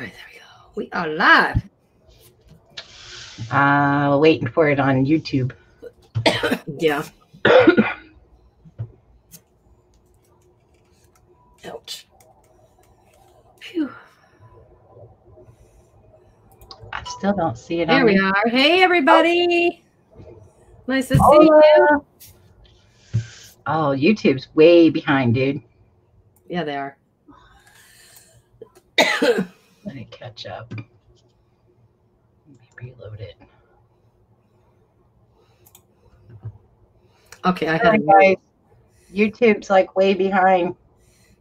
right, there we go. We are live. Uh, waiting for it on YouTube. Yeah. Ouch. Phew. I still don't see it. There we are. Hey, everybody. Nice to see Oh, you. Oh, YouTube's way behind, dude. Yeah, they are. Let it catch up. Let me reload it. Okay, I had, Sorry, guys. YouTube's like way behind.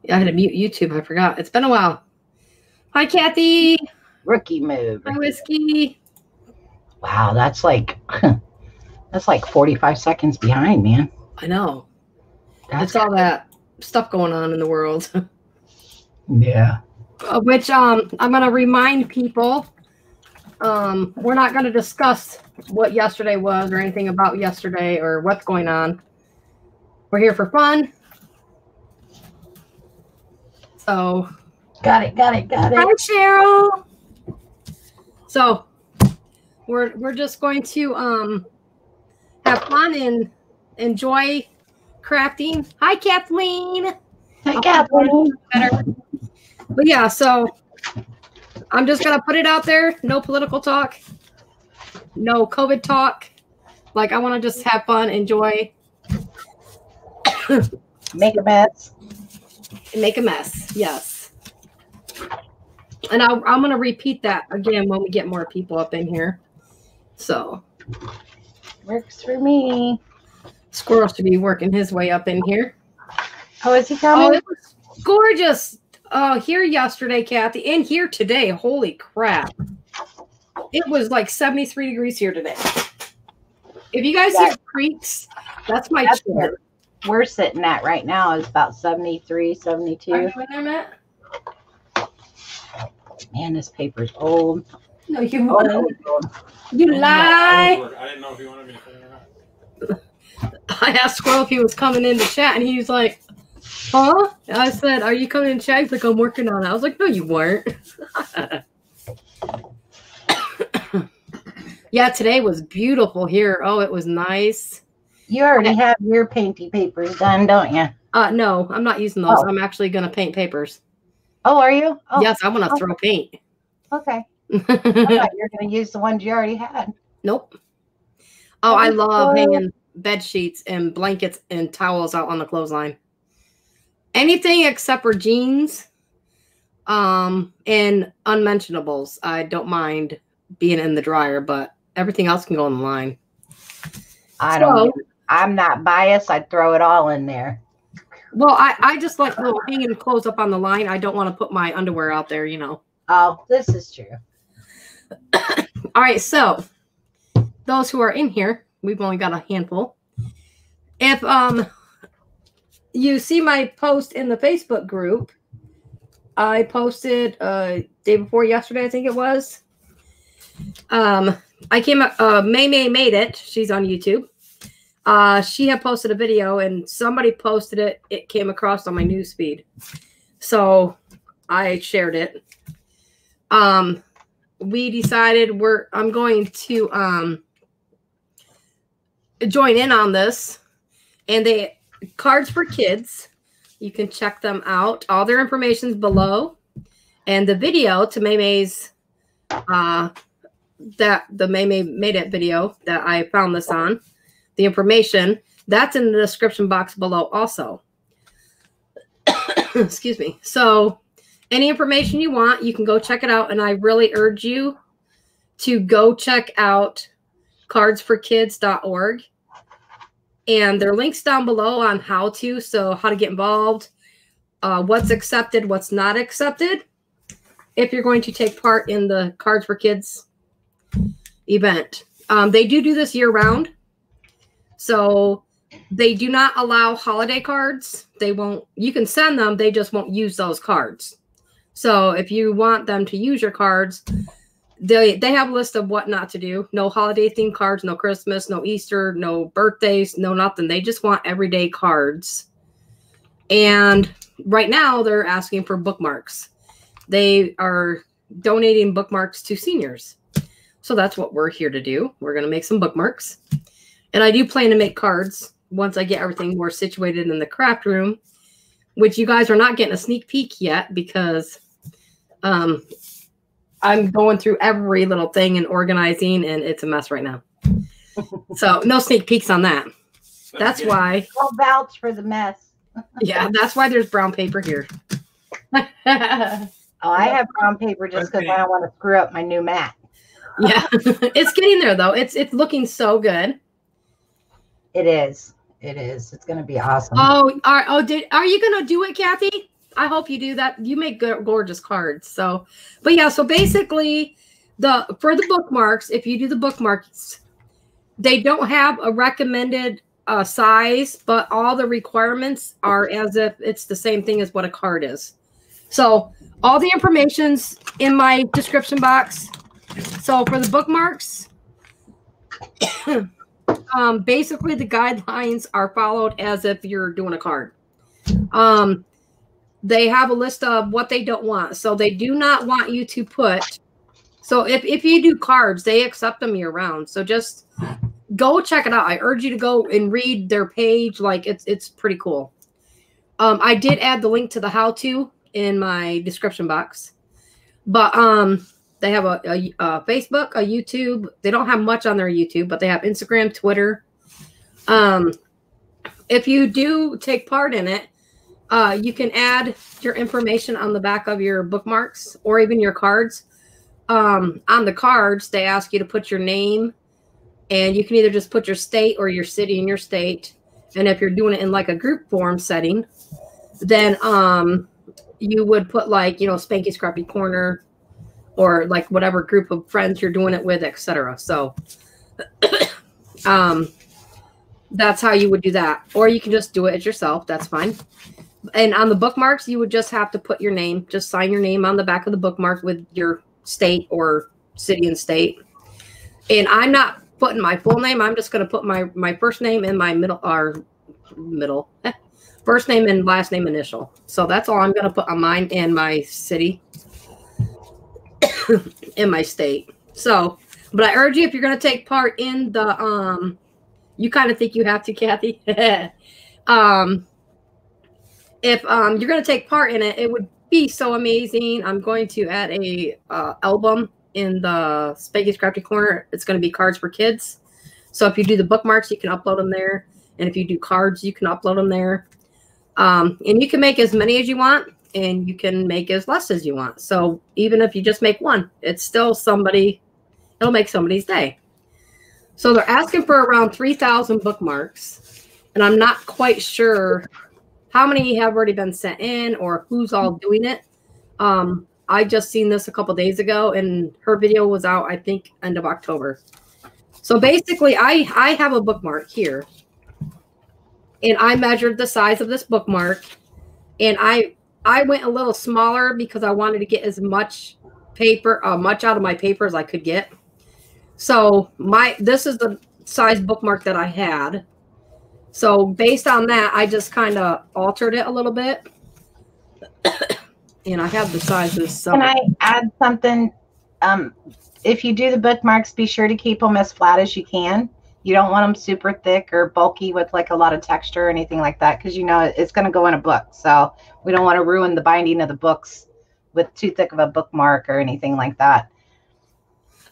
Yeah, I had to mute YouTube. I forgot. It's been a while. Hi, Kathy. Rookie move. Hi, Whiskey. Wow, that's like that's like 45 seconds behind, man. I know. That's It's all that stuff going on in the world. yeah. Uh, which um I'm gonna remind people. Um, we're not gonna discuss what yesterday was or anything about yesterday or what's going on. We're here for fun. So Got it, got it, got it. hi. Cheryl. So we're we're just going to um have fun and enjoy crafting. Hi Kathleen. Hi, Kathleen. But yeah, so I'm just gonna put it out there. No political talk, no COVID talk. Like I want to just have fun, enjoy, Make a mess. and make a mess. Yes. And I'll, I'm gonna repeat that again when we get more people up in here. So Works for me. Squirrel should be working his way up in here. Oh, is he Oh, coming? it was gorgeous. Oh, here yesterday, Kathy, and here today. Holy crap. It was like 73 degrees here today. If you guys Yeah. hear creaks, that's my That's chair. we're sitting at right now is about 73, 72. Are you in there, Matt? Man, this paper's old. No, you Oh, won't. old. You oh, lie. I didn't know if you wanted me to say it or not. I asked Squirrel if he was coming in to chat, and he was like, Huh? I said, Are you coming in to chat? He's like, I'm working on it. I was like, No, you weren't. yeah, today was beautiful here. Oh, it was nice. You already have your painty papers done, don't you? Uh, no, I'm not using those. Oh. I'm actually gonna paint papers. Oh, are you? Oh, Yes, I'm going to Oh. throw paint. Okay. you're going to use the ones you already had. nope. Oh, I love hanging bed sheets and blankets and towels out on the clothesline. Anything except for jeans, um, and unmentionables. I don't mind being in the dryer, but everything else can go in the line. I So- don't. I'm not biased. I'd throw it all in there. Well, I, I just like little hanging clothes up on the line. I don't want to put my underwear out there, you know. Oh, this is true. All right, so those who are in here, we've only got a handful. If um you see my post in the Facebook group, I posted uh day before yesterday, I think it was. Um I came up uh MayMayMadeIt. She's on YouTube. Uh she had posted a video and somebody posted it. It came across on my news feed. So I shared it. Um we decided we're I'm going to um join in on this and they CardzForKidz you can check them out all their information's below and the video to MayMay's uh that the MayMayMadeIt video that I found this on the information that's in the description box below also excuse me so any information you want, you can go check it out. And I really urge you to go check out cardzforkidz.org. And there are links down below on how to, so how to get involved, uh, what's accepted, what's not accepted, if you're going to take part in the CardzForKidz event. Um, they do do this year round. So they do not allow holiday cards. They won't, you can send them, they just won't use those cards. So if you want them to use your cards, they they have a list of what not to do. No holiday themed cards, no Christmas, no Easter, no birthdays, no nothing. They just want everyday cards. And right now they're asking for bookmarks. They are donating bookmarks to seniors. So that's what we're here to do. We're going to make some bookmarks. And I do plan to make cards once I get everything more situated in the craft room, which you guys are not getting a sneak peek yet because um, I'm going through every little thing and organizing, and it's a mess right now. so no sneak peeks on that. That's Yeah. why, I'll vouch for the mess. yeah, that's why there's brown paper here. Oh, I have brown paper just because I don't want to screw up my new mat. Yeah, it's getting there though. It's it's looking so good. It is. It is. It's going to be awesome. Oh, are oh did are you gonna do it, Kathy? I hope you do that. You make good, gorgeous cards. So, but yeah. So basically, the for the bookmarks, if you do the bookmarks, they don't have a recommended uh, size, but all the requirements are as if it's the same thing as what a card is. So all the information's in my description box. So for the bookmarks, um, basically the guidelines are followed as if you're doing a card. Um, they have a list of what they don't want. So they do not want you to put. So if if you do cards, they accept them year round. So just go check it out. I urge you to go and read their page. Like it's it's pretty cool. Um, I did add the link to the how to in my description box, but um, they have a, a, a Facebook, a YouTube. They don't have much on their YouTube, but they have Instagram, Twitter. Um, if you do take part in it, uh, you can add your information on the back of your bookmarks or even your cards. Um, on the cards, they ask you to put your name, and you can either just put your state or your city in your state. And if you're doing it in like a group form setting, then um, you would put like you know Spanky Scrappy Corner or like whatever group of friends you're doing it with, etc. So um that's how you would do that. Or you can just do it yourself. That's fine. And on the bookmarks, you would just have to put your name, just sign your name on the back of the bookmark with your state or city and state. And I'm not putting my full name. I'm just going to put my my first name and my middle or middle first name and last name initial. So that's all I'm going to put on mine and my city in my state. So, but I urge you if you're going to take part in the um you kind of think you have to, Kathy. um if um you're going to take part in it, it would be so amazing. I'm going to add a uh, album in the Spanky's Crafty Corner. It's going to be cards for kids. So if you do the bookmarks, you can upload them there, and if you do cards, you can upload them there. Um, and you can make as many as you want, and you can make as less as you want. So even if you just make one, it's still somebody. It'll make somebody's day. So they're asking for around 3,000 bookmarks. And I'm not quite sure how many have already been sent in or who's all doing it. Um, I just seen this a couple days ago and her video was out, I think, end of October. So basically, I, I have a bookmark here. And I measured the size of this bookmark. And I I went a little smaller because I wanted to get as much paper, uh, much out of my paper as I could get. So my this is the size bookmark that I had. So based on that, I just kind of altered it a little bit. and I have the sizes. So Can I add something? Um, if you do the bookmarks, be sure to keep them as flat as you can. You don't want them super thick or bulky with like a lot of texture or anything like that because you know it's going to go in a book. So we don't want to ruin the binding of the books with too thick of a bookmark or anything like that.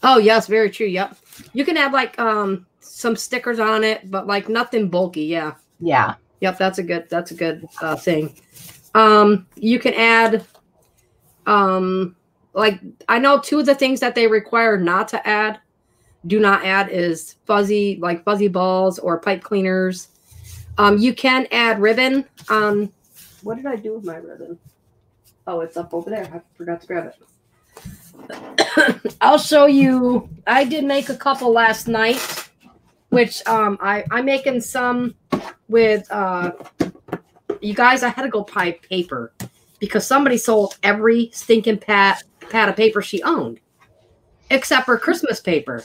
Oh yes, very true. Yep. You can add like um some stickers on it, but like nothing bulky. Yeah. Yeah. Yep, that's a good that's a good uh, thing. Um, you can add, um, like I know two of the things that they require not to add, do not add is fuzzy like fuzzy balls or pipe cleaners. Um, you can add ribbon. Um, what did I do with my ribbon? Oh, it's up over there. I forgot to grab it. I'll show you. I did make a couple last night, which um, I I'm making some with uh you guys i had to go buy paper because somebody sold every stinking pad pad of paper she owned except for christmas paper.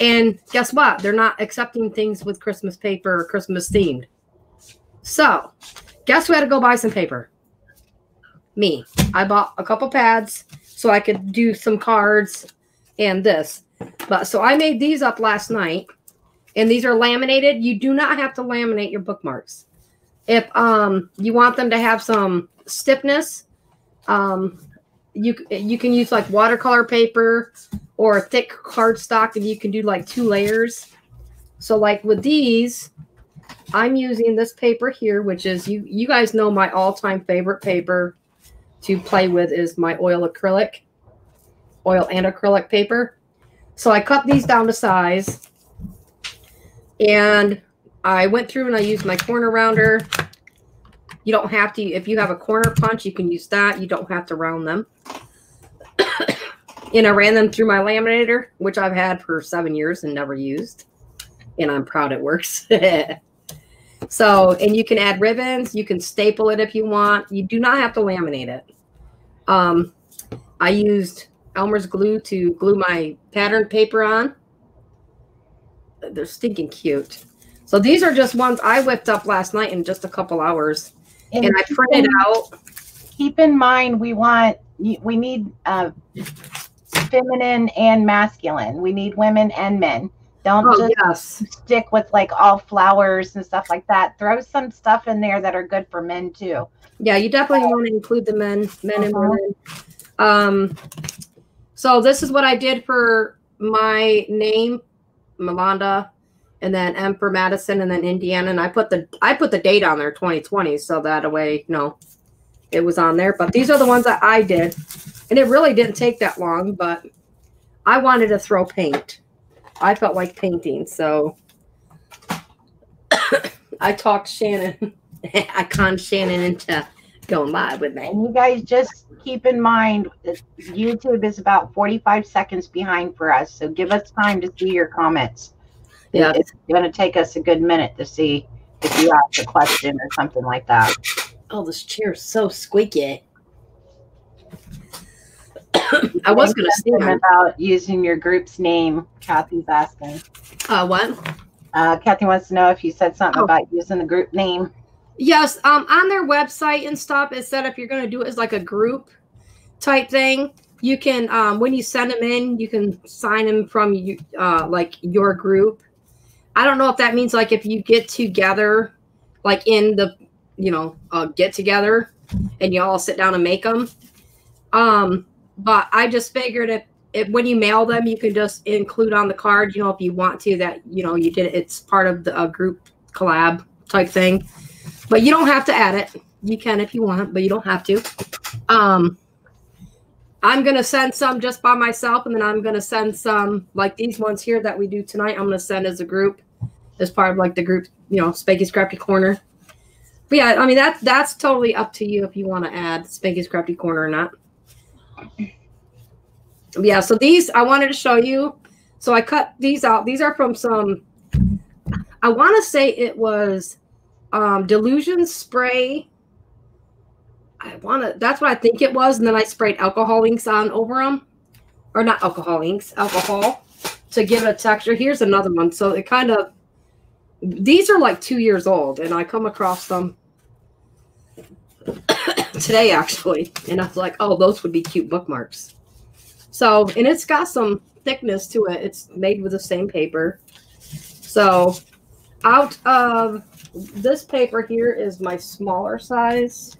And guess what? They're not accepting things with christmas paper or christmas themed. So guess who had to go buy some paper. Me. I bought a couple pads so I could do some cards and this. But so I made these up last night and these are laminated. You do not have to laminate your bookmarks. If um you want them to have some stiffness, um you you can use like watercolor paper or thick cardstock and you can do like two layers. So like with these, I'm using this paper here, which is you you guys know my all-time favorite paper to play with is my oil acrylic, oil and acrylic paper. So I cut these down to size and I went through and I used my corner rounder. You don't have to, if you have a corner punch, you can use that. You don't have to round them. and I ran them through my laminator, which I've had for seven years and never used. And I'm proud it works. so, and you can add ribbons. You can staple it if you want. You do not have to laminate it. Um, I used Elmer's glue to glue my pattern paper on. They're stinking cute. So these are just ones I whipped up last night in just a couple hours. And, and I printed out. Keep in mind, we want, we need uh, feminine and masculine. We need women and men. Don't oh, just yes. stick with like all flowers and stuff like that. Throw some stuff in there that are good for men too. Yeah, you definitely want to include the men, men uh-huh. and women. Um, so this is what I did for my name, Melanda, and then M for Madison, and then Indiana. And I put the I put the date on there, 2020, so that way, you know, it was on there. But these are the ones that I did, and it really didn't take that long. But I wanted to throw paint. I felt like painting, so I talked Shannon. I conned Shannon into going live with me. And you guys just keep in mind YouTube is about 45 seconds behind for us. So give us time to see your comments. Yeah. It's going to take us a good minute to see if you ask a question or something like that. Oh, this chair is so squeaky. I was going to say about using your group's name. Kathy's asking. Uh, what? Uh, Kathy wants to know if you said something oh. about using the group name. Yes, um, on their website and stuff, it set up. you're going to do it as like a group type thing, you can um, when you send them in, you can sign them from you uh, like your group. I don't know if that means like if you get together, like in the you know uh, get together, and you all sit down and make them. Um, but I just figured if, if when you mail them, you can just include on the card, you know, if you want to that you know you did it's part of the group collab type thing but you don't have to add it. You can if you want, but you don't have to. Um, I'm going to send some just by myself, and then I'm going to send some like these ones here that we do tonight. I'm going to send as a group, as part of like the group, you know, Spanky's Scrappy Corner. But yeah, I mean that that's totally up to you if you want to add Spanky's Crafty Corner or not. But yeah, so these I wanted to show you. So I cut these out. These are from some. I want to say it was um, Dylusion spray. I want to, that's what I think it was. And then I sprayed alcohol inks on over them. Or not alcohol inks, alcohol to give it a texture. Here's another one. So it kind of, these are like two years old. And I come across them today actually. And I was like, oh, those would be cute bookmarks. So, and it's got some thickness to it. It's made with the same paper. So out of this paper here is my smaller size.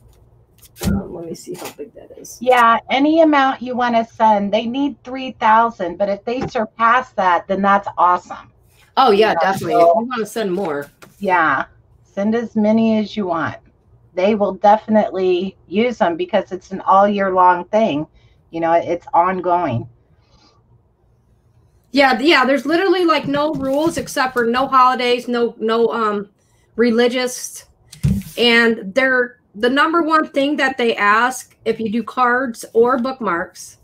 Um, let me see how big that is. Yeah, any amount you want to send. They need 3,000, but if they surpass that, then that's awesome. Oh, yeah, you know, definitely. So, if you want to send more. Yeah, send as many as you want. They will definitely use them because it's an all year long thing. You know, it's ongoing. Yeah, yeah, there's literally like no rules except for no holidays, no no um religious, and they're the number one thing that they ask if you do cards or bookmarks.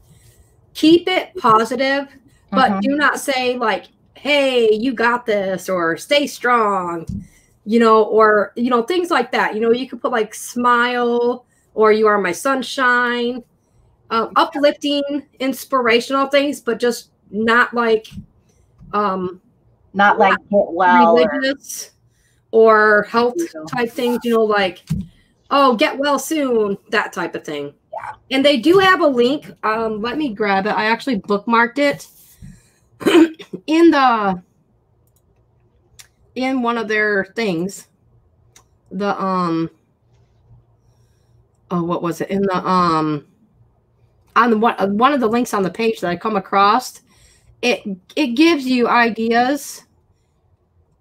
Keep it positive, but mm-hmm. do not say like, "Hey, you got this," or "Stay strong," you know, or you know things like that. You know, you could put like "Smile" or "You are my sunshine," um, uplifting, inspirational things, but just not like, um, not like get well religious or health type things, you know, like, oh, get well soon, that type of thing. And they do have a link. Um, let me grab it. I actually bookmarked it in the in one of their things. The um oh what was it? In the um on the one uh, one of the links on the page that I come across, it it gives you ideas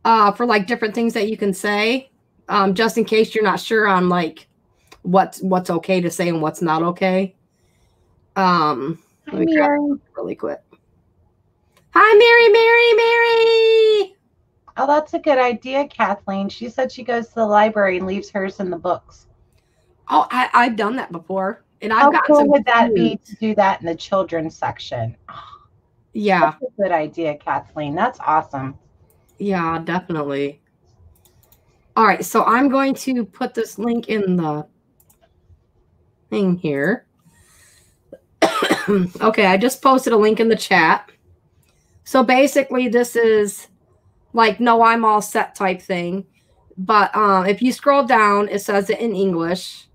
uh for like different things that you can say. Um, just in case you're not sure on like what's what's okay to say and what's not okay. Um, Hi, let me grab Mary. really quick. Hi, Mary, Mary, Mary. Oh, that's a good idea, Kathleen. She said she goes to the library and leaves hers in the books. Oh, I, I've done that before, and I've How got cool some. would that be to do that in the children's section? Yeah, That's a good idea, Kathleen. That's awesome. Yeah, definitely. All right, so I'm going to put this link in the thing here. okay, I just posted a link in the chat. So basically, this is like no, I'm all set type thing. But um, if you scroll down, it says it in English,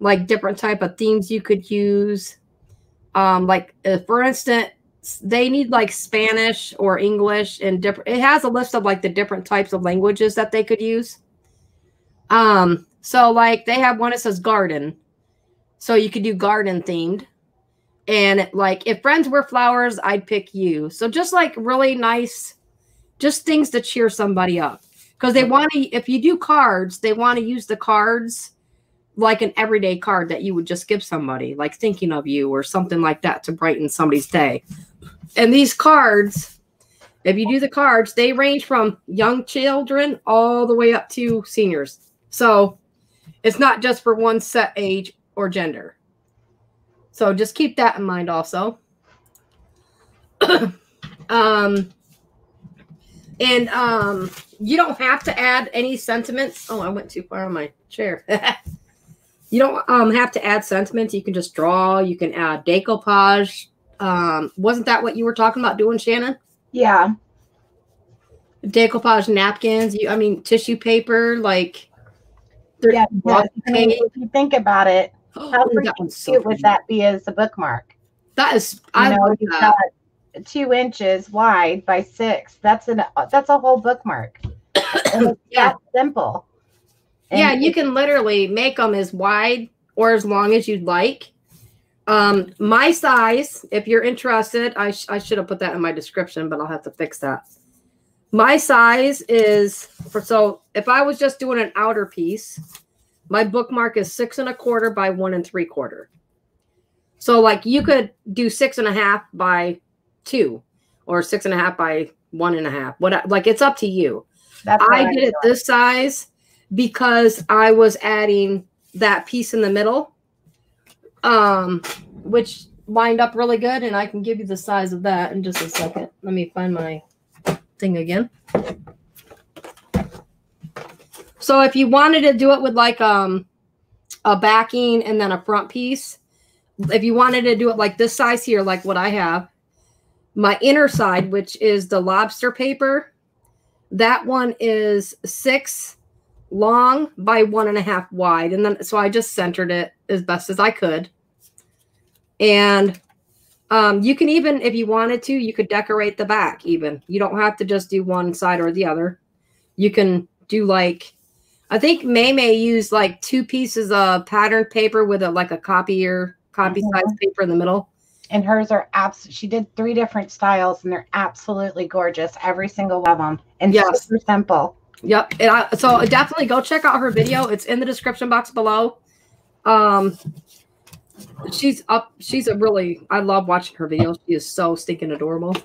like different type of themes you could use. Um, like uh, for instance, they need like Spanish or English and different. It has a list of like the different types of languages that they could use. Um, so like they have one that says garden, so you could do garden themed. And like if friends were flowers, I'd pick you. So just like really nice, just things to cheer somebody up because they want to. If you do cards, they want to use the cards like an everyday card that you would just give somebody, like thinking of you or something like that to brighten somebody's day. And these cards, if you do the cards, they range from young children all the way up to seniors. So it's not just for one set age or gender. So just keep that in mind also. um and um you don't have to add any sentiments. Oh, I went too far on my chair. you don't um have to add sentiments. You can just draw, you can add decoupage. Um wasn't that what you were talking about doing, Shannon? Yeah. Decoupage napkins, you I mean tissue paper, like there- Yeah. I mean, if you think about it, Oh, how that one's so cute would that be as a bookmark? That is, You I know, love you've that. got two inches wide by six. That's an that's a whole bookmark. Yeah. that simple. And yeah, you can literally make them as wide or as long as you'd like. Um, my size, if you're interested, I, sh- I should have put that in my description, but I'll have to fix that. My size is for so if I was just doing an outer piece, my bookmark is six and a quarter by one and three quarter. So like you could do six and a half by two or six and a half by one and a half. What like it's up to you. That's I did it this size because I was adding that piece in the middle, um, which lined up really good, and I can give you the size of that in just a second. Let me find my thing again. So if you wanted to do it with like um a backing and then a front piece, if you wanted to do it like this size here, like what I have, my inner side, which is the lobster paper, that one is six long by one and a half wide. And then so I just centered it as best as I could. And um, you can even, if you wanted to, you could decorate the back even. You don't have to just do one side or the other. You can do like, I think MayMay used like two pieces of patterned paper with a like a copier, copy size paper in the middle. and hers are abs. She did three different styles, and they're absolutely gorgeous. Every single one of them, and Yes. super simple. Yep. And I, so definitely go check out her video. It's in the description box below. Um, she's up. She's a really. I love watching her videos. She is so stinking adorable.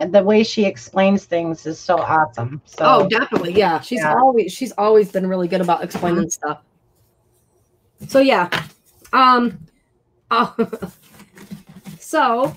And the way she explains things is so awesome. So Oh, definitely. Yeah. She's Yeah. always. She's always been really good about explaining stuff. So yeah. Um. Oh. so,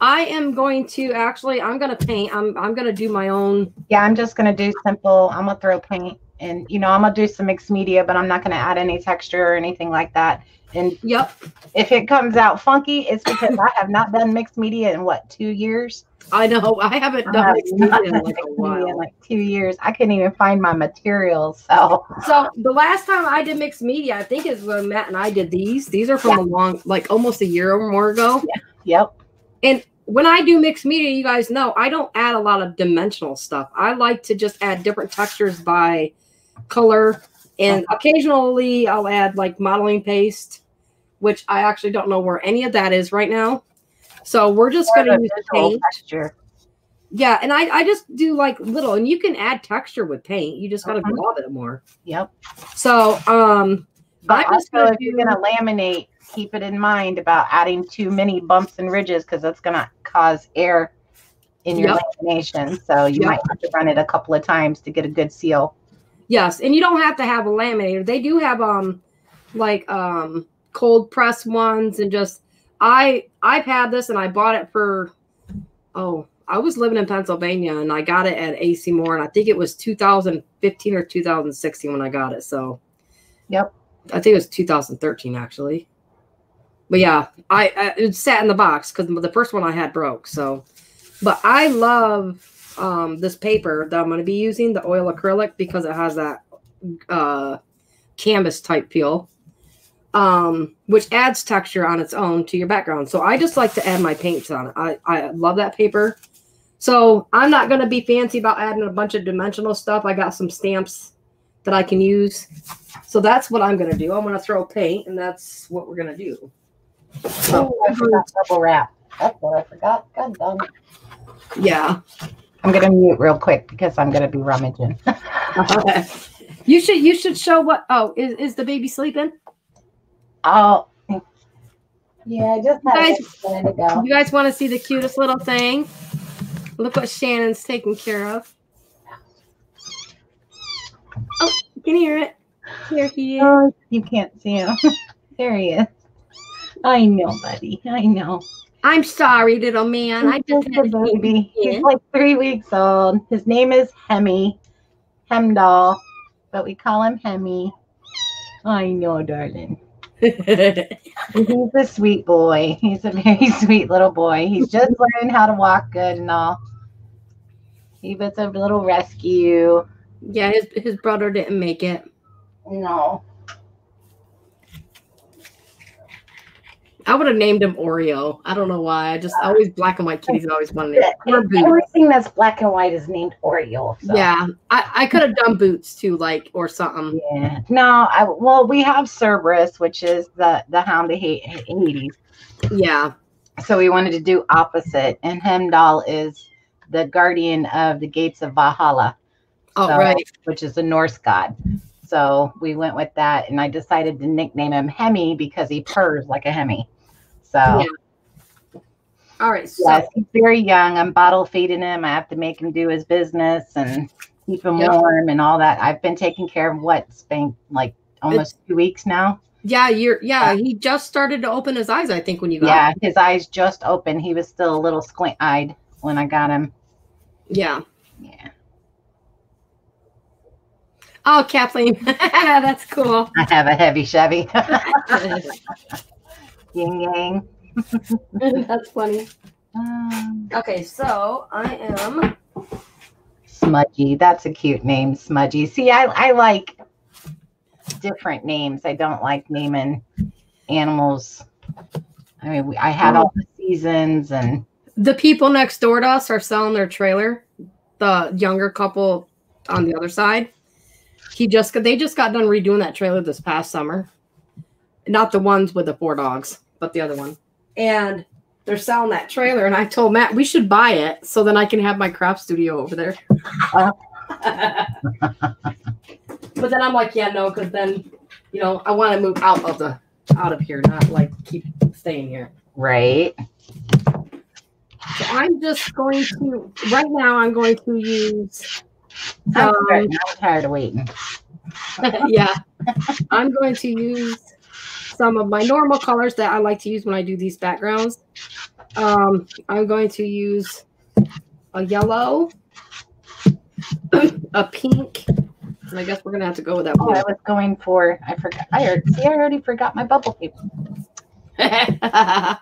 I am going to actually. I'm gonna paint. I'm. I'm gonna do my own. yeah, I'm just gonna do simple. I'm gonna throw paint, and you know, I'm gonna do some mixed media, but I'm not gonna add any texture or anything like that. And Yep. if it comes out funky, it's because I have not done mixed media in what two years. I know. I haven't I done have mixed media in like a media in like two years. I couldn't even find my materials. So So the last time I did mixed media, I think is when Matt and I did these. These are from a long, like almost a year or more ago. yep. When I do mixed media, you guys know I don't add a lot of dimensional stuff. I like to just add different textures by color, and occasionally I'll add like modeling paste, which I actually don't know where any of that is right now. So we're just going to use paint. texture. Yeah, and I, I just do like little, and you can add texture with paint. You just got to Mhm. love it more. Yep. So um, But I'm just also, gonna if you're going to laminate, keep it in mind about adding too many bumps and ridges because that's going to cause air in your Yep. lamination. So you Yep. might have to run it a couple of times to get a good seal. Yes, and you don't have to have a laminator. They do have um like um cold press ones and just I I've had this and I bought it for oh, I was living in Pennsylvania and I got it at AC Moore and I think it was 2015 or 2016 when I got it. So Yep. I think it was 2013 actually. But yeah, I, I it sat in the box because the first one I had broke. So, but I love um, this paper that I'm going to be using, the oil acrylic, because it has that uh, canvas type feel, um, which adds texture on its own to your background. So I just like to add my paints on it. I, I love that paper. So I'm not going to be fancy about adding a bunch of dimensional stuff. I got some stamps that I can use. So that's what I'm going to do. I'm going to throw paint, and that's what we're going to do. Oh, I forgot mm-hmm. double wrap. That's what I forgot. God done. yeah. I'm going to mute real quick because I'm going to be rummaging. you should you should show what oh is, is the baby sleeping? Oh, yeah, I just had Guys-. You guys want to see the cutest little thing? Look what Shannon's taking care of. Oh, you can hear it. Here he is. Oh, you can't see him. there he is. I know, buddy. I know. I'm sorry, little man. I He's just just had a baby. He's like three weeks old. His name is Hemi, Heimdall, but we call him Hemi. I know, darling. He's a sweet boy. He's a very sweet little boy. He's just learning how to walk good and all. He was a little rescue. yeah, his his brother didn't make it. No. I would have named him Oreo. I don't know why. I just always black and white kitties. I always wanted it. Everything that's black and white is named Oreo. so- Yeah, I, I could have done boots too, like or something. Yeah. No, I well, we have Cerberus, which is the the hound of Ha- Hades. Yeah, So we wanted to do opposite, and Heimdall is the guardian of the gates of Valhalla, oh So- right. which is a Norse god. So we went with that, and I decided to nickname him Hemi because he purrs like a Hemi. So Yeah. All right, so yes, he's very young. I'm bottle feeding him. I have to make him do his business and keep him Yep. warm and all that. I've been taking care of what, it's been like almost two weeks now. yeah, you're yeah. He just started to open his eyes. I think when you got Yeah, his eyes just opened. He was still a little squint eyed when I got him. yeah. Yeah. Oh, Kathleen, that's cool. I have a heavy Chevy. Yin yang. that's funny. Um, Okay, so I am. Smudgy. That's a cute name, Smudgy. See, I, I like different names. I don't like naming animals. I mean, we, I had all the seasons and The people next door to us are selling their trailer. The younger couple on the other side. He just they just got done redoing that trailer this past summer. Not the ones with the four dogs, but the other one. And they're selling that trailer. And I told Matt we should buy it so then I can have my craft studio over there. but then I'm like, yeah, no, because then you know, I want to move out of the out of here, not like keep staying here. right. So I'm just going to right now. I'm going to use. I'm, Um, tired. I'm tired of waiting. yeah, I'm going to use some of my normal colors that I like to use when I do these backgrounds. Um, I'm going to use a yellow, a pink, And I guess we're gonna have to go with that Oh, I was going for. I forgot. I already, see. I already forgot my bubble paper. yeah,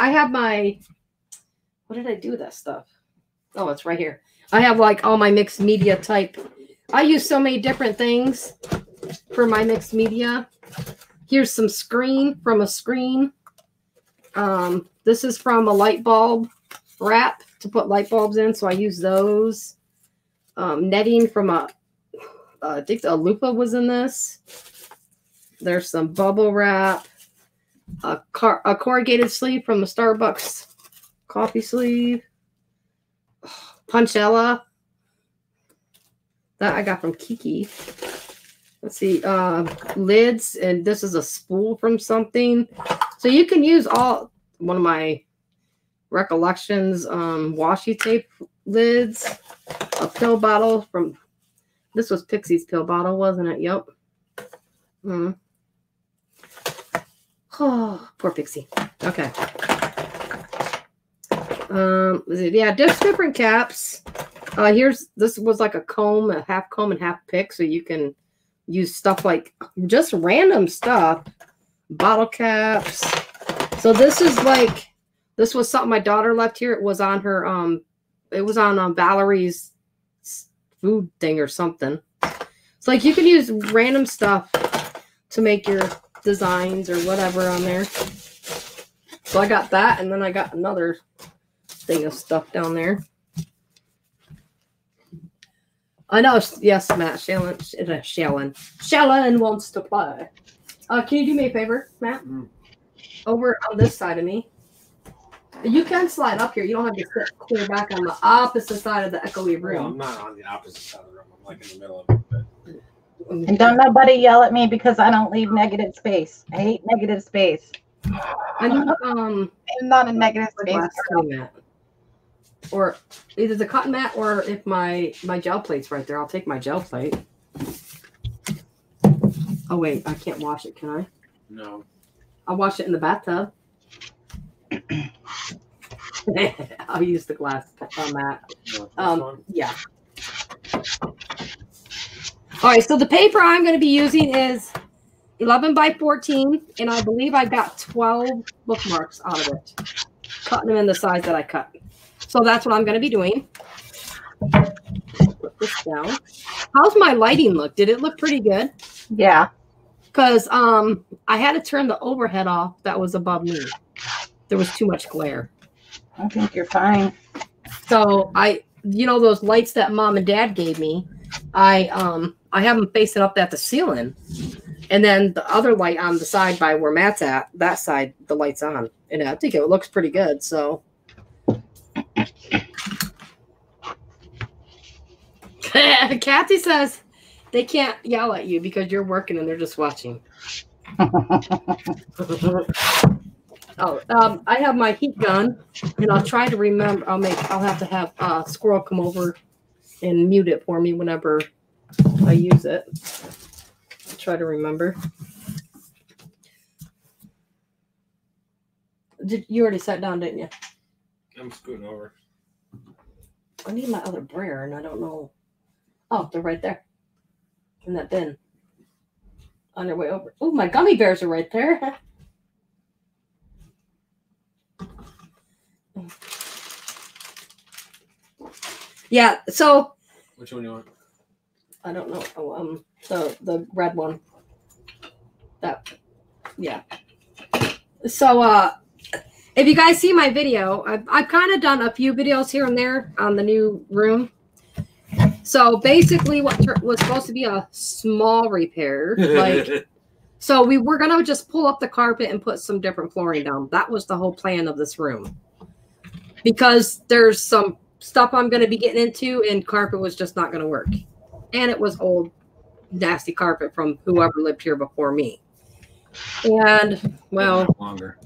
I have my. What did I do with that stuff? Oh, it's right here. I have like all my mixed media type. I use so many different things for my mixed media. Here's some screen from a screen. Um, this is from a light bulb wrap to put light bulbs in, so I use those. Um, netting from a, uh, I think a lupa was in this. There's some bubble wrap, a car, a corrugated sleeve from the Starbucks coffee sleeve, Punchinella. That I got from Kiki. Let's see, uh, lids, and this is a spool from something. So you can use all one of my recollections, um, washi tape lids, a pill bottle from this was Pixie's pill bottle, wasn't it? Yep. Hmm. Oh, poor Pixie. Okay. Um, yeah, just different caps. Uh, here's this was like a comb, a half comb and half pick, so you can use stuff like just random stuff, bottle caps. So this is like this was something my daughter left here. It was on her um, it was on um, Valerie's food thing or something. It's like you can use random stuff to make your designs or whatever on there. So I got that, and then I got another thing of stuff down there. I know, yes, Matt. Shallon, uh, Shallon, Shallon wants to play. Uh, can you do me a favor, Matt? Mm. Over on this side of me. You can slide up here. You don't have to sit clear back on the opposite side of the echoey Well, I'm not on the opposite side of the room. I'm like in the middle of it. But And don't nobody yell at me because I don't leave negative space. I hate negative space. I need um I'm not a negative a space. Glass cutting mat, or either the cotton mat, or if my my gel plate's right there, I'll take my gel plate. Oh wait, I can't wash it, can I? no. I'll wash it in the bathtub. I'll use the glass mat. no this Um, yeah. All right, so the paper I'm going to be using is 11 by 14, and I believe I've got 12 bookmarks out of it, cutting them in the size that I cut. So that's what I'm going to be doing. Put this down. How's my lighting look? Did it look pretty good? Yeah. Because um, I had to turn the overhead off that was above me. There was too much glare. I think you're fine. So I, you know, those lights that mom and dad gave me, I um I have them facing up at the ceiling, and then the other light on the side by where Matt's at, that side, the light's on, and I think it looks pretty good. So. Kathy says they can't yell at you because you're working and they're just watching. Oh, um, I have my heat gun, and I'll try to remember. I'll make. I'll have to have uh, Squirrel come over and mute it for me whenever I use it. I'll try to remember. Did you already sat down, didn't you? I'm scooting over. I need my other brayer, and I don't know. Oh, they're right there in that bin on their way over. Oh, my gummy bears are right there. yeah, so Which one do you want? I don't know. Oh, um, the the red one. That, yeah. So, uh, if you guys see my video, I've I've kind of done a few videos here and there on the new room. So basically, what was supposed to be a small repair, like so, we were gonna just pull up the carpet and put some different flooring down. That was the whole plan of this room, because there's some stuff I'm gonna be getting into, and carpet was just not gonna work and it was old nasty carpet from whoever lived here before me and well longer.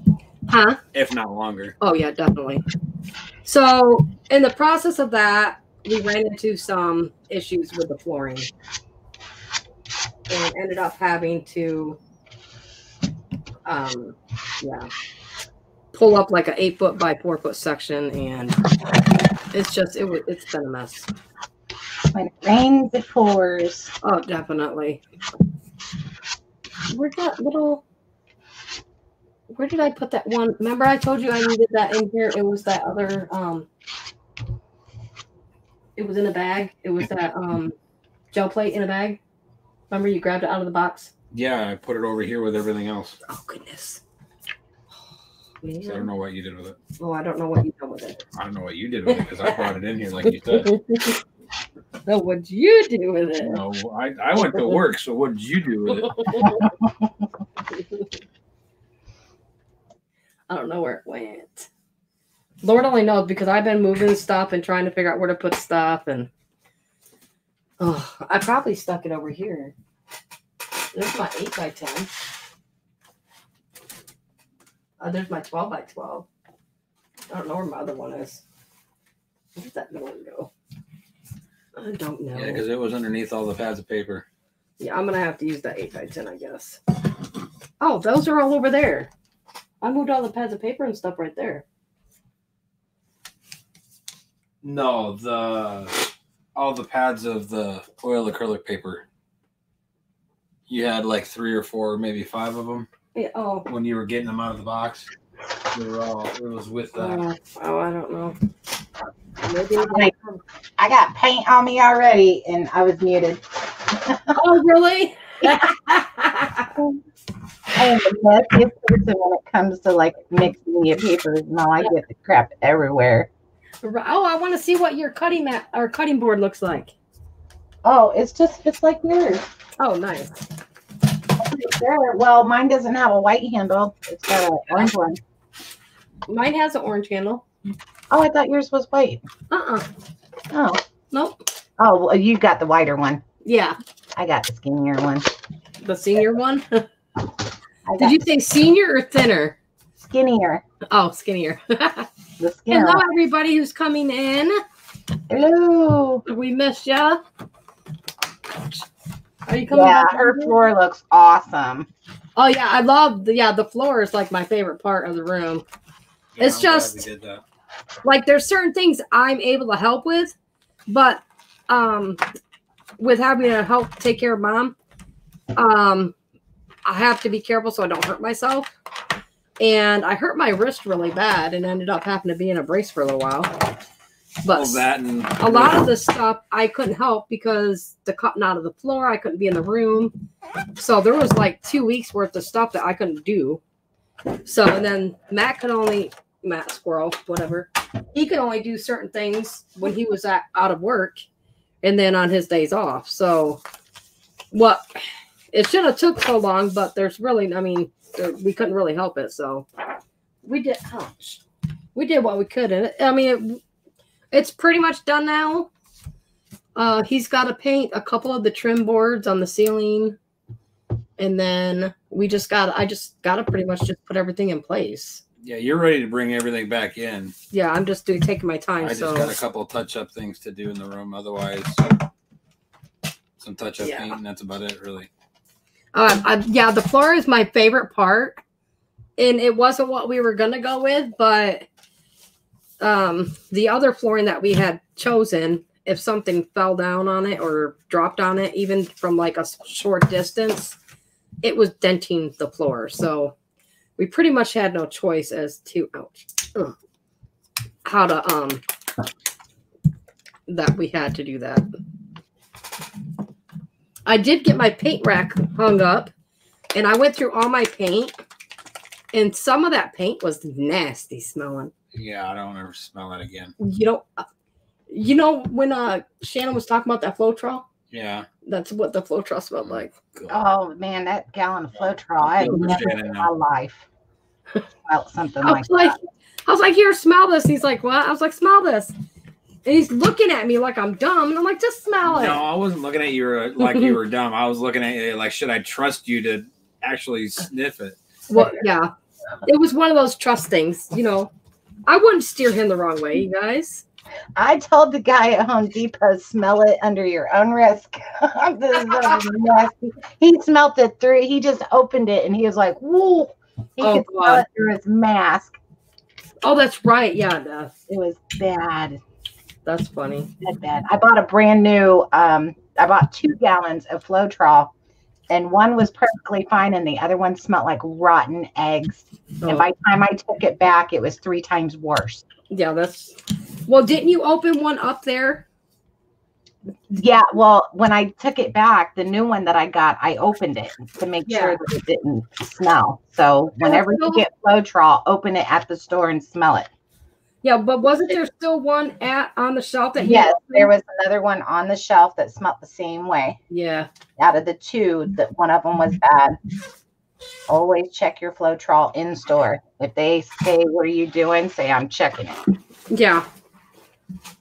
huh If not longer. oh yeah definitely so in the process of that we ran into some issues with the flooring and ended up having to um yeah pull up like an eight foot by four foot section and it's just it was it's been a mess When it rains, it pours. Oh, definitely. Where'd that little? Where did I put that one? Remember, I told you I needed that in here. It was that other. Um. It was in a bag. It was that um, gel plate in a bag. Remember, you grabbed it out of the box. Yeah, I put it over here with everything else. Oh goodness. So I don't know what you did with it. Oh, I don't know what you done with it. I don't know what you did with it because I brought it in here like you said. So what'd you do with it? No, I, I went to work, so what did you do with it? I don't know where it went. Lord only knows because I've been moving stuff and trying to figure out where to put stuff, and oh, I probably stuck it over here. There's my eight by ten. Uh, there's my twelve by twelve. I don't know where my other one is. Where did that other one go? I don't know. Yeah, because it was underneath all the pads of paper. Yeah, I'm gonna have to use that eight by ten, I guess. Oh, those are all over there. I moved all the pads of paper and stuff right there. No, the all the pads of the oil acrylic paper. You had like three or four, maybe five of them Yeah, oh, when you were getting them out of the box. They were all. It was with that. uh, oh, I don't know. Maybe. Like- I got paint on me already, and I was muted. oh, really? I am the messiest person when it comes to like mixing your papers. No, I get the crap everywhere. Oh, I want to see what your cutting mat or cutting board looks like. Oh, it's just it's like yours. Oh, nice. Sure. Well, mine doesn't have a white handle. It's got an orange one. Mine has an orange handle. Oh, I thought yours was white. Uh uh Oh, Nope. oh, well, you got the whiter one. Yeah, I got the skinnier one. the senior one. Did you say senior or thinner? Skinnier. Oh, skinnier. The skinnier. Hello, everybody who's coming in. Hello. We missed ya. Are you coming? Yeah, her over? floor looks awesome. Oh yeah, I love the yeah. The floor is like my favorite part of the room. It's I'm glad just- we did that. Like there's certain things I'm able to help with, but um, with having to help take care of mom, um, I have to be careful so I don't hurt myself. And I hurt my wrist really bad and ended up having to be in a brace for a little while. But and a lot of the stuff I couldn't help because the cutting out of the floor, I couldn't be in the room. So there was like two weeks worth of stuff that I couldn't do. So and then Matt could only Matt Squirrel, whatever, he could only do certain things when he was at, out of work and then on his days off. So what it should have took so long, but there's really I mean there, we couldn't really help it. So we did ouch. We did what we could and it, I mean it, it's pretty much done now. Uh, he's got to paint a couple of the trim boards on the ceiling, and then we just got. I just got to pretty much just put everything in place. yeah, you're ready to bring everything back in. Yeah, I'm just doing taking my time. I just got a couple touch up things to do in the room. Otherwise, some touch up Yeah. paint, and that's about it, really. Uh, I, yeah, the floor is my favorite part, and it wasn't what we were gonna go with, but um, the other flooring that we had chosen, if something fell down on it or dropped on it, even from like a short distance, it was denting the floor. So we pretty much had no choice as to ouch, ugh, how to um that we had to do that. I did get my paint rack hung up and I went through all my paint and some of that paint was nasty smelling. Yeah, I don't ever smell that again. You know you know when uh Shannon was talking about that Floetrol? Yeah. That's what the Floetrol smelled like. Good. Oh man, that gallon of Floetrol, I had Yeah, we're never standing in now. my life felt something I like was like that. I was like, here, smell this. He's like, what? I was like, smell this. And he's looking at me like I'm dumb. And I'm like, just smell it. No, I wasn't looking at you uh, like you were dumb. I was looking at you like, should I trust you to actually sniff it? Well, yeah. It was one of those trust things, you know. I wouldn't steer him the wrong way, you guys. I told the guy at Home Depot, smell it under your own risk. This is nasty. He smelt it through. He just opened it and he was like, "Whoa!" He Oh, could smell God. it through his mask. Oh, that's right. Yeah, the, It was bad. That's funny. I bought a brand new. Um, I bought two gallons of Floetrol, and one was perfectly fine, and the other one smelled like rotten eggs. And Oh, by the time I took it back, it was three times worse. yeah, that's. Well, didn't you open one up there? Yeah, well, when I took it back, the new one that I got, I opened it to make Yeah. sure that it didn't smell. So whenever you still- get Floetrol, open it at the store and smell it. Yeah, but wasn't there still one at on the shelf that? Yes, there was another one on the shelf that smelled the same way. Yeah, Out of the two, that one of them was bad. Always check your Floetrol in store. If they say, "What are you doing?" say, "I'm checking it." yeah,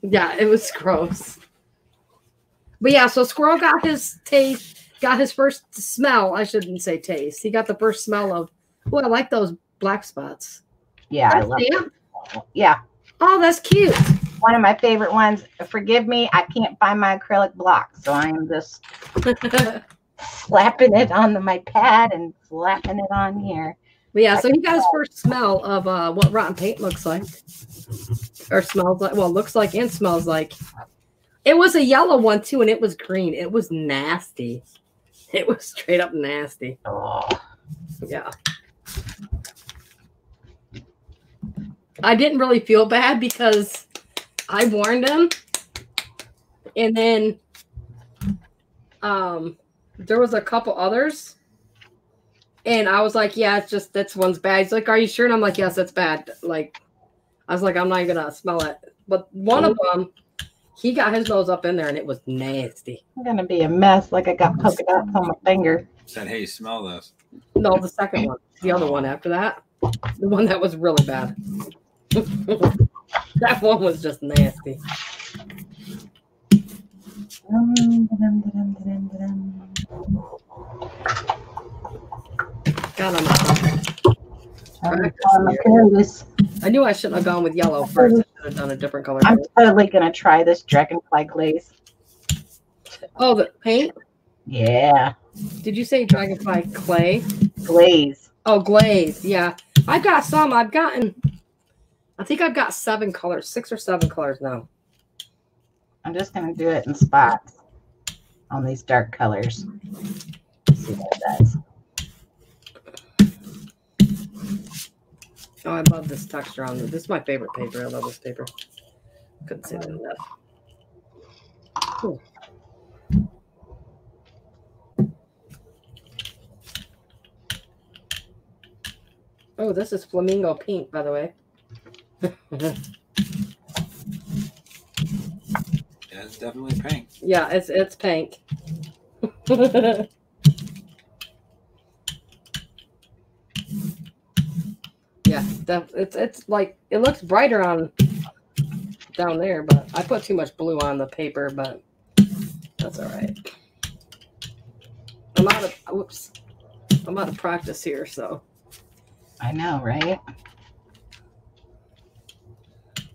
yeah. It was gross. But yeah, so Squirrel got his taste, got his first smell. I shouldn't say taste. He got the first smell of. Oh, I like those black spots. Yeah, I love it. Yeah, Oh, that's cute. one of my favorite ones. Forgive me, I can't find my acrylic block, so I am just slapping it on the, my pad and slapping it on here. But yeah, so he got his first smell of uh, what rotten paint looks like, or smells like. Well, looks like and smells like. It was a yellow one too, and it was green. It was nasty. It was straight up nasty. Oh, Yeah. I didn't really feel bad because I warned him. And then um there was a couple others. And I was like, yeah, it's just that's one's bad. He's like, Are you sure? And I'm like, Yes, that's bad. Like I was like, I'm not gonna smell it. But one of them, he got his nose up in there and it was nasty. I'm gonna be a mess. Like I got polka dots on my finger. Said, hey, smell this. No, the second one. The other one after that. The one that was really bad. that one was just nasty. God, I'm, I'm a curious. I knew I shouldn't have gone with yellow first. I should have done a different color. I'm totally gonna try this dragonfly glaze. Oh, the paint? Yeah, Did you say dragonfly clay? glaze. Oh, glaze. Yeah. I've got some. I've gotten, I think I've got seven colors, six or seven colors now. I'm just gonna do it in spots on these dark colors. See what it does. Oh, I love this texture on it. This is my favorite paper. I love this paper. Couldn't say that enough. Cool. Oh, this is flamingo pink, by the way. Yeah, it's definitely pink. yeah, it's it's pink. yeah, that, it's it's like it looks brighter on down there, but I put too much blue on the paper, but that's all right. I'm out of whoops. I'm out of practice here, so I know, right?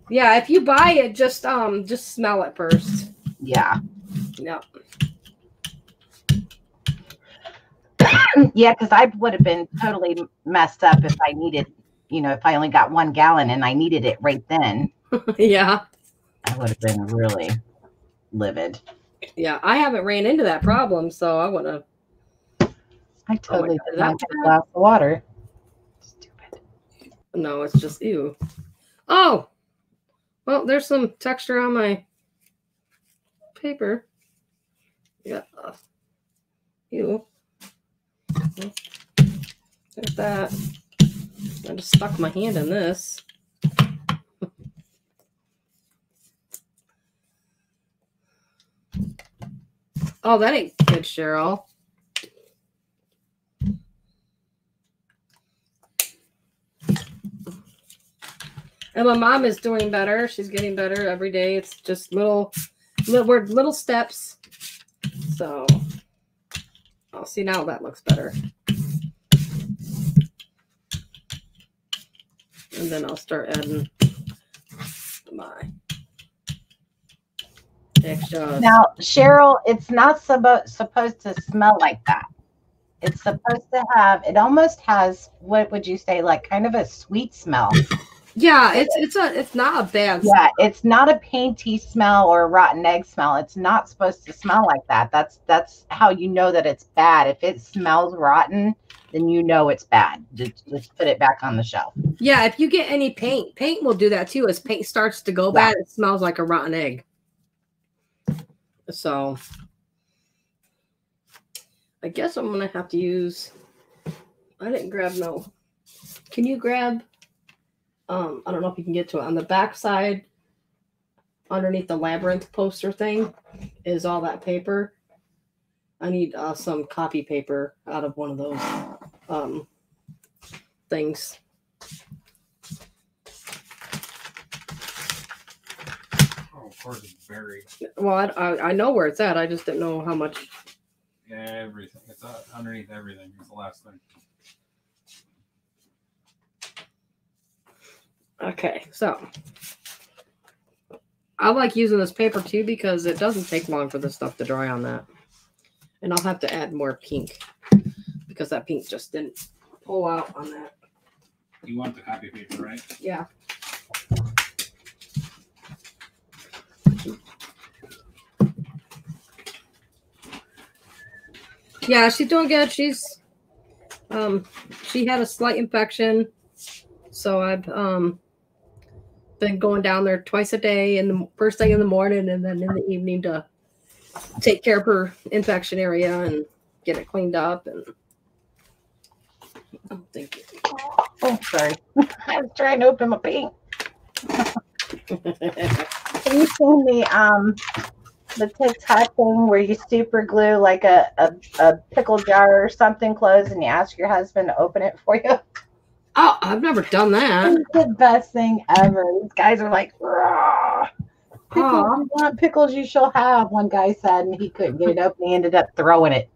Yeah. If you buy it, just um, just smell it first. Yeah. Yeah, Yeah, because I would have been totally messed up if I needed, you know, if I only got one gallon and I needed it right then. yeah, I would have been really livid. yeah. I haven't ran into that problem, so I want to. I totally God, did that not get a glass of water. Stupid. No, it's just ew. Oh, well, there's some texture on my paper. Yeah. uh, Ew. There's that. I just stuck my hand in this. Oh, that ain't good, Cheryl. And my mom is doing better. She's getting better every day. It's just little, little, little steps. So, I'll see now that looks better. And then I'll start adding my extra. Now, Cheryl, it's not suppo- supposed to smell like that. It's supposed to have, it almost has, what would you say, like kind of a sweet smell. Yeah, it's it's a it's not a bad. Yeah, it's not a painty smell or a rotten egg smell. It's not supposed to smell like that. That's that's how you know that it's bad. If it smells rotten, then you know it's bad. Just, just put it back on the shelf. Yeah, if you get any paint, paint will do that too. As paint starts to go bad, it smells like a rotten egg. So I guess I'm gonna have to use. I didn't grab no. Can you grab? Um, I don't know if you can get to it on the back side. Underneath the labyrinth poster thing is all that paper. I need uh, some copy paper out of one of those um, things. Oh, of course it's buried. Well, I, I, I know where it's at. I just didn't know how much. Everything. It's uh, underneath everything. It's the last thing. Okay, so I like using this paper too because it doesn't take long for the stuff to dry on that. And I'll have to add more pink because that pink just didn't pull out on that. You want the copy paper, right? Yeah. Yeah, she's doing good. She's um she had a slight infection. So I've um been going down there twice a day in the first thing in the morning and then in the evening to take care of her infection area and get it cleaned up and oh thank you. Oh, sorry. I was trying to open my paint. Have you seen the um the TikTok thing where you super glue like a, a, a pickle jar or something closed and you ask your husband to open it for you? Oh, I've never done that. It's the best thing ever. These guys are like, "Rah, pickles, Aw. you want pickles you shall have, one guy said, and he couldn't get it open. He ended up throwing it.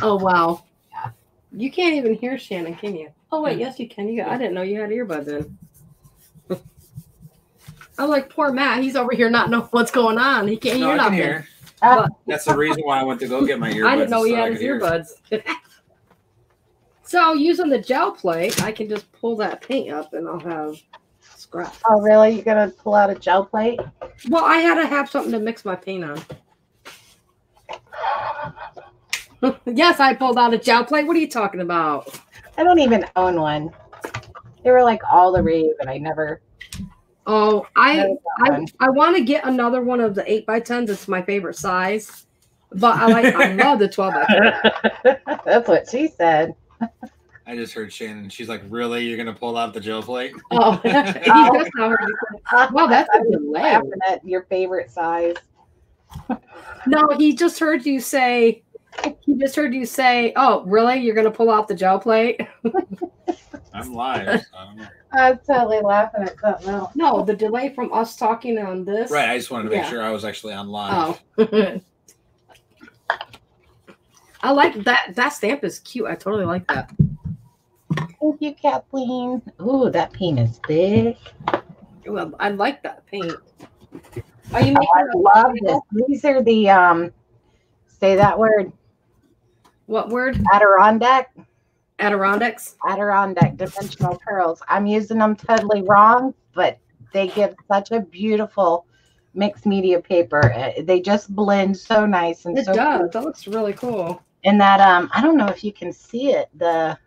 Oh wow. Yeah. You can't even hear Shannon, can you? Oh wait, yes you can. You got, I didn't know you had earbuds in. I'm like poor Matt. He's over here not knowing what's going on. He can't No, hear I can nothing. hear. Uh, That's the reason why I went to go get my earbuds. I didn't know he so I had his could hear. earbuds. so using the gel plate, I can just pull that paint up and I'll have scrap. oh, really? You're going to pull out a gel plate? Well, I had to have something to mix my paint on. yes, I pulled out a gel plate. What are you talking about? I don't even own one. They were like all the rave, and I never. Oh, I I. I want to get another one of the eight by tens. It's my favorite size, but I like I love the twelve by. 10. That's what she said. I just heard Shannon. She's like, "Really? You're gonna pull out the gel plate?" Oh, he just now heard Wow, that's a delay. Laughing at your favorite size. No, he just heard you say. He just heard you say, "Oh, really? You're gonna pull out the gel plate?" I'm live. so I don't know. I was totally laughing at something else. No, the delay from us talking on this. Right. I just wanted to make Yeah. sure I was actually on live. Oh. I like that. That stamp is cute. I totally like that. Thank you, Kathleen. Ooh, that paint is big. Well, I like that paint. Are you Oh, making I a- love this. These are the um, say that word, what word? Adirondack. Adirondacks. Adirondack dimensional pearls. I'm using them totally wrong, but they give such a beautiful mixed media paper. Uh, They just blend so nice and It so does. That looks really cool. And that um, I don't know if you can see it. The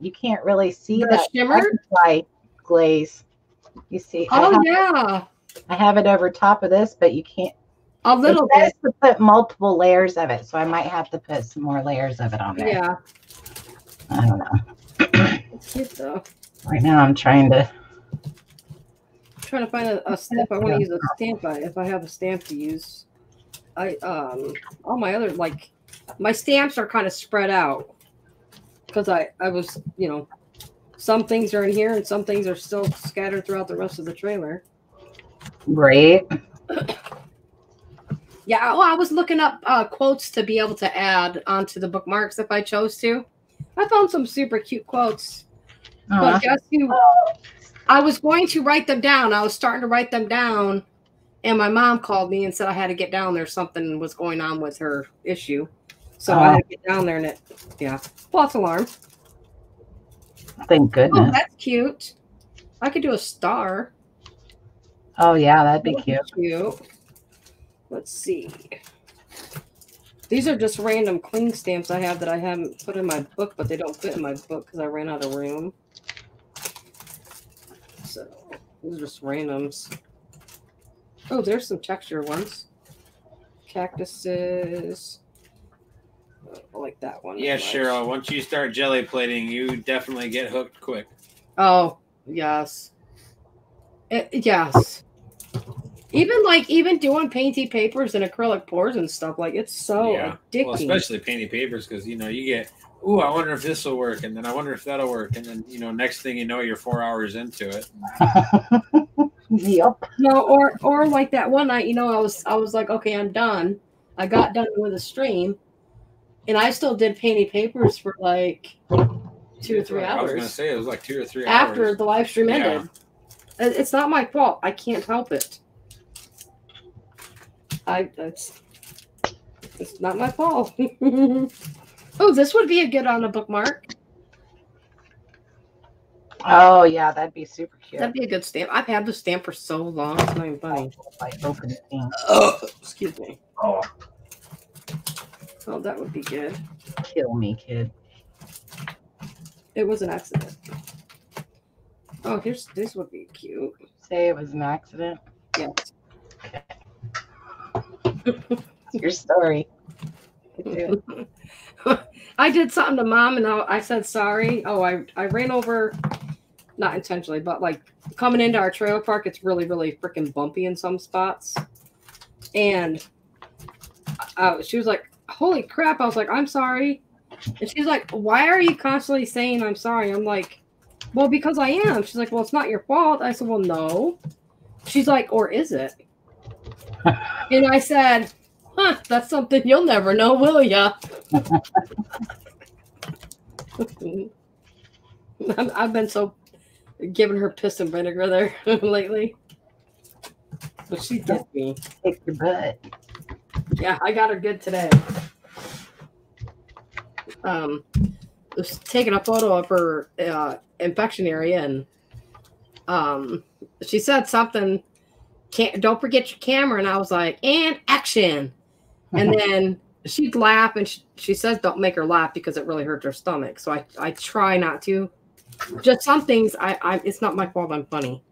you can't really see The that shimmer? glaze. You see, I, Oh have, yeah, I have it over top of this, but you can't. a little it bit. to put multiple layers of it, so I might have to put some more layers of it on there. Yeah, I don't know. it's cute though. Right now, I'm trying to. I'm trying to find a, a stamp. I want to use a stamp. I, if I have a stamp to use, I um all my other like my stamps are kind of spread out because I I was you know some things are in here and some things are still scattered throughout the rest of the trailer. Right. Yeah, oh, I was looking up uh, quotes to be able to add onto the bookmarks if I chose to. I found some super cute quotes. Aw. But guess who? I was going to write them down. I was starting to write them down, and my mom called me and said I had to get down there. Something was going on with her issue, so I uh, had to get down there. And it, yeah, false alarm. Thank goodness. Oh, that's cute. I could do a star. Oh yeah, that'd be cute. cute. Let's see. These are just random cling stamps I have that I haven't put in my book, but they don't fit in my book because I ran out of room. So these are just randoms. Oh, there's some texture ones. Cactuses. I like that one. Yeah, much. Cheryl. Once you start jelly plating, you definitely get hooked quick. Oh, yes. Eh, yes. Even like even doing painty papers and acrylic pours and stuff, like it's so Yeah. addicting. Well, especially painty papers, because you know you get. Ooh, I wonder if this will work, and then I wonder if that'll work, and then you know, next thing you know, you're four hours into it. yep. no, or or like that one night, you know, I was I was like, okay, I'm done. I got done with a stream, and I still did painty papers for like two or three hours. I was gonna say it was like two or three after hours. the live stream Yeah. ended. Uh, it's not my fault. I can't help it. I it's it's not my fault. oh, this would be a good on a bookmark. Oh yeah, that'd be super cute. That'd be a good stamp. I've had the stamp for so long. It's not even funny. Like open thing. Oh, excuse me. Oh, Oh, that would be good. kill me, kid. It was an accident. Oh, here's this would be cute. Say it was an accident. Yes. It's your story. I did something to mom and I, I said sorry. Oh, I, I ran over, not intentionally, but like coming into our trailer park, it's really, really freaking bumpy in some spots. And uh, she was like, Holy crap. I was like, I'm sorry. And she's like, Why are you constantly saying I'm sorry? I'm like, Well, because I am. She's like, Well, it's not your fault. I said, Well, no. She's like, Or is it? and I said, Huh, that's something you'll never know, will ya? I've been so giving her piss and vinegar there lately. But she did me. Kick your butt. Yeah, I got her good today. Um, was taking a photo of her uh, infection area, and um, she said something. Can't don't forget your camera, and I was like, and action. And then she'd laugh, and she, she says, "Don't make her laugh because it really hurts her stomach." So I I try not to. Just some things I I it's not my fault. I'm funny,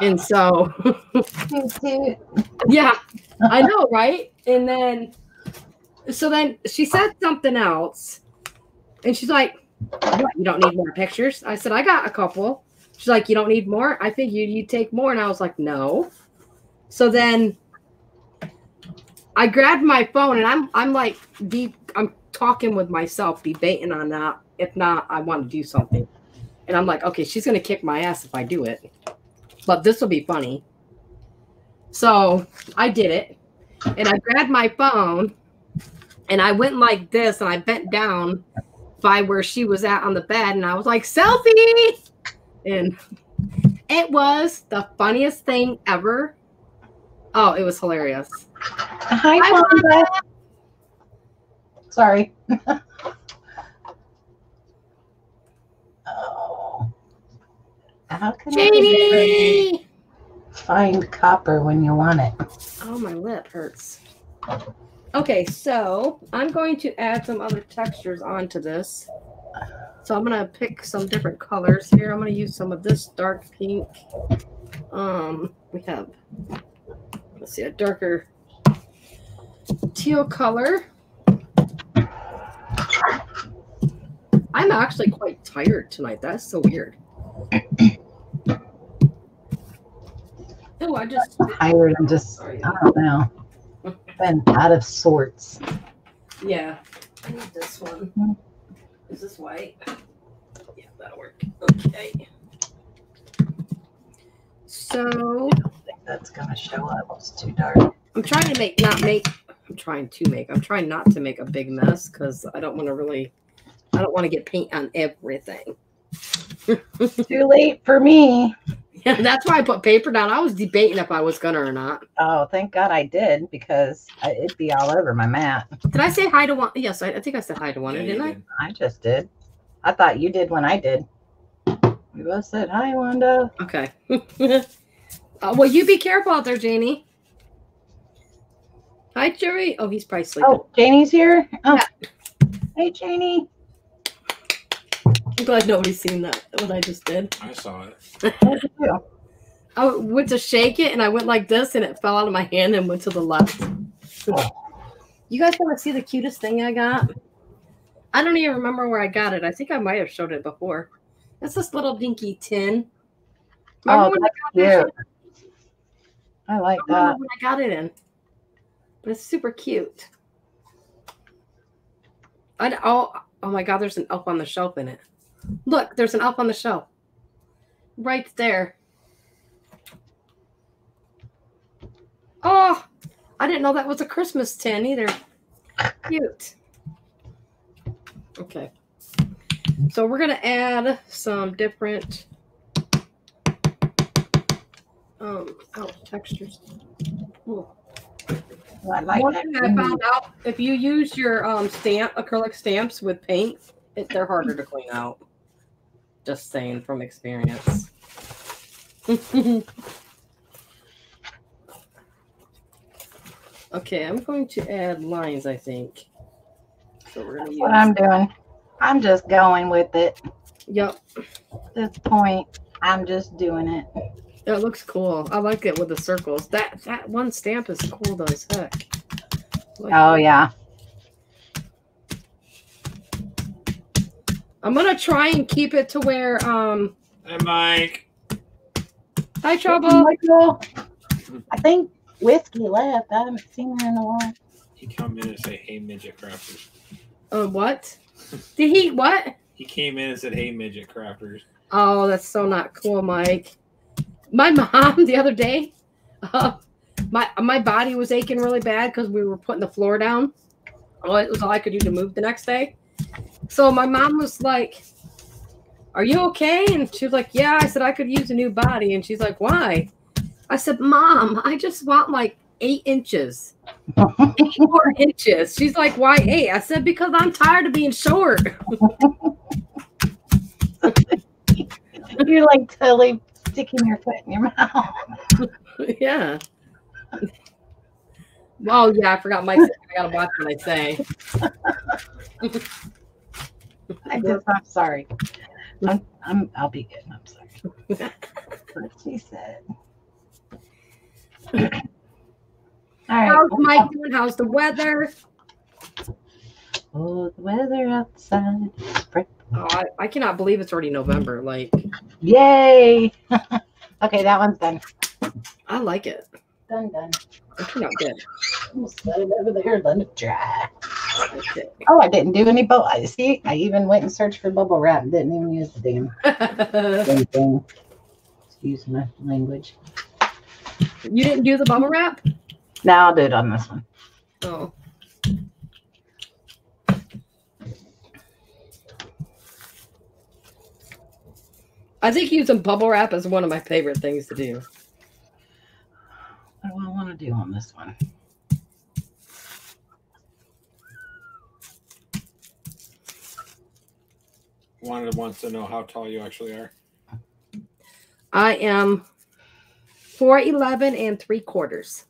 and so yeah, I know, right? And then, so then she said something else, and she's like, You don't need more pictures?" I said, "I got a couple." She's like, "You don't need more?" I think you take more, and I was like, "No." So then, I grabbed my phone, and I'm I'm like deep. I'm talking with myself, debating on that. If not, I want to do something, and I'm like, "Okay, she's gonna kick my ass if I do it." But this will be funny. So I did it. And I grabbed my phone and I went like this and I bent down by where she was at on the bed and I was like, selfie. And it was the funniest thing ever. Oh, it was hilarious. Hi, Hi. Sorry. How can I Janie! find copper when you want it? Oh, my lip hurts. Okay, so I'm going to add some other textures onto this. So I'm gonna pick some different colors here. I'm gonna use some of this dark pink. Um, we have let's see a darker teal color. I'm actually quite tired tonight. That's so weird. Oh, I just Tired and just, Sorry. I don't know, been out of sorts. Yeah, I need this one. Mm-hmm. Is this white? Yeah, that'll work. Okay. So I don't think that's gonna show up. It's too dark. I'm trying to make not make. I'm trying to make. I'm trying not to make a big mess because I don't want to really. I don't want to get paint on everything. Too late for me. Yeah, that's why I put paper down. I was debating if I was gonna or not. Oh, thank God I did because I, it'd be all over my mat. Did I say hi to one? Yes, I, I think I said hi to one, Yeah, didn't I? did. I just did. I thought you did when I did. We both said hi, Wanda. Okay. uh, well, you be careful out there, Janie. Hi, Jerry. Oh, he's probably sleeping. Oh, Janie's here. Oh. Hey, Janie. I'm glad nobody's seen that. What I just did. I saw it. What'd you do? I went to shake it and I went like this and it fell out of my hand and went to the left. you guys want to see the cutest thing I got? I don't even remember where I got it. I think I might have showed it before. It's this little dinky tin. Remember Oh, when I got cute. shit? I like I that. when I got it in. But it's super cute. I, oh, oh my god, there's an elf on the shelf in it. Look, there's an elf on the shelf. Right there. Oh, I didn't know that was a Christmas tin either. Cute. Okay. So we're gonna add some different um oh, textures. Ooh. I like One that. thing I found out if you use your um stamp acrylic stamps with paint, it, they're harder to clean out. Just saying from experience. okay, I'm going to add lines, I think. So we're gonna That's use what I'm doing. I'm just going with it. Yep. At this point, I'm just doing it. That looks cool. I like it with the circles. That that one stamp is cool though as heck. Like- Oh yeah. I'm gonna try and keep it to where um Hey, Mike. hi trouble. Michael, I think whiskey left. I haven't seen her in a while. He come in and say, "Hey, midget crafters." Uh, what? Did he what? He came in and said, "Hey, midget crafters." Oh, that's so not cool, Mike. My mom the other day, uh, my my body was aching really bad because we were putting the floor down. Oh, it was all I could do to move the next day. So my mom was like, "Are you okay?" And she was like, "Yeah." I said I could use a new body, and she's like, "Why?" I said, "Mom, I just want like eight inches, eight more inches." She's like, "Why eight? I said, "Because I'm tired of being short." You're like totally sticking your foot in your mouth. yeah. Oh yeah, I forgot Mike. said I gotta watch what I say. I just, I'm sorry. I'm, I'm, I'll be good. I'm sorry. What she said. All right. How's Mike doing? How's the weather? Oh, the weather outside. is. Oh, I, I cannot believe it's already November. Like, Yay! okay, that one's done. I like it. Done, done. It turned out good. I'm set it over there. Let it dry. Okay. Oh, I didn't do any bubble. I See, I even went and searched for bubble wrap and didn't even use the damn, thing. Excuse my language. you didn't do the bubble wrap? Now I'll do it on this one. Oh. I think using bubble wrap is one of my favorite things to do. What do I want to do on this one? Wanda wants to know how tall you actually are. I am four eleven and three quarters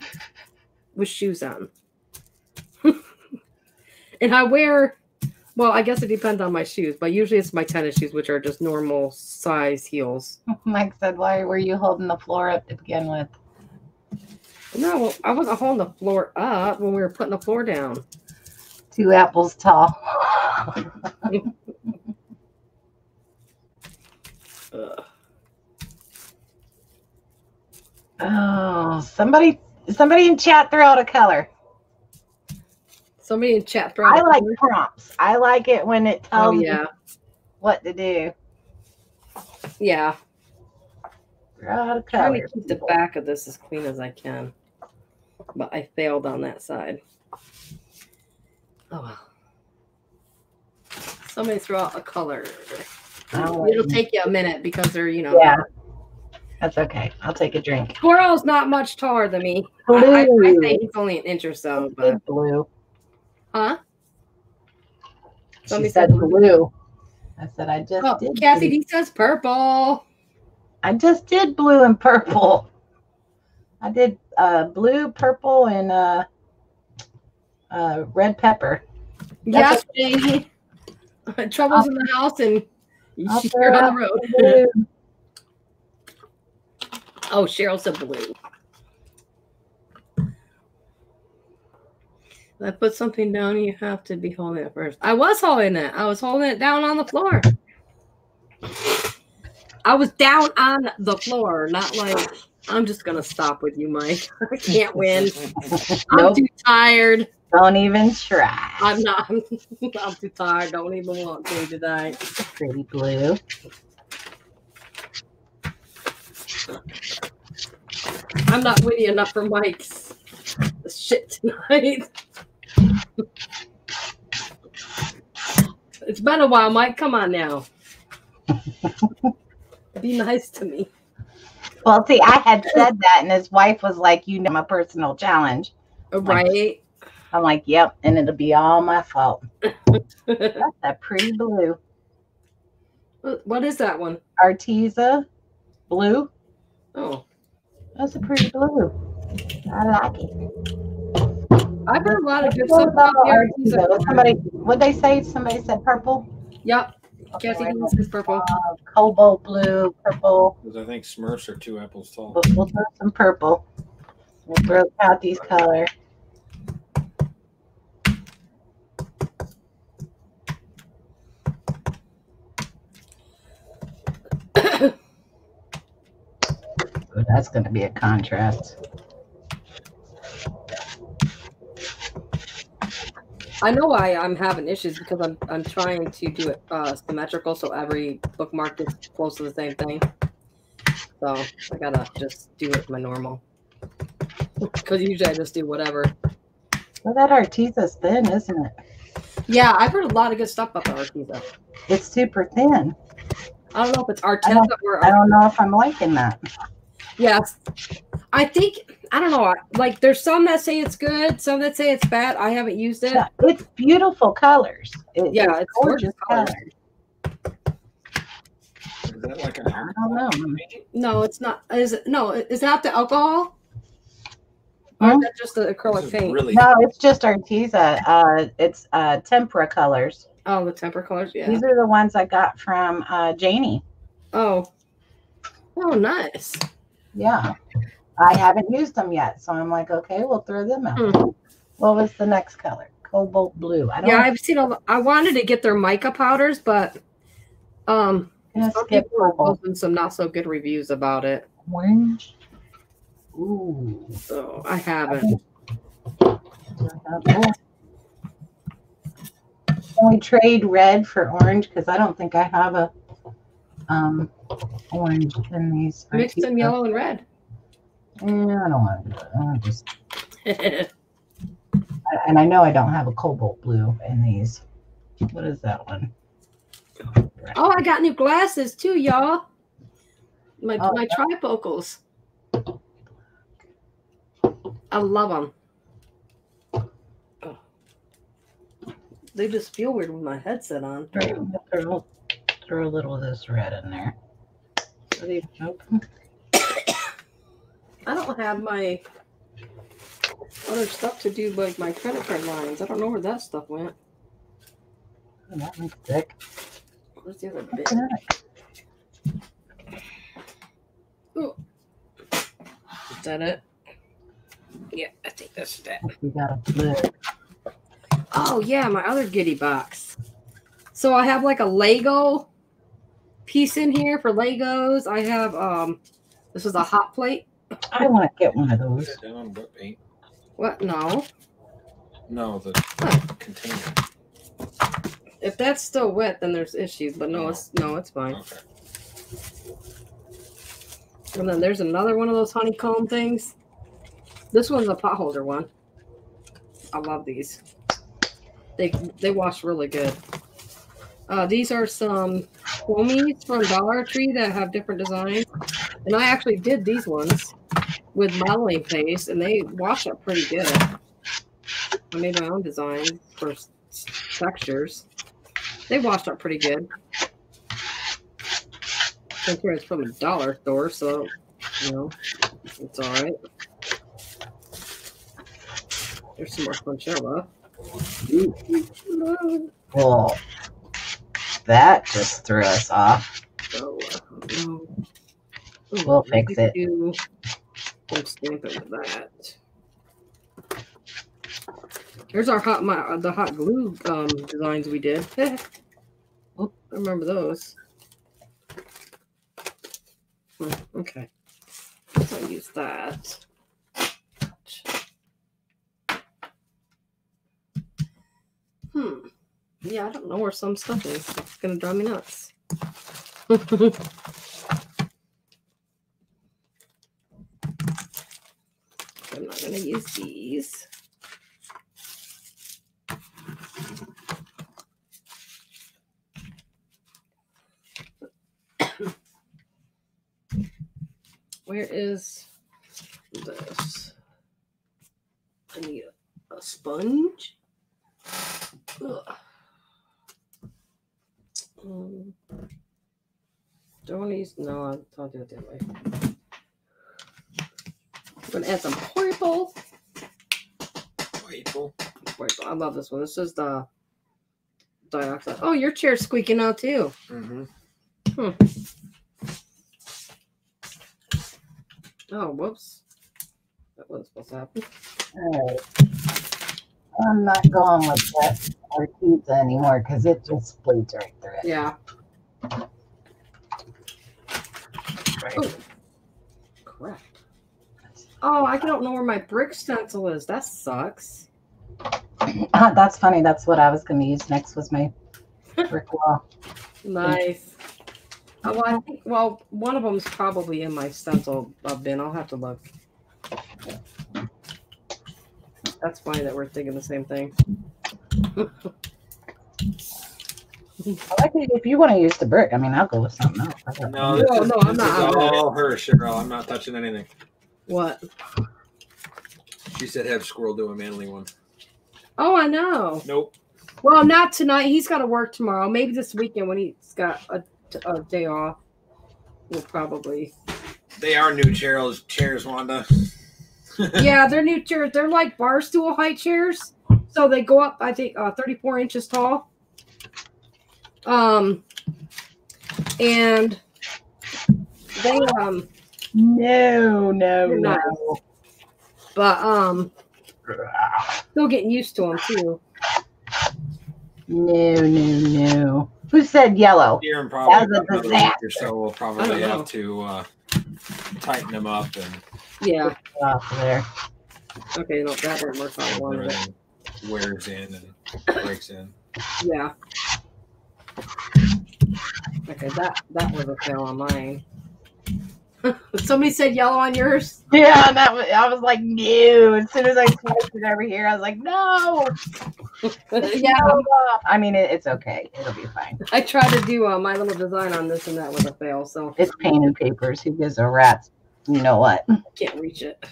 with shoes on, and I wear. Well, I guess it depends on my shoes, but usually it's my tennis shoes, which are just normal size heels. Mike said, "Why were you holding the floor up to begin with?" No, I wasn't holding the floor up when we were putting the floor down. Two apples tall. Oh, somebody, somebody in chat throw out a color. Somebody in chat throw. I out a like color. prompts. I like it when it Oh tells yeah, me what to do. yeah. Throw out a Trying color. to keep the back of this as clean as I can, but I failed on that side. Oh well. Somebody throw out a color. Oh, It'll take you a minute because they're, you know, Yeah, that's okay. I'll take a drink. Squirrel's not much taller than me. I, I, I Blue. say he's only an inch or so, but blue. huh? She Somebody said said blue. I said I just Oh, did. Kathy. D says purple. I just did blue and purple. I did uh, blue, purple, and uh, uh, red pepper. Yes, That's Jamie. Trouble's in the house and I'll you're on the road. Oh, Cheryl's a blue. I put something down, you have to be holding it first. I was holding it. I was holding it down on the floor. I was down on the floor, not like I'm just gonna stop with you, Mike. I can't win. I'm Nope. too tired. Don't even try. I'm not. I'm, I'm too tired. Don't even want to today. Pretty blue. I'm not witty enough for Mike's shit tonight. it's been a while, Mike. Come on now. Be nice to me. Well, see, I had said that, and his wife was like, "You know, my personal challenge." Oh, right? I'm like, "Yep," and it'll be all my fault. That's a pretty blue. what is that one? Arteza blue. Oh, That's a pretty blue. I like it. I've heard a lot of good stuff about about. Arteza? Somebody, what they say? Somebody said purple. Yep. Kathy Dean says purple. Uh, cobalt blue, purple. Because I think Smurfs are two apples tall. We'll, we'll throw some purple. We'll throw Kathy's color. Oh, that's going to be a contrast. I know why I'm having issues because I'm I'm trying to do it uh, symmetrical so every bookmark is close to the same thing. So I gotta just do it my normal. Because usually I just do whatever. Well, that Arteza's thin, isn't it? Yeah, I've heard a lot of good stuff about the Arteza. It's super thin. I don't know if it's Arteza or I don't know if I'm liking that. Yes. I think I don't know. Like there's some that say it's good, some that say it's bad. I haven't used it. Yeah, It's beautiful colors. It- Yeah, it's gorgeous colors. Is that like an I don't know. No, it's not. Is it? No, is that the alcohol? Or Huh? is that just the acrylic paint? really No, it's just Arteza. Uh, it's uh, tempera colors. Oh, the tempera colors. Yeah. These are the ones I got from uh, Janie. Oh. Oh, nice. Yeah. I haven't used them yet, so I'm like, okay, we'll throw them out. Hmm. What was the next color? Cobalt blue. I don't Yeah, I've seen a I wanted to get their mica powders, but um some people are posting some not so good reviews about it. Orange. Ooh. So I haven't. Can we trade red for orange? Because I don't think I have a um orange in these. Mixed in yellow and red. Yeah, I don't want to do it. I'll just, and I know I don't have a cobalt blue in these. What is that one? oh, I got new glasses too, y'all. My Oh, my trifocals. I love them. They just feel weird with my headset on. Throw, throw, throw a little of this red in there. They open? I don't have my other stuff to do like my credit card lines. I don't know where that stuff went. Oh, that one's thick. Where's the other bit? Look Is that it? Yeah, I think that's that. We got a blue. Oh yeah, my other giddy box. So I have like a Lego piece in here for Legos. I have um this is a hot plate. I want to get one of those. Sit down on wet paint. What? No. No, the Huh. container. If that's still wet, then there's issues. But no, it's no, it's fine. Okay. And then there's another one of those honeycomb things. This one's a potholder one. I love these. They they wash really good. Uh, these are some foamies from Dollar Tree that have different designs, and I actually did these ones with modeling paste, and they wash up pretty good. I made my own design for s- textures. They washed up pretty good. Considering it's from a dollar store, so you know it's all right. There's some more Punchinella. Well, that just threw us off. So, no. Ooh, We'll fix maybe it. do Some stamping of that. Here's our hot my, the hot glue um, designs we did. oh, I remember those. Hmm, okay, I'll use that. Hmm. Yeah, I don't know where some stuff is. It's gonna drive me nuts. I'm not gonna use these. Where is this? I need a, a sponge. Ugh. Um, do I want use? No, I'll, I'll do it that way. I'm gonna add some purple. Wait, well, Purple. I love this one. This is the dioxide. Oh, your chair's squeaking out too. Mm-hmm. Oh, whoops. That wasn't supposed to happen. All right. I'm not going with that Arteza anymore because it just bleeds right through it. Yeah. Oh. Crap. Oh, I don't know where my brick stencil is. That sucks. Ah, That's funny. That's what I was going to use next was my brick wall. Nice. Oh, well, I think, well, one of them's probably in my stencil uh, bin. I'll have to look. That's funny that we're thinking the same thing. I like it if you want to use the brick. I mean, I'll go with something else. I No, this, No, is, no, I'm this not- is I'm all her, Cheryl. I'm not touching anything. What? She said have Squirrel do a manly one. Oh, I know. Nope. Well, not tonight. He's got to work tomorrow. Maybe this weekend when he's got a, a day off. We'll probably. They are new chairs, chairs, Wanda. Yeah, they're new chairs. They're like bar stool height chairs. So they go up, I think, uh, 34 inches tall. Um, and they, um, No, no, no. not. but, um, still getting used to them too. No, no, no. Who said yellow? Here in probably That was a another week or so, we'll probably have to uh, tighten them up and Yeah. Off there. Okay, no, that didn't work out one. but- everything wears in and breaks in. Yeah. Okay, that that was a fail on mine. Somebody said yellow on yours. Yeah, and that was, I was like, no. As soon as I swiped it over here, I was like, no. yeah, I mean, it, it's okay. It'll be fine. I tried to do uh, my little design on this, and that was a fail. So It's paint and papers. Who gives a rat's you know what? I can't reach it.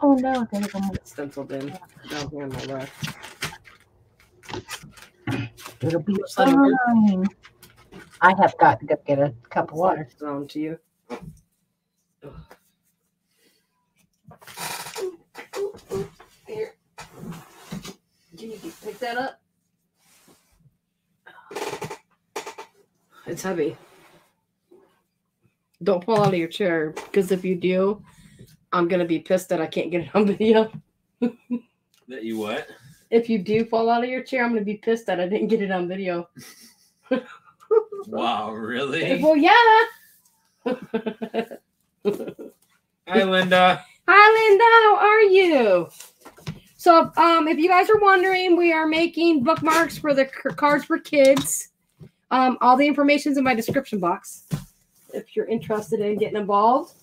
Oh no, there's a It's stenciled in down here on my left. It'll be Son of a- fine. I have got to go get a cup of water. Down to you. Here. Can you pick that up? It's heavy. Don't fall out of your chair because if you do, I'm gonna be pissed that I can't get it on video. That you what? If you do fall out of your chair, I'm gonna be pissed that I didn't get it on video. Wow, really? Well, yeah. Hi, Linda. Hi, Linda. How are you? So, um, if you guys are wondering, we are making bookmarks for the cards for kids. Um, all the information's in my description box. If you're interested in getting involved,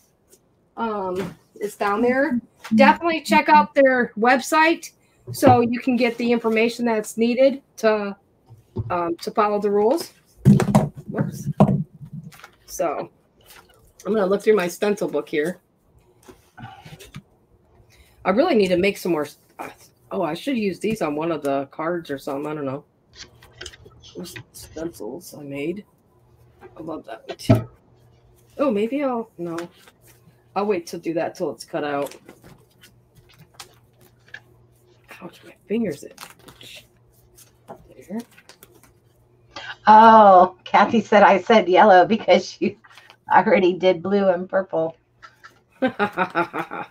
um, it's down there. Definitely check out their website so you can get the information that's needed to um, to follow the rules. Whoops. So, I'm gonna look through my stencil book here. I really need to make some more. uh, Oh, I should use these on one of the cards or something. I don't know. Stencils I made. I love that too. Oh, maybe I'll no. I'll wait to do that till it's cut out. Ouch, my fingers itch. There. Oh, Kathy said I said yellow because she already did blue and purple.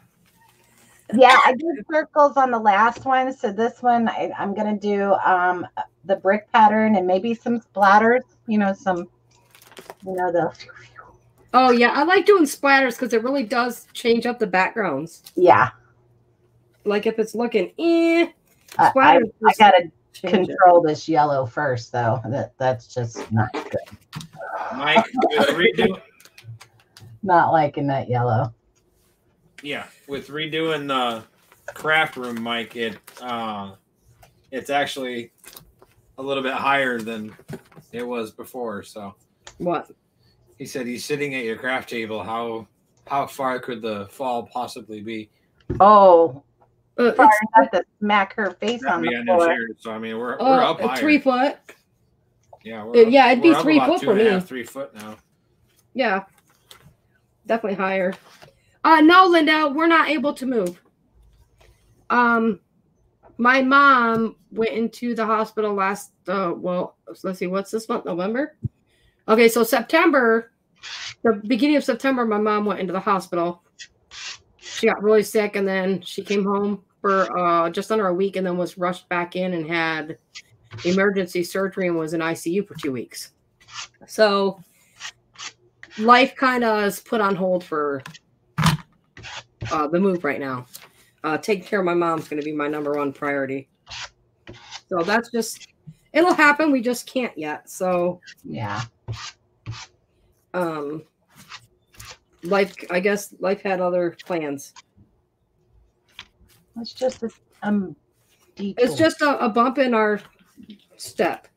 Yeah, I did circles on the last one. So this one I, I'm gonna do um the brick pattern and maybe some splatters, you know, some you know the oh yeah, I like doing splatters because it really does change up the backgrounds. yeah. Like if it's looking eh, I, I, I gotta change it. control this yellow first though. That that's just not good. Mike, with redo, Not liking that yellow. yeah, with redoing the craft room, Mike, it uh, it's actually a little bit higher than it was before. So What? He said he's sitting at your craft table. How how far could the fall possibly be? Oh, Uh, far it's enough to smack her face on the Behind floor. ears. So I mean, we're, we're oh, up higher. three foot. Yeah, Uh, we're up- yeah, it'd be we're three foot for and a me. half, three foot now. Yeah, definitely higher. Uh, no, Linda, we're not able to move. Um, my mom went into the hospital last. Uh, well, let's see, what's this month? November. Okay, so September, the beginning of September, my mom went into the hospital. She got really sick, and then she came home for uh, just under a week, and then was rushed back in and had emergency surgery and was in ICU for two weeks. So life kind of is put on hold for uh, the move right now. Uh, taking care of my mom's going to be my number one priority. So that's just, it'll happen. We just can't yet. So, Yeah. Um, life, I guess life had other plans. It's just a um detour. It's just a, a bump in our step.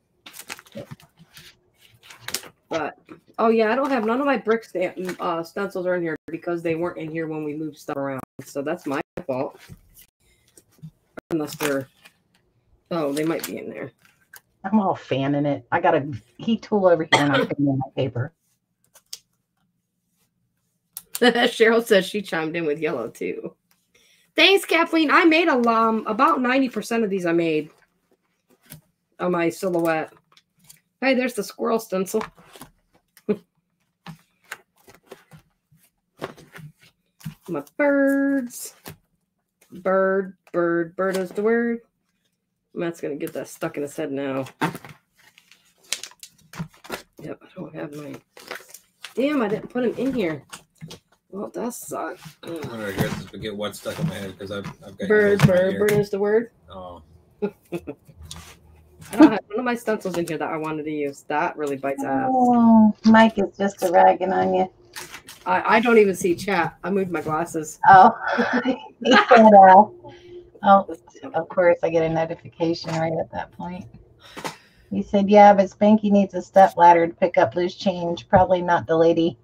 But oh yeah, I don't have none of my brick stamp, uh, stencils are in here because they weren't in here when we moved stuff around. So that's my fault. Unless they're oh, they might be in there. I'm all fanning it. I got a heat tool over here and I'm fanning my paper. Cheryl says she chimed in with yellow too. Thanks, Kathleen. I made a um about 90% of these I made on my silhouette. Hey, there's the squirrel stencil. my birds. Bird, bird, bird is the word. Matt's gonna get that stuck in his head now. Yep, I don't have my... Damn, I didn't put him in here. Well, that sucks. I'm gonna regret this, but get what stuck in my head because I've, I've got Bird, yours in my bird, ear. bird is the word. Oh, I don't have one of my stencils in here that I wanted to use. That really bites ass. Oh, Mike is just a ragging on you. I, I don't even see chat. I moved my glasses. Oh, he said, uh, oh, of course, I get a notification right at that point. He said, yeah, but Spanky needs a step ladder to pick up loose change. Probably not the lady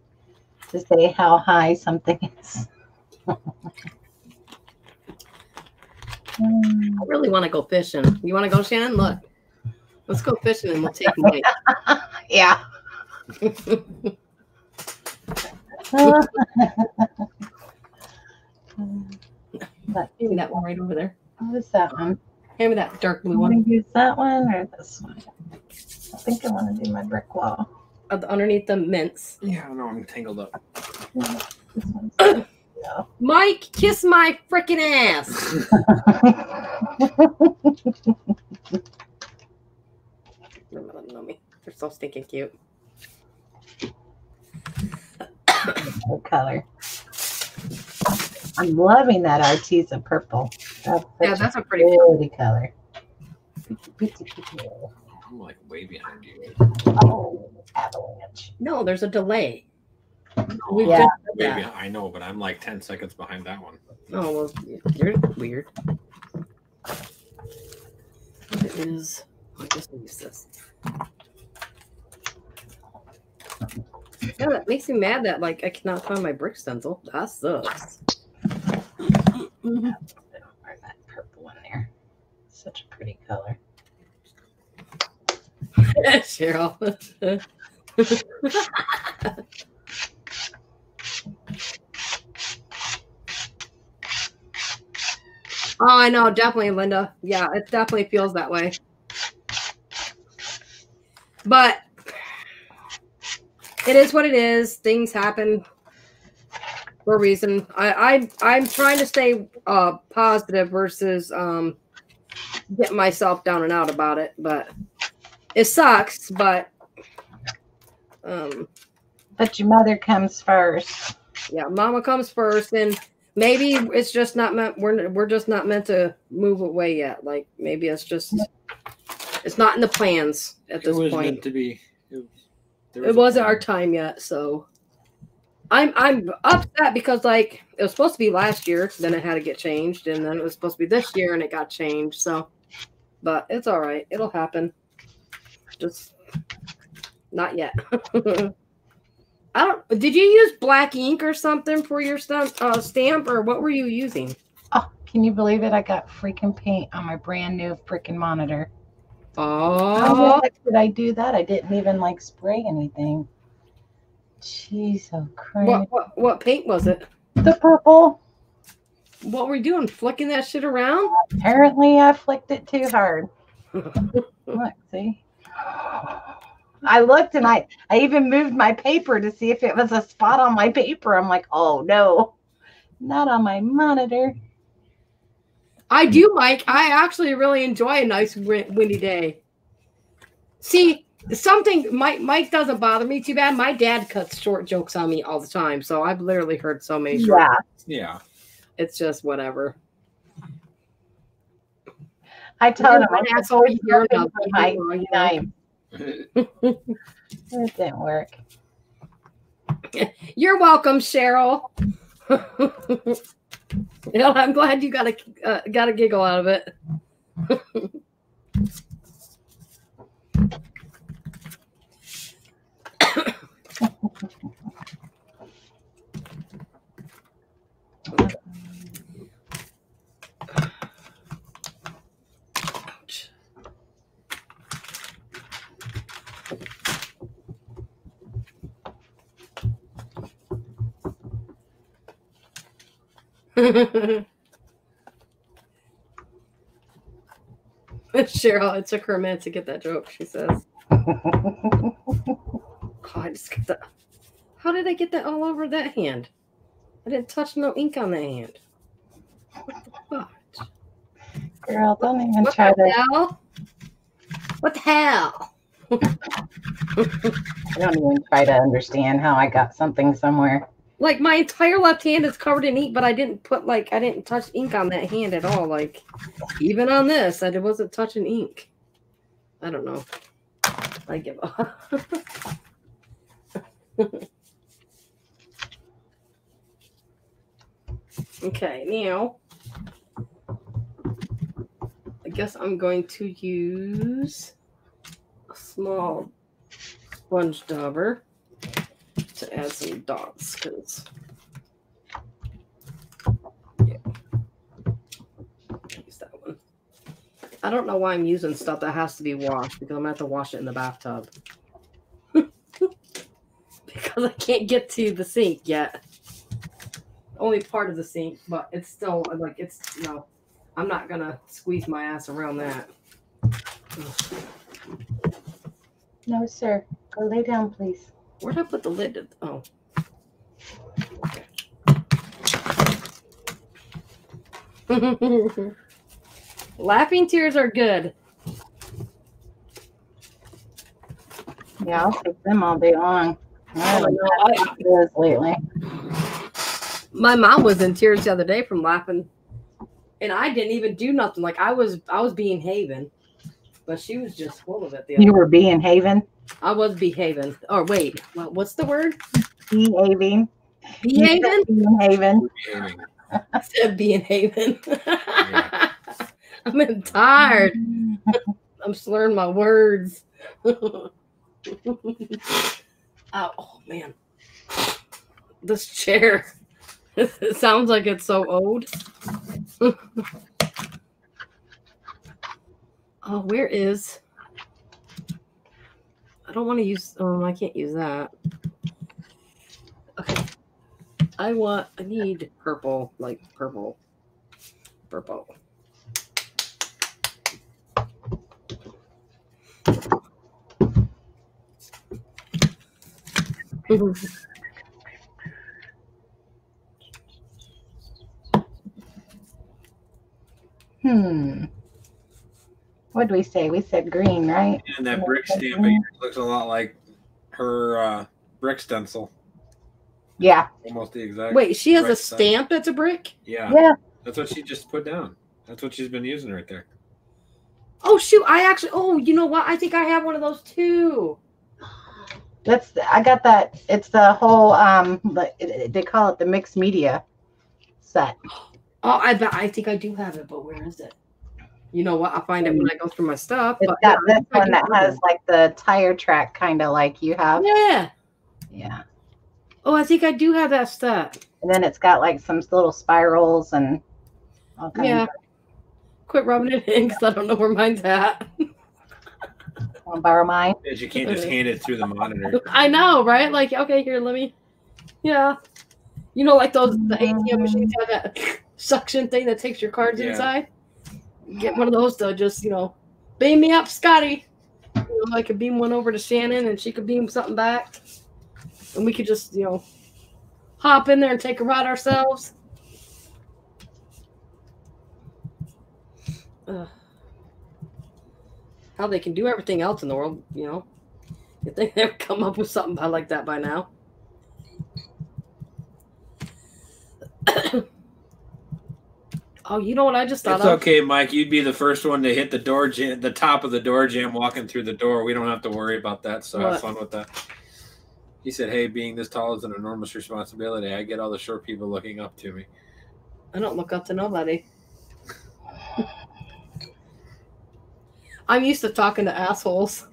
to say how high something is. I really want to go fishing. You want to go, Shannon? Look. Let's go fishing and we'll take Mike. yeah. but Give me that one right over there. what was that one? Hand me that dark blue one. use that one or this one? I think I want to do my brick wall. Uh, underneath the mints. yeah, I know I'm tangled up. This one's good. Yeah. Mike, kiss my freaking ass. Remember them, know me. They're so stinking cute. What color? I'm loving that Arteza purple. That's Yeah, that's a a pretty pretty color. Pretty, pretty, pretty. I'm like way behind you. Oh, avalanche. No, there's a delay. No, We Yeah. just did behind- I know, but I'm like 10 seconds behind that one. Oh well, you're weird. It is. I just use this. Yeah, that makes me mad that like I cannot find my brick stencil. That sucks. Or that purple one there. Such a pretty color. Cheryl. oh, I know, definitely, Linda. Yeah, it definitely feels that way. But it is what it is. Things happen for a reason. I, I am trying to stay uh, positive versus um, get myself down and out about it, but it sucks, but um But your mother comes first. yeah, mama comes first and maybe it's just not meant we're we're just not meant to move away yet. Like maybe it's just it's not in the plans at It this was point. meant to be. It, was- there it was a wasn't our time yet, so I'm I'm upset because like it was supposed to be last year, then it had to get changed, and then it was supposed to be this year and it got changed. So but it's all right, it'll happen. Just not yet. I don't did you use black ink or something for your stamp uh, stamp or what were you using? Oh, can you believe it? I got freaking paint on my brand new freaking monitor. Oh did I do that? I didn't even like spray anything. Jeez, oh Christ. what, what what paint was it? The purple. What were you doing? Flicking that shit around? Apparently, I flicked it too hard. Look, see. I looked and I, I even moved my paper to see if it was a spot on my paper. I'm like, oh no, not on my monitor. I do, Mike. I actually really enjoy a nice windy day. See, something Mike Mike doesn't bother me too bad. My dad cuts short jokes on me all the time, so I've literally heard so many short. Yeah, Yeah. It's just whatever. I told him You're I'm an asshole. looking not- my knife. It didn't work. You're welcome, Cheryl. you know, I'm glad you got a uh, got a giggle out of it. Cheryl, it took her a minute to get that joke. She says, "Oh, I just got that. How did I get that all over that hand? I didn't touch no ink on that hand. What the fuck? Girl, don't even What try the to. hell? What the hell? I don't even try to understand how I got something somewhere. Like my entire left hand is covered in ink, but I didn't put like I didn't touch ink on that hand at all. Like even on this, I wasn't touching ink. I don't know. I give up. okay, now I guess I'm going to use a small sponge dauber to add some dots because yeah. Use that one. I don't know why i'm using stuff that has to be washed because i'm gonna have to wash it in the bathtub. Because i can't get to the sink yet. Only part of the sink but it's still like it's no. I'm not gonna squeeze my ass around that. No, sir. Go lay down, please. Where'd I put the lid? Oh. Laughing tears are good. Yeah, I'll take them all day long. I no, I- lately. my mom was in tears the other day from laughing, and I didn't even do nothing. Like I was, I was being haven, but she was just full of it. The other You were being haven. I was behaving. Or wait, what, what's the word? Behaving. Behaving? Being haven. I said being haven. I'm tired. I'm slurring my words. oh, oh man, this chair. It sounds like it's so old. oh, where is? I don't want to use. Um, I can't use that. Okay. I want. I need purple. Like purple. Purple. hmm. What did we say? We said green, right? And that brick stamping looks a lot like her uh, brick stencil. Yeah. Almost the exact. Wait, she has a right side. stamp that's a brick? Yeah, Yeah. that's what she just put down. That's what she's been using right there. Oh shoot, I actually oh, you know what? I think I have one of those too. That's I got that. It's the whole um. like, it- it- They call it the mixed media set. Oh, I bet I think I do have it, but where is it? You know what? I'll find it when I go through my stuff. It's But got yeah, this one that has like the tire track kind of like you have. Yeah. Yeah. Oh, I think I do have that stuff. And then it's got like some little spirals and all kinds Yeah. of Quit rubbing it in because I don't know where mine's at. I'll borrow mine. Is you can't just hand it through the monitor. I know, right? Like, okay, here, let me. Yeah. You know, like those the ATM machines have that suction thing that takes your cards Yeah. inside. Get one of those to just, you know, beam me up, Scotty. You know, I could beam one over to Shannon, and she could beam something back, and we could just, you know, hop in there and take a ride ourselves. How they can do everything else in the world, you know? You think they would come up with something like that by now? oh, you know what I just thought It's of? okay, Mike. You'd be the first one to hit the door jam, the top of the door jam, walking through the door. We don't have to worry about that. So have fun with that. He said, "Hey, being this tall is an enormous responsibility. I get all the short people looking up to me." I don't look up to nobody. I'm used to talking to assholes.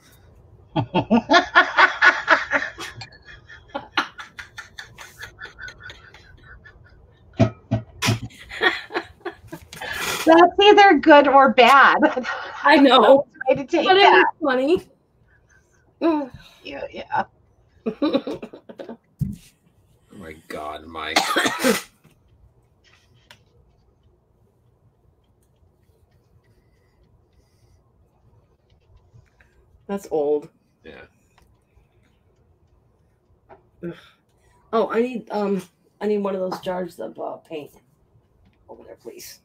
That's either good or bad. I know, Way to take but it that. is funny. Yeah, yeah. Oh my God, Mike. That's old. Yeah. Oh, I need um, I need one of those jars of uh, paint over there, please.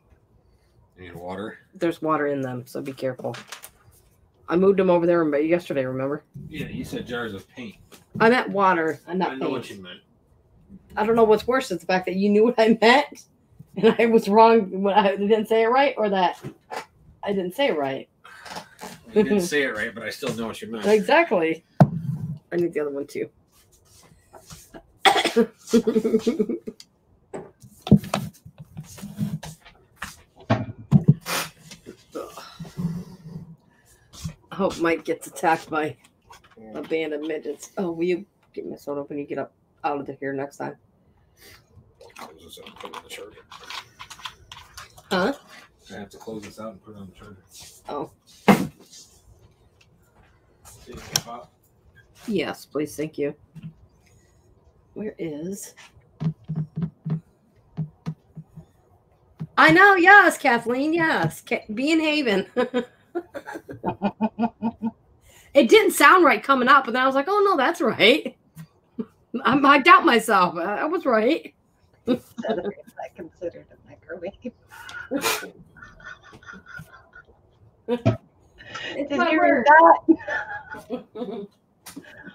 Water? There's water in them, so be careful. I moved them over there yesterday. Remember? Yeah, you said jars of paint. I meant water, and not I know paint. what you meant. I don't know what's worse: is the fact that you knew what I meant, and I was wrong when I didn't say it right, or that I didn't say it right. You didn't say it right, but I still know what you meant. Exactly. I need the other one too. I hope Mike gets attacked by a band of midgets. Oh, will you get me a soda when you get up out of here next time? Close this out and put it on the charger. Huh? I have to close this out and put it on the charger. Oh. See if it pop. Yes, please. Thank you. Where is? I know. Yes, Kathleen. Yes, Ca- be in Haven. it didn't sound right coming up, but then I was like, "Oh no, that's right." I, I doubt myself. Uh, I, I was right. I considered a microwave? It's Did you read that?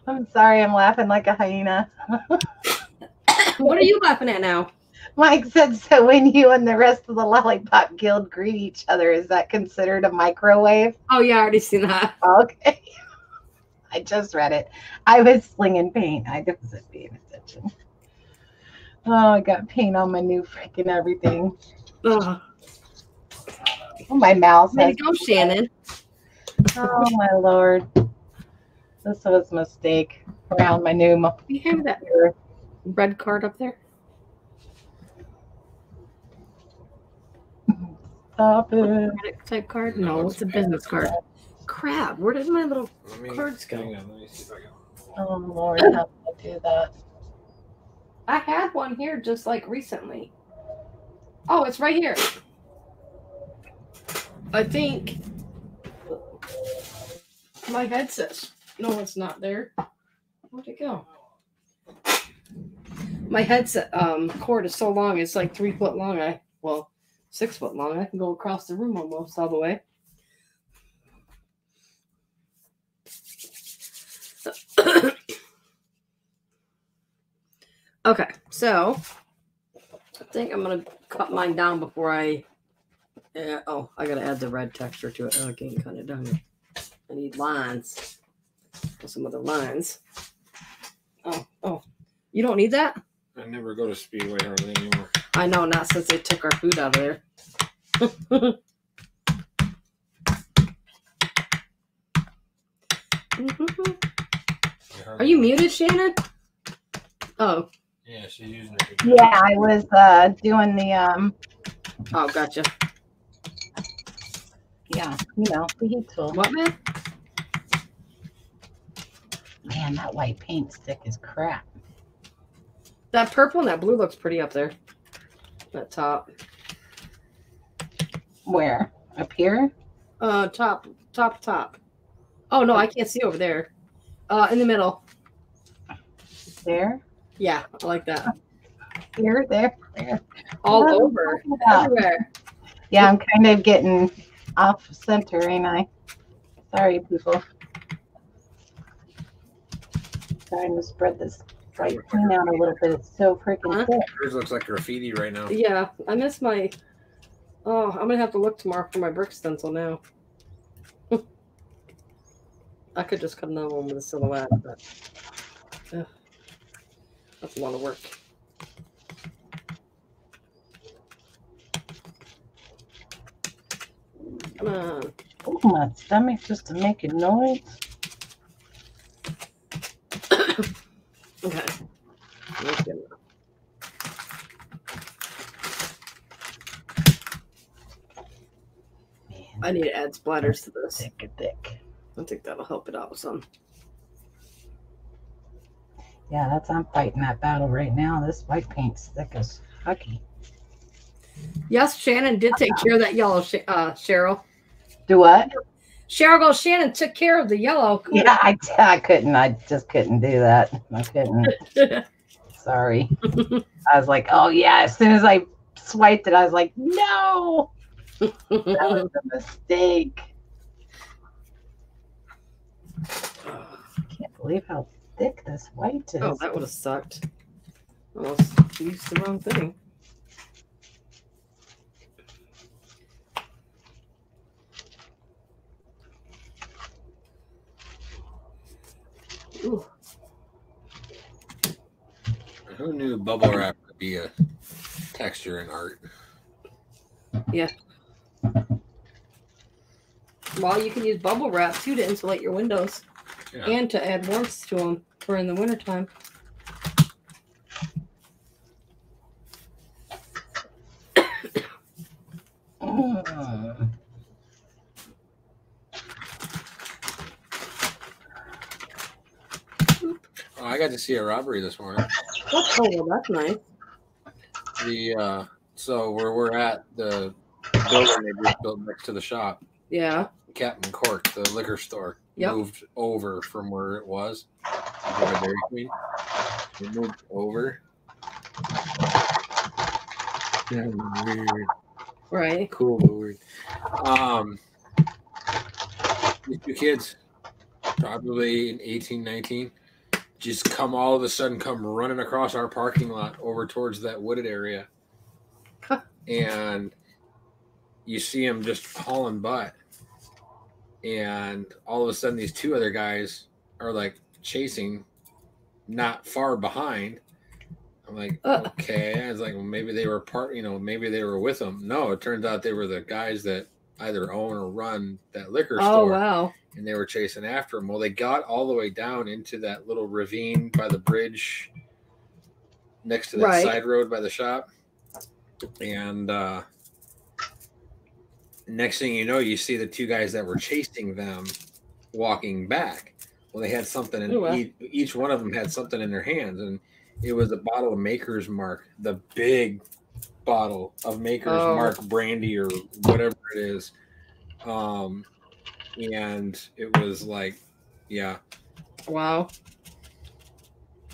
I'm sorry, I'm laughing like a hyena. what are you laughing at now? Mike said, so when you and the rest of the Lollipop Guild greet each other, is that considered a microwave? Oh yeah, I already seen that. Okay. I just read it. I was slinging paint. I wasn't paying attention. Oh, I got paint on my new freaking everything. Ugh. Oh, my mouse Way go, Shannon. Oh, my lord. This was a mistake around my new you have that red card up there? Stop it. Credit type card? No, No, it's it's a a business card. Crap, where did my little Let me, Cards go. hang on, let me see if I can. Oh, Lord, how did I do that? I had one here just like recently. Oh, it's right here. I think. My headset. No, it's not there. Where'd it go? My headset um cord is so long, it's like three foot long. I well, six foot long. I can go across the room almost all the way. okay, so I think I'm gonna cut mine down before I. Yeah. Oh, I gotta add the red texture to it. Oh, getting kind of done. here. I need lines. Some other lines. Oh, oh, you don't need that. I never go to Speedway hardly anymore. I know, not since they took our food out of there. Are you muted, Shannon? Oh, Yeah, she's using her. Yeah, I was uh doing the um oh, gotcha. yeah, you know, the heat tool. What, man? Man, that white paint stick is crap. That purple and that blue looks pretty up there. That top, Where? Up here? uh, top, top, top. Oh no, I can't see over there. Uh, in the middle. There? Yeah, I like that. Here, there, there. All What over, everywhere. Yeah, I'm kind of getting off center, ain't I? Sorry, people. Trying to spread this bright paint out a little bit. It's so freaking Huh? thick. Yours looks like graffiti right now. Yeah, I miss my. Oh, I'm gonna have to look tomorrow for my brick stencil now. I could just cut another one with a silhouette, but ugh, that's a lot of work. Come on. Oh, my stomach just to make a noise. Okay. That's good enough. Man, I need to add splatters to this. thick, and thick. I think that'll help it out some. Yeah, that's I'm fighting that battle right now. This white paint's thick as fucky. Yes, Shannon did take care of that yellow, uh, Cheryl. Do what? Cheryl goes, Shannon took care of the yellow. Cool. Yeah, I, I couldn't. I just couldn't do that. I couldn't. Sorry. I was like, oh yeah. As soon as I swiped it, I was like, no, that was a mistake. I can't believe how thick this white is. oh, that would have sucked. Almost used the wrong thing. Ooh, Who knew bubble wrap could be a texture in art? Yeah. Well, you can use bubble wrap too to insulate your windows Yeah. and to add warmth to them for in the wintertime. Mm. Oh, I got to see a robbery this morning. Oh, well, that's nice. The uh, so where we're at the building they just built next to the shop, Yeah. Captain Cork, the liquor store, Yep. moved over from where it was. Dairy Queen. It moved over. Yeah, weird. Right. cool but weird. Um, these two kids, probably in 18, 19, just come all of a sudden come running across our parking lot over towards that wooded area. And you see him just hauling butt. And all of a sudden, these two other guys are like chasing, not far behind. I'm like, Uh. okay. I was like, well, maybe they were part, you know, maybe they were with them. No, it turns out they were the guys that either own or run that liquor Oh, store, wow. And they were chasing after them. Well, they got all the way down into that little ravine by the bridge next to that Right. side road by the shop, and uh, next thing you know, you see the two guys that were chasing them walking back. Well, they had something in Oh, wow. each, each one of them had something in their hands, and it was a bottle of Maker's Mark, the big bottle of Maker's Oh. Mark brandy or whatever it is. Um, and it was like, yeah, Wow.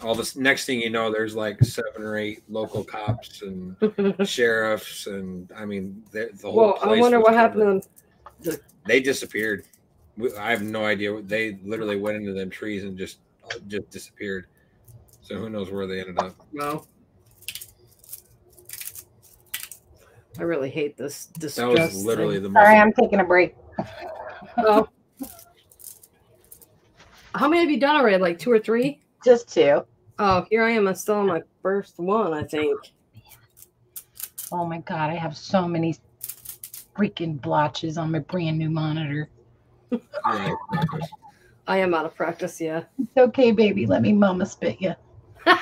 all this. Next thing you know, there's like seven or eight local cops and sheriffs, and I mean, the, the whole. well, I wonder what covered. happened. to. They disappeared. I have no idea. They literally went into them trees and just just disappeared. So who knows where they ended up? Wow. I really hate this That distress. was literally thing. the most. Sorry, I'm taking a break. Oh. How many have you done already? Like two or three? Just two. Oh, here I am. I'm still on my first one, I think. Oh my god, I have so many freaking blotches on my brand new monitor. I am out of practice, yeah. It's okay, baby. Let me mama spit you.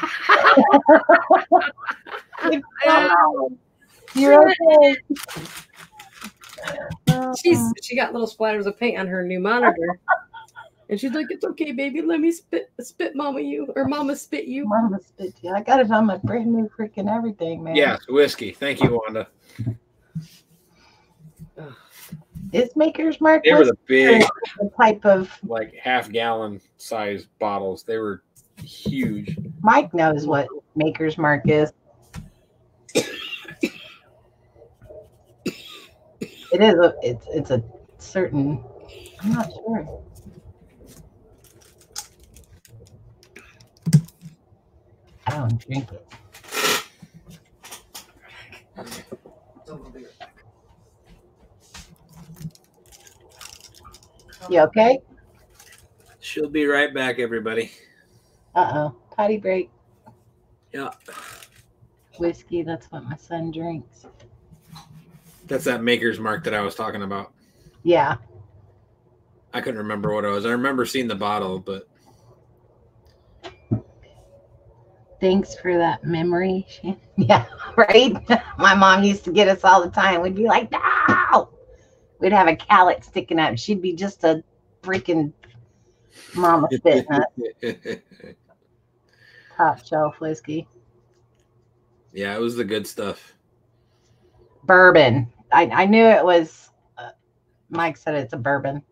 You're okay. She's uh-huh. she got little splatters of paint on her new monitor. And she's like, It's okay, baby. Let me spit spit mama you or mama spit you. Mama spit you. I got it on my brand new freaking everything, man. Yes, whiskey. Thank you, Wanda. It's Maker's Mark They were was the big, the type of like half gallon size bottles. They were huge. Mike knows what Maker's Mark is. It is a it's it's a certain I'm not sure. I don't drink it. You okay? She'll be right back, everybody. Uh oh. Potty break. Yeah, Whiskey, that's what my son drinks. That's that Maker's Mark that I was talking about. Yeah. I couldn't remember what it was. I remember seeing the bottle, but Thanks for that memory. Yeah, right? My mom used to get us all the time. We'd be like, no! We'd have a calyx sticking out. She'd be just a freaking mama spitting it. Top shelf whiskey. yeah, it was the good stuff. Bourbon. I, I knew it was, uh, Mike said it's a bourbon.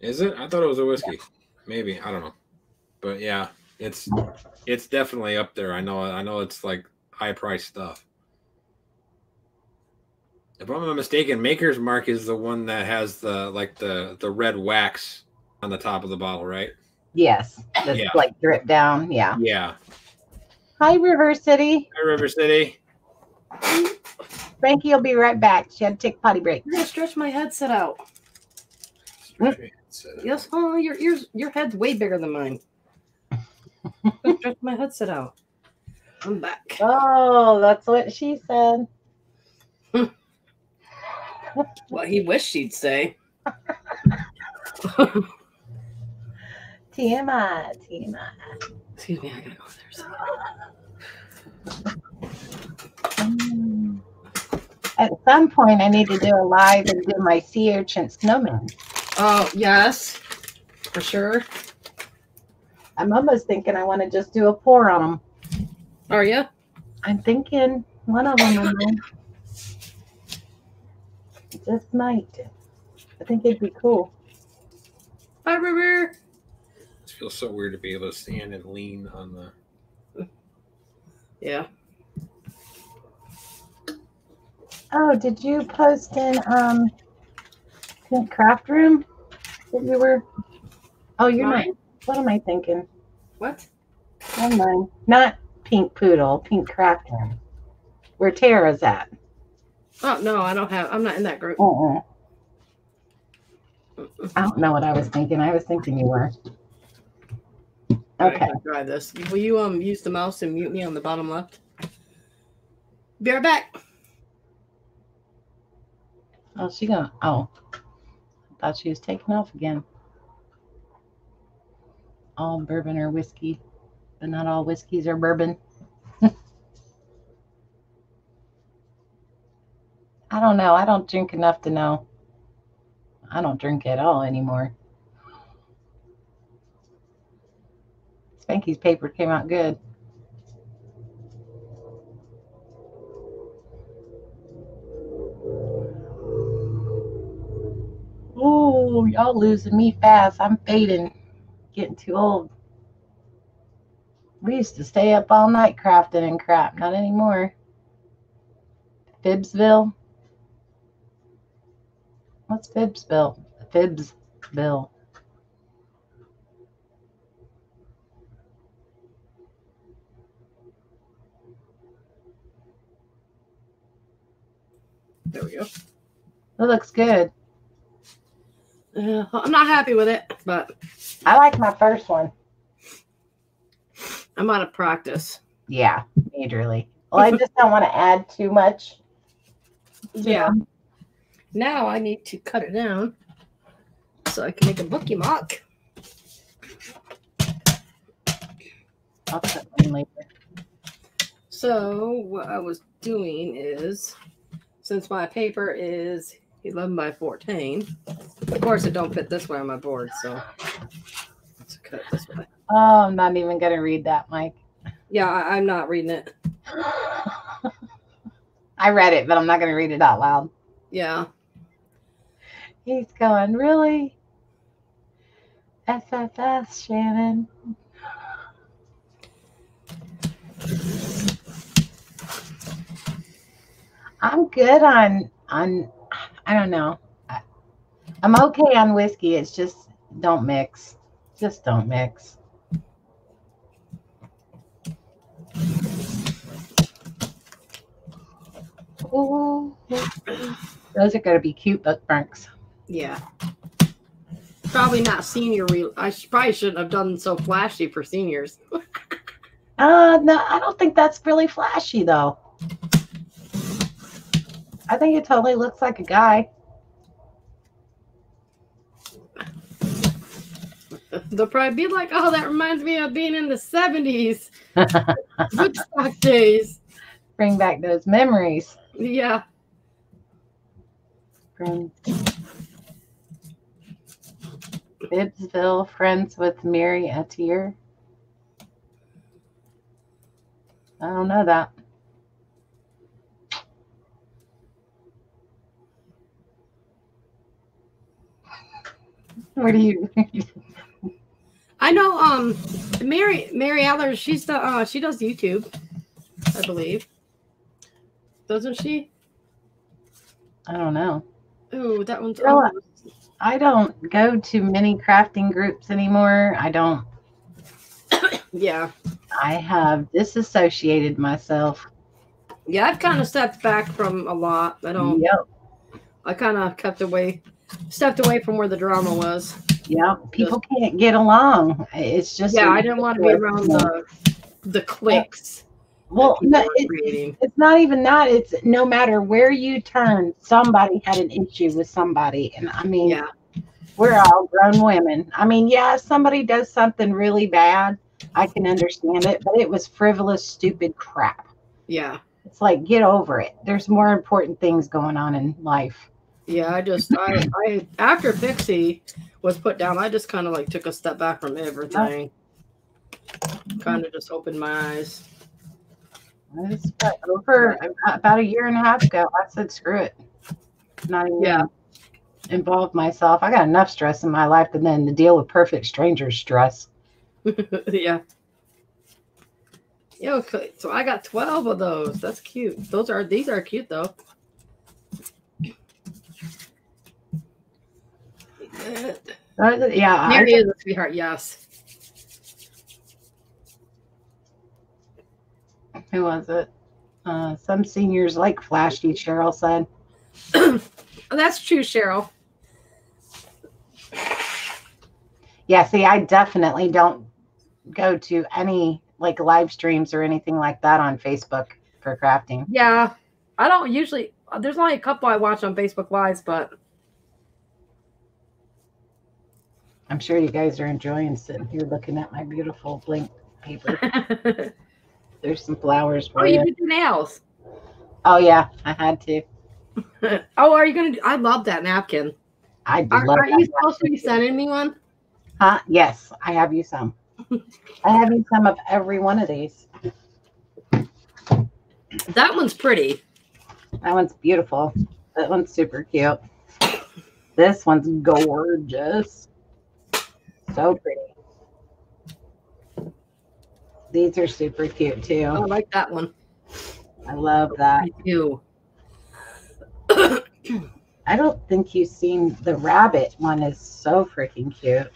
Is it? I thought it was a whiskey. Maybe I don't know, but yeah, it's it's definitely up there. I know. I know it's like high price stuff. If I'm not mistaken, Maker's Mark is the one that has the like the the red wax on the top of the bottle, right? Yes. That's Yeah. like drip down. Yeah. Yeah. Hi, River City. Hi, River City. Frankie will be right back. She had to take a potty break. I'm gonna stretch my headset out. Yes, huh? Your ears your head's way bigger than mine. stretch my headset out. I'm back. Oh, that's what she said. What he wished she'd say. TMI, TMI. Excuse me, I gotta go there. At some point, I need to do a live and do my sea urchin snowman. Oh, yes. For sure. I'm almost thinking I want to just do a pour on them. Are you? I'm thinking one of them. I might- just might. I think it'd be cool. Bye, River. It feels so weird to be able to stand and lean on the. Yeah. Oh, did you post in um Pink Craft Room that you were? Oh, you're not. What am I thinking? What? Never mind. Not Pink Poodle, Pink Craft Room. Where Tara's at. Oh no, I don't have. I'm not in that group. Uh-uh. I don't know what I was thinking. I was thinking you were. Okay. I'll try this. Will you um use the mouse and mute me on the bottom left? Be right back. Oh, she gonna. Oh, I thought she was taking off again. All bourbon or whiskey, but not all whiskeys are bourbon. I don't know. I don't drink enough to know. I don't drink at all anymore. Spanky's paper came out good. Oh, y'all losing me fast. I'm fading, getting too old. We used to stay up all night crafting and crap. Not anymore. Fibsville. What's Fibsville? Fibsville. There we go. That looks good. Uh, I'm not happy with it, but I like my first one. I'm out of practice. Yeah, majorly. Well, I just don't want to add too much. Yeah. Now I need to cut it down so I can make a bookie mock. I'll cut mine later. So what I was doing is, since my paper is 11 by 14, of course it don't fit this way on my board, so let's cut this way. Oh, I'm not even going to read that, Mike. Yeah, I, I'm not reading it. I read it, but I'm not going to read it out loud. Yeah. He's going, really? SFS, Shannon. I'm good on on I don't know. I- I'm okay on whiskey. It's just don't mix. Just don't mix. Ooh, those are going to be cute bookmarks. Yeah. Probably not senior. Re- I sh- probably shouldn't have done so flashy for seniors. Uh, no, I don't think that's really flashy though. I think it totally looks like a guy. They'll probably be like, oh, that reminds me of being in the 70s. Woodstock days. Bring back those memories. Yeah. From Bibbsville, friends with Mary Atier. I don't know that. What do you? I know um Mary Mary Aller, she's the uh she does YouTube, I believe. Doesn't she? I don't know. Ooh, that one's Girl, almost- I don't go to many crafting groups anymore. I don't. yeah. I have disassociated myself. Yeah, I've kind of stepped back from a lot. I don't Yep. I kind of kept away stepped away from where the drama was. Yeah, People can't get along. It's just Yeah, I didn't want to be around the the cliques. Well, no, it, it's not even that. It's no matter where you turn, somebody had an issue with somebody, and I mean, Yeah. we're all grown women. I mean, yeah, if somebody does something really bad, I can understand it, but it was frivolous, stupid crap. Yeah. It's like get over it. There's more important things going on in life. Yeah, I just I I after Pixie was put down, I just kind of like took a step back from everything. Kind of just opened my eyes. Over about a year and a half ago. I said, screw it. Not even Yeah. involve myself. I got enough stress in my life and then to deal with perfect strangers stress. yeah. Yeah, okay. So I got 12 of those. That's cute. Those are these are cute though. Uh, Yeah, Mary is a sweetheart, yes. who was it? Uh, some seniors like flashy, Cheryl said. That's true, Cheryl. Yeah, see, I definitely don't go to any like live streams or anything like that on Facebook for crafting. Yeah. I don't usually there's only a couple I watch on Facebook Lives, but I'm sure you guys are enjoying sitting here looking at my beautiful blank paper. oh, There's some flowers for you Oh, you. did nails. Oh yeah, I had to. oh, are you gonna do I love that napkin. I Are, love are you that. supposed to be sending me one? Huh? Yes, I have you some. I have you some of every one of these. That one's pretty. That one's beautiful. That one's super cute. This one's gorgeous. So pretty. These are super cute too. I like that one. I love that. I do. I don't think you've seen the rabbit one is so freaking cute.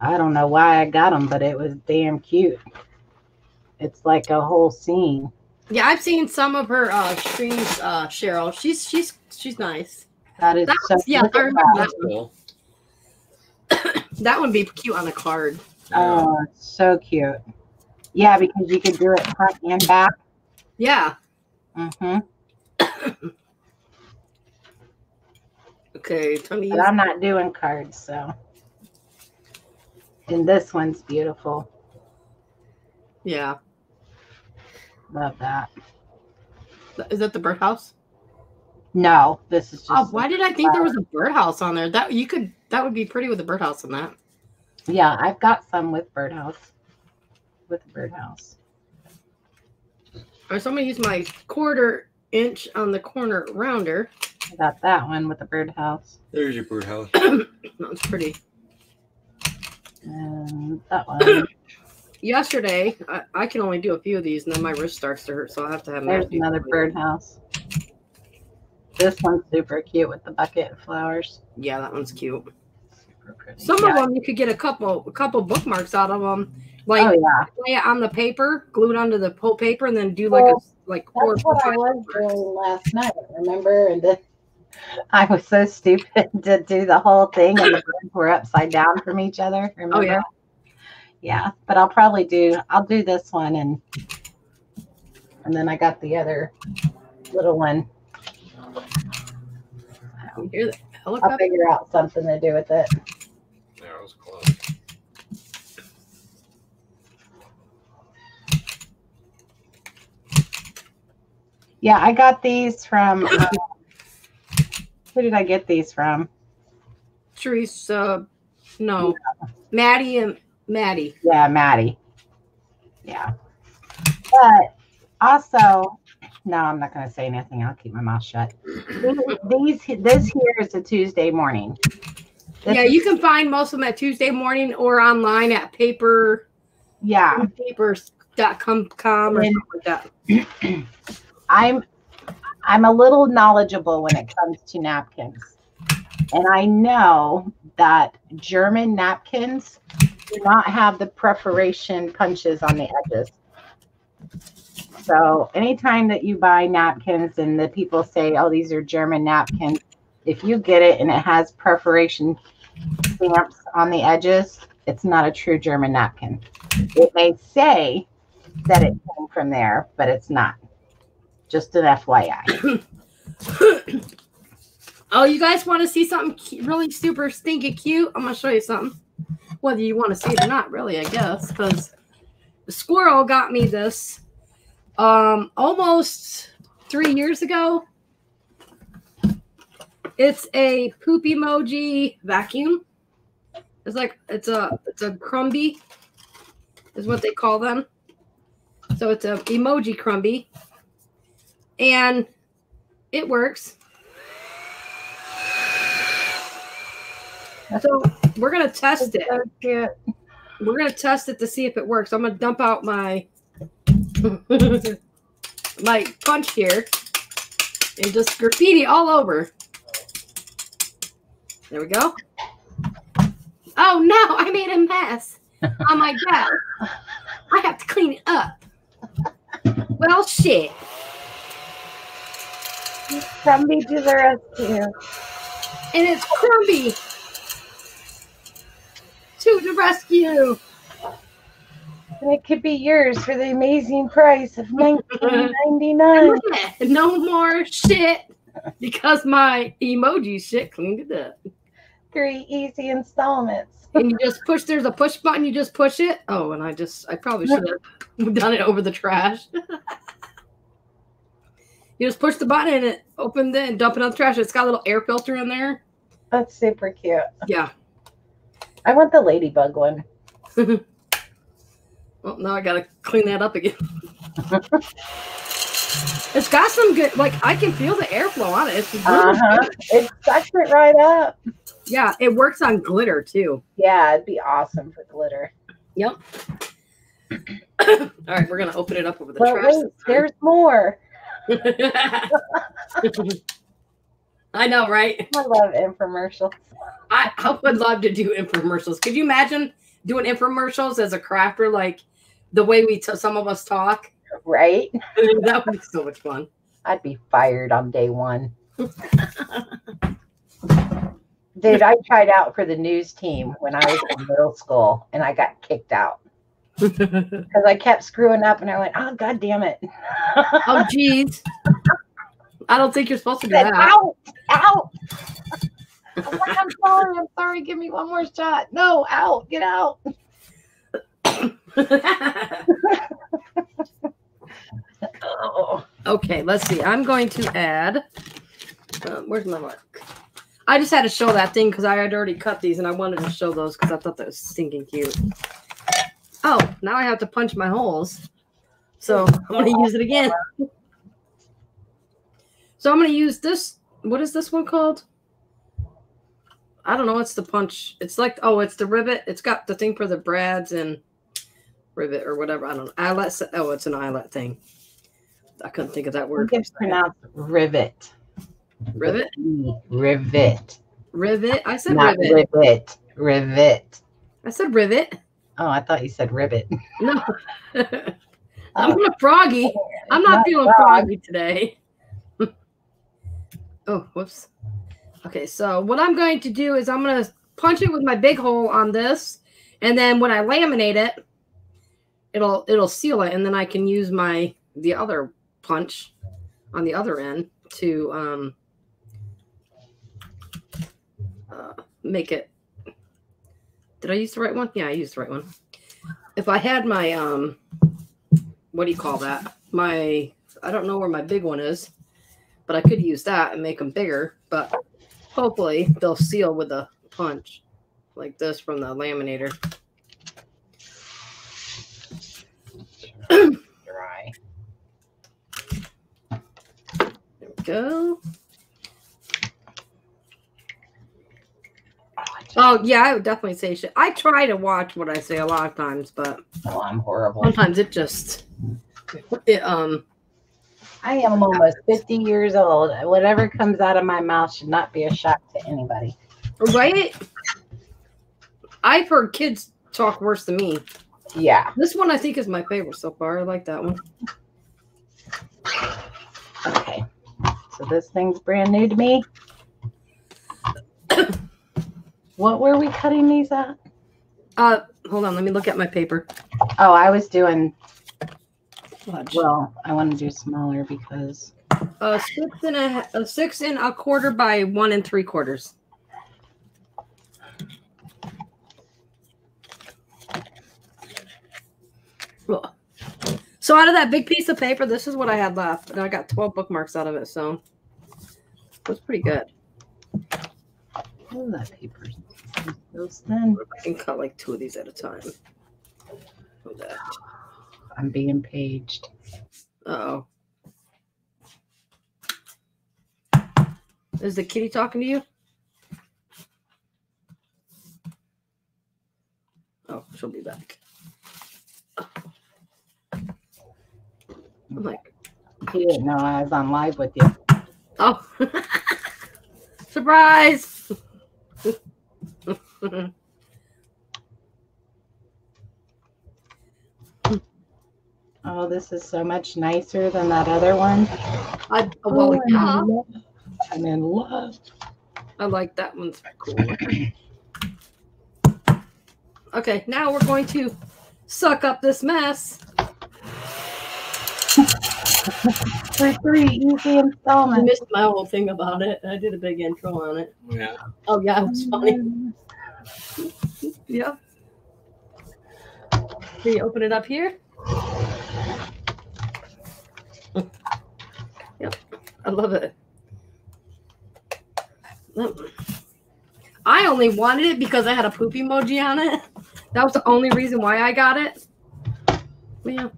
I don't know why I got them, but it was damn cute. It's like a whole scene. Yeah, I've seen some of her uh streams, uh Cheryl. She's she's she's nice. That is That so was- yeah, I remember that. That would be cute on a card. Oh, so cute. Yeah, because you could do it front and back. Yeah. Mm-hmm. Okay, me. But I'm not doing cards, so. And this one's beautiful. Yeah. Love that. Is that the birdhouse? No, this is just. Oh, why did I think there uh, was a birdhouse on there? That you could that would be pretty with a birdhouse on that. Yeah, I've got some with birdhouse. With birdhouse. Or somebody used my quarter inch on the corner rounder. I got that one with the birdhouse. There's your birdhouse. That's pretty. And that one. Yesterday, I, I can only do a few of these, and then my wrist starts to hurt, so I have to have There's another something. birdhouse. This one's super cute with the bucket of flowers. Yeah, that one's cute. Some yeah. of them you could get a couple a couple bookmarks out of them, like Oh yeah, lay it on the paper, glue it onto the whole paper, and then do like Well, a like. That's what I was doing last night, remember? And then I was so stupid to do the whole thing, and the birds were upside down from each other. Remember? Oh yeah, Yeah, but I'll probably do. I'll do this one, and and then I got the other little one. You hear the I'll figure out something to do with it. That was close. Yeah, I got these from. Um, who did I get these from? Teresa, no, Maddie and Maddie. Yeah, Maddie. Yeah. But also, no, I'm not going to say anything. I'll keep my mouth shut. These, this here is a Tuesday morning. This yeah, you can find most of them at Tuesday morning or online at paper yeah. papers.com com or And- something like that. I'm, I'm a little knowledgeable when it comes to napkins, and I know that German napkins do not have the perforation punches on the edges. So anytime that you buy napkins and the people say, "Oh, these are German napkins," if you get it and it has perforation stamps on the edges, it's not a true German napkin. It may say that it came from there, but it's not. Just an FYI. Oh, you guys want to see something really super stinky cute? I'm gonna show you something. Whether you want to see it or not, really, I guess, because the squirrel got me this um almost three years ago. It's a poop emoji vacuum. It's like it's a it's a crumby, is what they call them. So it's a emoji crumby, and it works. So we're gonna test it. We're gonna test it to see if it works. I'm gonna dump out my my punch here and just graffiti all over. There we go. Oh no, I made a mess. on my desk. I have to clean it up. Well shit. Come to the rescue. And it's Crumby. To the rescue. And it could be yours for the amazing price of nineteen ninety nine. No more shit because my emoji shit cleaned it up. Three easy installments. And you just push, there's a push button, you just push it. Oh, and I just, I probably should have done it over the trash. you just push the button and it opened it and dump it on the trash. It's got a little air filter in there. That's super cute. Yeah. I want the ladybug one. Well, now I got to clean that up again. It's got some good, like I can feel the airflow on it. It's really Uh-huh. It sucks it right up. Yeah, it works on glitter too. Yeah, it'd be awesome for glitter. Yep. All right, we're gonna open it up over the trash. wait, there's more. I know, right? I love infomercials. I, I would love to do infomercials. Could you imagine doing infomercials as a crafter, like the way we t- some of us talk? Right? that would be so much fun. I'd be fired on day one. Dude, I tried out for the news team when I was in middle school and I got kicked out because I kept screwing up and I went, oh, God damn it. oh, geez. I don't think you're supposed to do that. out, out. I'm sorry, I'm sorry. Give me one more shot. No, out, get out. Oh, okay, let's see. I'm going to add. Uh, where's my mark? I just had to show that thing because I had already cut these and I wanted to show those because I thought that was stinking cute. Oh, now I have to punch my holes. So I'm going to use it again. So I'm going to use this. What is this one called? I don't know. It's the punch. It's like, oh, it's the rivet. It's got the thing for the brads and rivet or whatever. I don't know. Eyelet. Oh, it's an eyelet thing. I couldn't think of that word. it's pronounced rivet. Rivet? Rivet. Rivet. I said Not rivet. rivet. Rivet. I said rivet. Oh, I thought you said rivet. No. I'm oh. not froggy. I'm not Not feeling frog. froggy today. oh, whoops. Okay, so what I'm going to do is I'm going to punch it with my big hole on this, and then when I laminate it, it'll it'll seal it, and then I can use my the other punch on the other end to um uh, make it. Did I use the right one? Yeah, I used the right one. If I had my um what do you call that? My I don't know where my big one is, but I could use that and make them bigger. But hopefully they'll seal with a punch like this from the laminator. Dry. There we go. Oh yeah, I would definitely say shit. I try to watch what I say a lot of times, but Oh, I'm horrible. sometimes it just it um I am almost 50 years old. Whatever comes out of my mouth should not be a shock to anybody. right. I've heard kids talk worse than me. Yeah. This one I think is my favorite so far. I like that one. Okay. So this thing's brand new to me. what were we cutting these at? Uh, hold on. Let me look at my paper. Oh, I was doing, Fudge. well, I want to do smaller because Uh, six and a, a six and a quarter by one and three quarters. So out of that big piece of paper, this is what I had left, and I got twelve bookmarks out of it. So it was pretty good. oh, that paper's so thin. I can cut like two of these at a time. I'm being paged. Uh oh. Is the kitty talking to you? Oh, she'll be back. I'm like, He didn't know I was on live with you. oh, surprise! Oh, this is so much nicer than that other one. I, well, Oh, yeah, I'm in love. I'm in love. I like that one's cool. Okay, now we're going to suck up this mess. For three easy I missed my whole thing about it. I did a big intro on it. Yeah. Oh yeah, it was funny. Yeah. Can you open it up here? yep. I love it. I only wanted it because I had a poop emoji on it. That was the only reason why I got it. But yeah.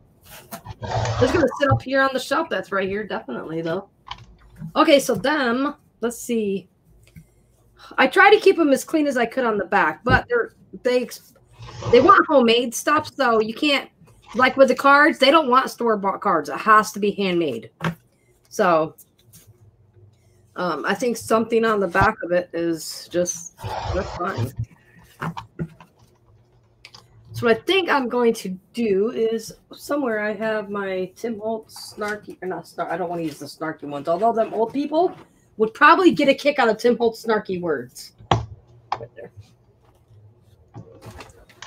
It's gonna sit up here on the shelf. That's right here, definitely though. Okay, so them. Let's see. I try to keep them as clean as I could on the back, but they're they they want homemade stuff, so you can't like with the cards. They don't want store bought cards. It has to be handmade. So um, I think something on the back of it is just just fine. So what I think I'm going to do is somewhere I have my Tim Holtz snarky or not snarky. I don't want to use the snarky ones, although them old people would probably get a kick out of Tim Holtz snarky words. Right there.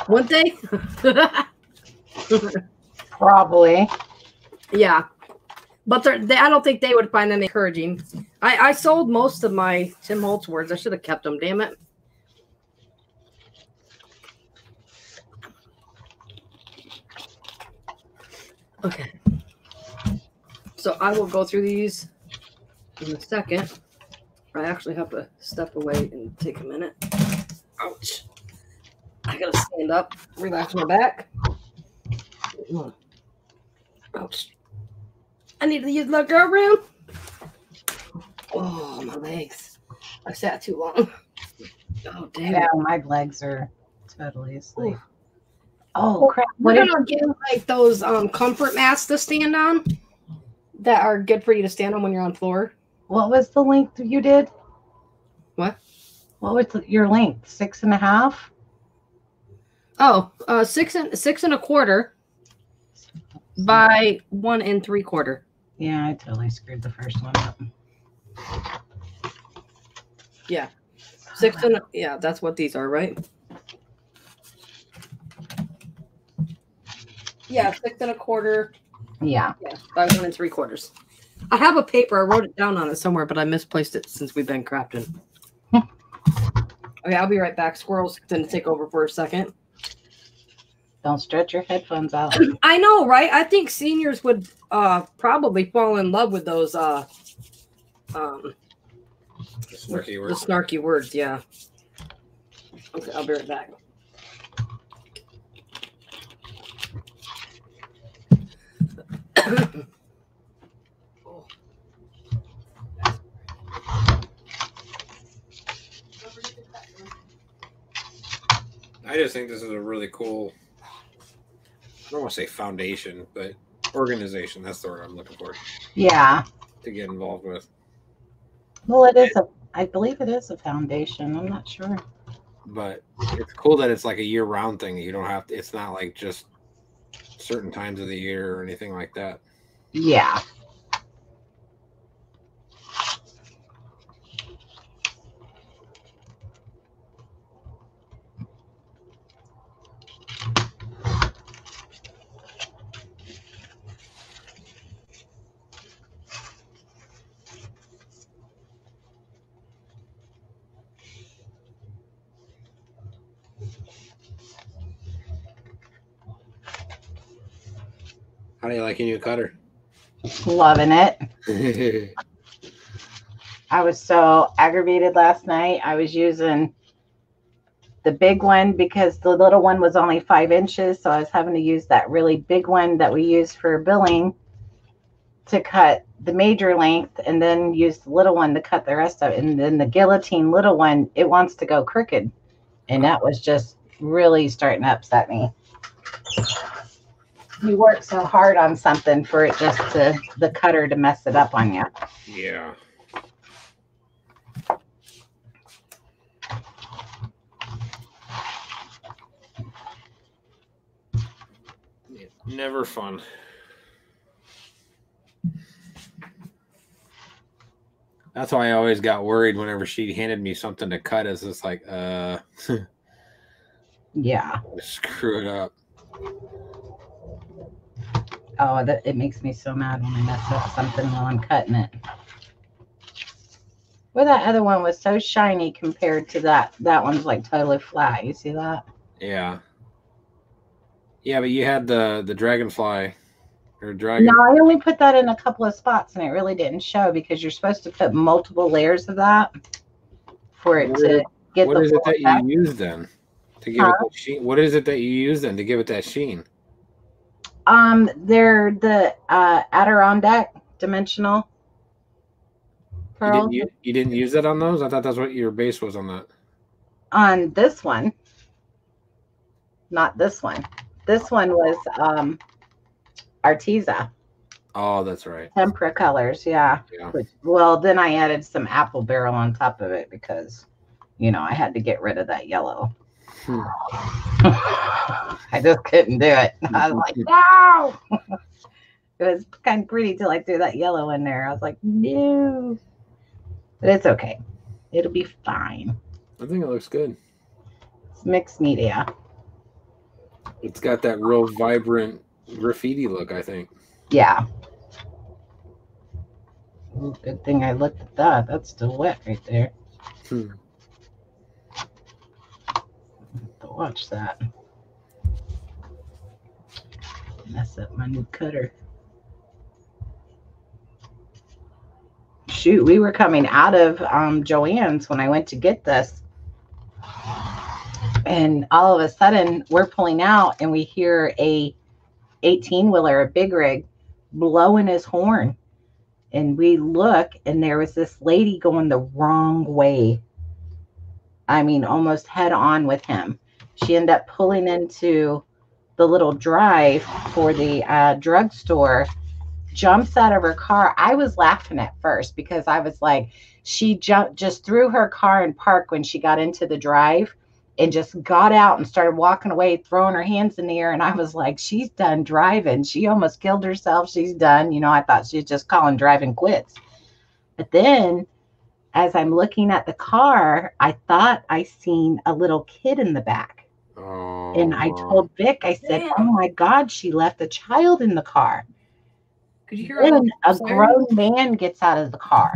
Would they? Probably. yeah. But they, I don't think they would find them encouraging. I, I sold most of my Tim Holtz words. I should have kept them. Damn it. Okay. So I will go through these in a second. I actually have to step away and take a minute. Ouch. I gotta stand up, relax my back. Ouch. I need to use my girl room. Oh, my legs. I sat too long. Oh, damn. Yeah, my legs are totally asleep. Oh, crap. We're What if, gonna get like those um comfort mats to stand on that are good for you to stand on when you're on floor. what was the length you did? What? What was your length? Six and a half? Oh, uh six and six and a quarter by one and three quarter. Yeah, I totally screwed the first one up. Yeah, Six and a, yeah, that's what these are, right? Yeah, six and a quarter. Yeah. Yeah, by one and three quarters. I have a paper. I wrote it down on it somewhere, but I misplaced it since we've been crafting. okay, I'll be right back. Squirrel's gonna take over for a second. Don't stretch your headphones out. I know, right? I think seniors would uh probably fall in love with those uh um The snarky the words. snarky words, yeah. Okay, I'll be right back. I just think this is a really cool. I don't want to say foundation, but organization. That's the word I'm looking for Yeah. to get involved with. Well, it is a, I believe it is a foundation. I'm not sure. But it's cool that it's like a year-round thing. You don't have to. It's not like just certain times of the year or anything like that. Yeah. You like your new cutter? Loving it. I was so aggravated last night. I was using the big one because the little one was only five inches. So I was having to use that really big one that we use for billing to cut the major length and then use the little one to cut the rest of it. And then the guillotine little one, it wants to go crooked. And that was just really starting to upset me. You work so hard on something for it just to, the cutter to mess it up on you. yeah. Yeah, Never fun. That's why I always got worried whenever she handed me something to cut. It's just like, uh, Yeah. screw it up. Oh, that it makes me so mad when I mess up something while I'm cutting it. Well, that other one was so shiny compared to that. That one's like totally flat. You see that? Yeah. Yeah, but you had the the dragonfly or dragon. No, I only put that in a couple of spots and it really didn't show because you're supposed to put multiple layers of that for it What to is- get what the is it that effect. you use then to give it that sheen? What is it that you use then to give it that sheen? Um, they're the uh, Adirondack dimensional You didn't, u- you didn't use that on those? I thought that's what your base was on that. on this one. Not this one. This one was um Arteza Oh, that's right. tempera colors. Yeah. Yeah. Which, well, then I added some apple barrel on top of it because, you know, I had to get rid of that yellow. Hmm. I just couldn't do it. I was like, no. it was kind of pretty till I threw that yellow in there. I was like, no. But it's okay. It'll be fine. I think it looks good. It's mixed media. It's got that real vibrant graffiti look, I think. Yeah. Ooh, good thing I looked at that. That's still wet right there. Hmm. Watch that. Mess up my new cutter. Shoot, we were coming out of um, Joann's when I went to get this. And all of a sudden, we're pulling out and we hear a 18 wheeler, a big rig, blowing his horn. And we look, and there was this lady going the wrong way. I mean, almost head on with him. She ended up pulling into the little drive for the uh, drugstore, jumps out of her car. I was laughing at first because I was like, she jumped, just threw her car in park when she got into the drive and just got out and started walking away, throwing her hands in the air. And I was like, she's done driving. She almost killed herself. She's done. You know, I thought she was just calling driving quits. But then as I'm looking at the car, I thought I seen a little kid in the back. Oh, And I told Vic, I said, Damn. Oh my God, she left a child in the car. Could you hear all Then the a sirens? grown man gets out of the car,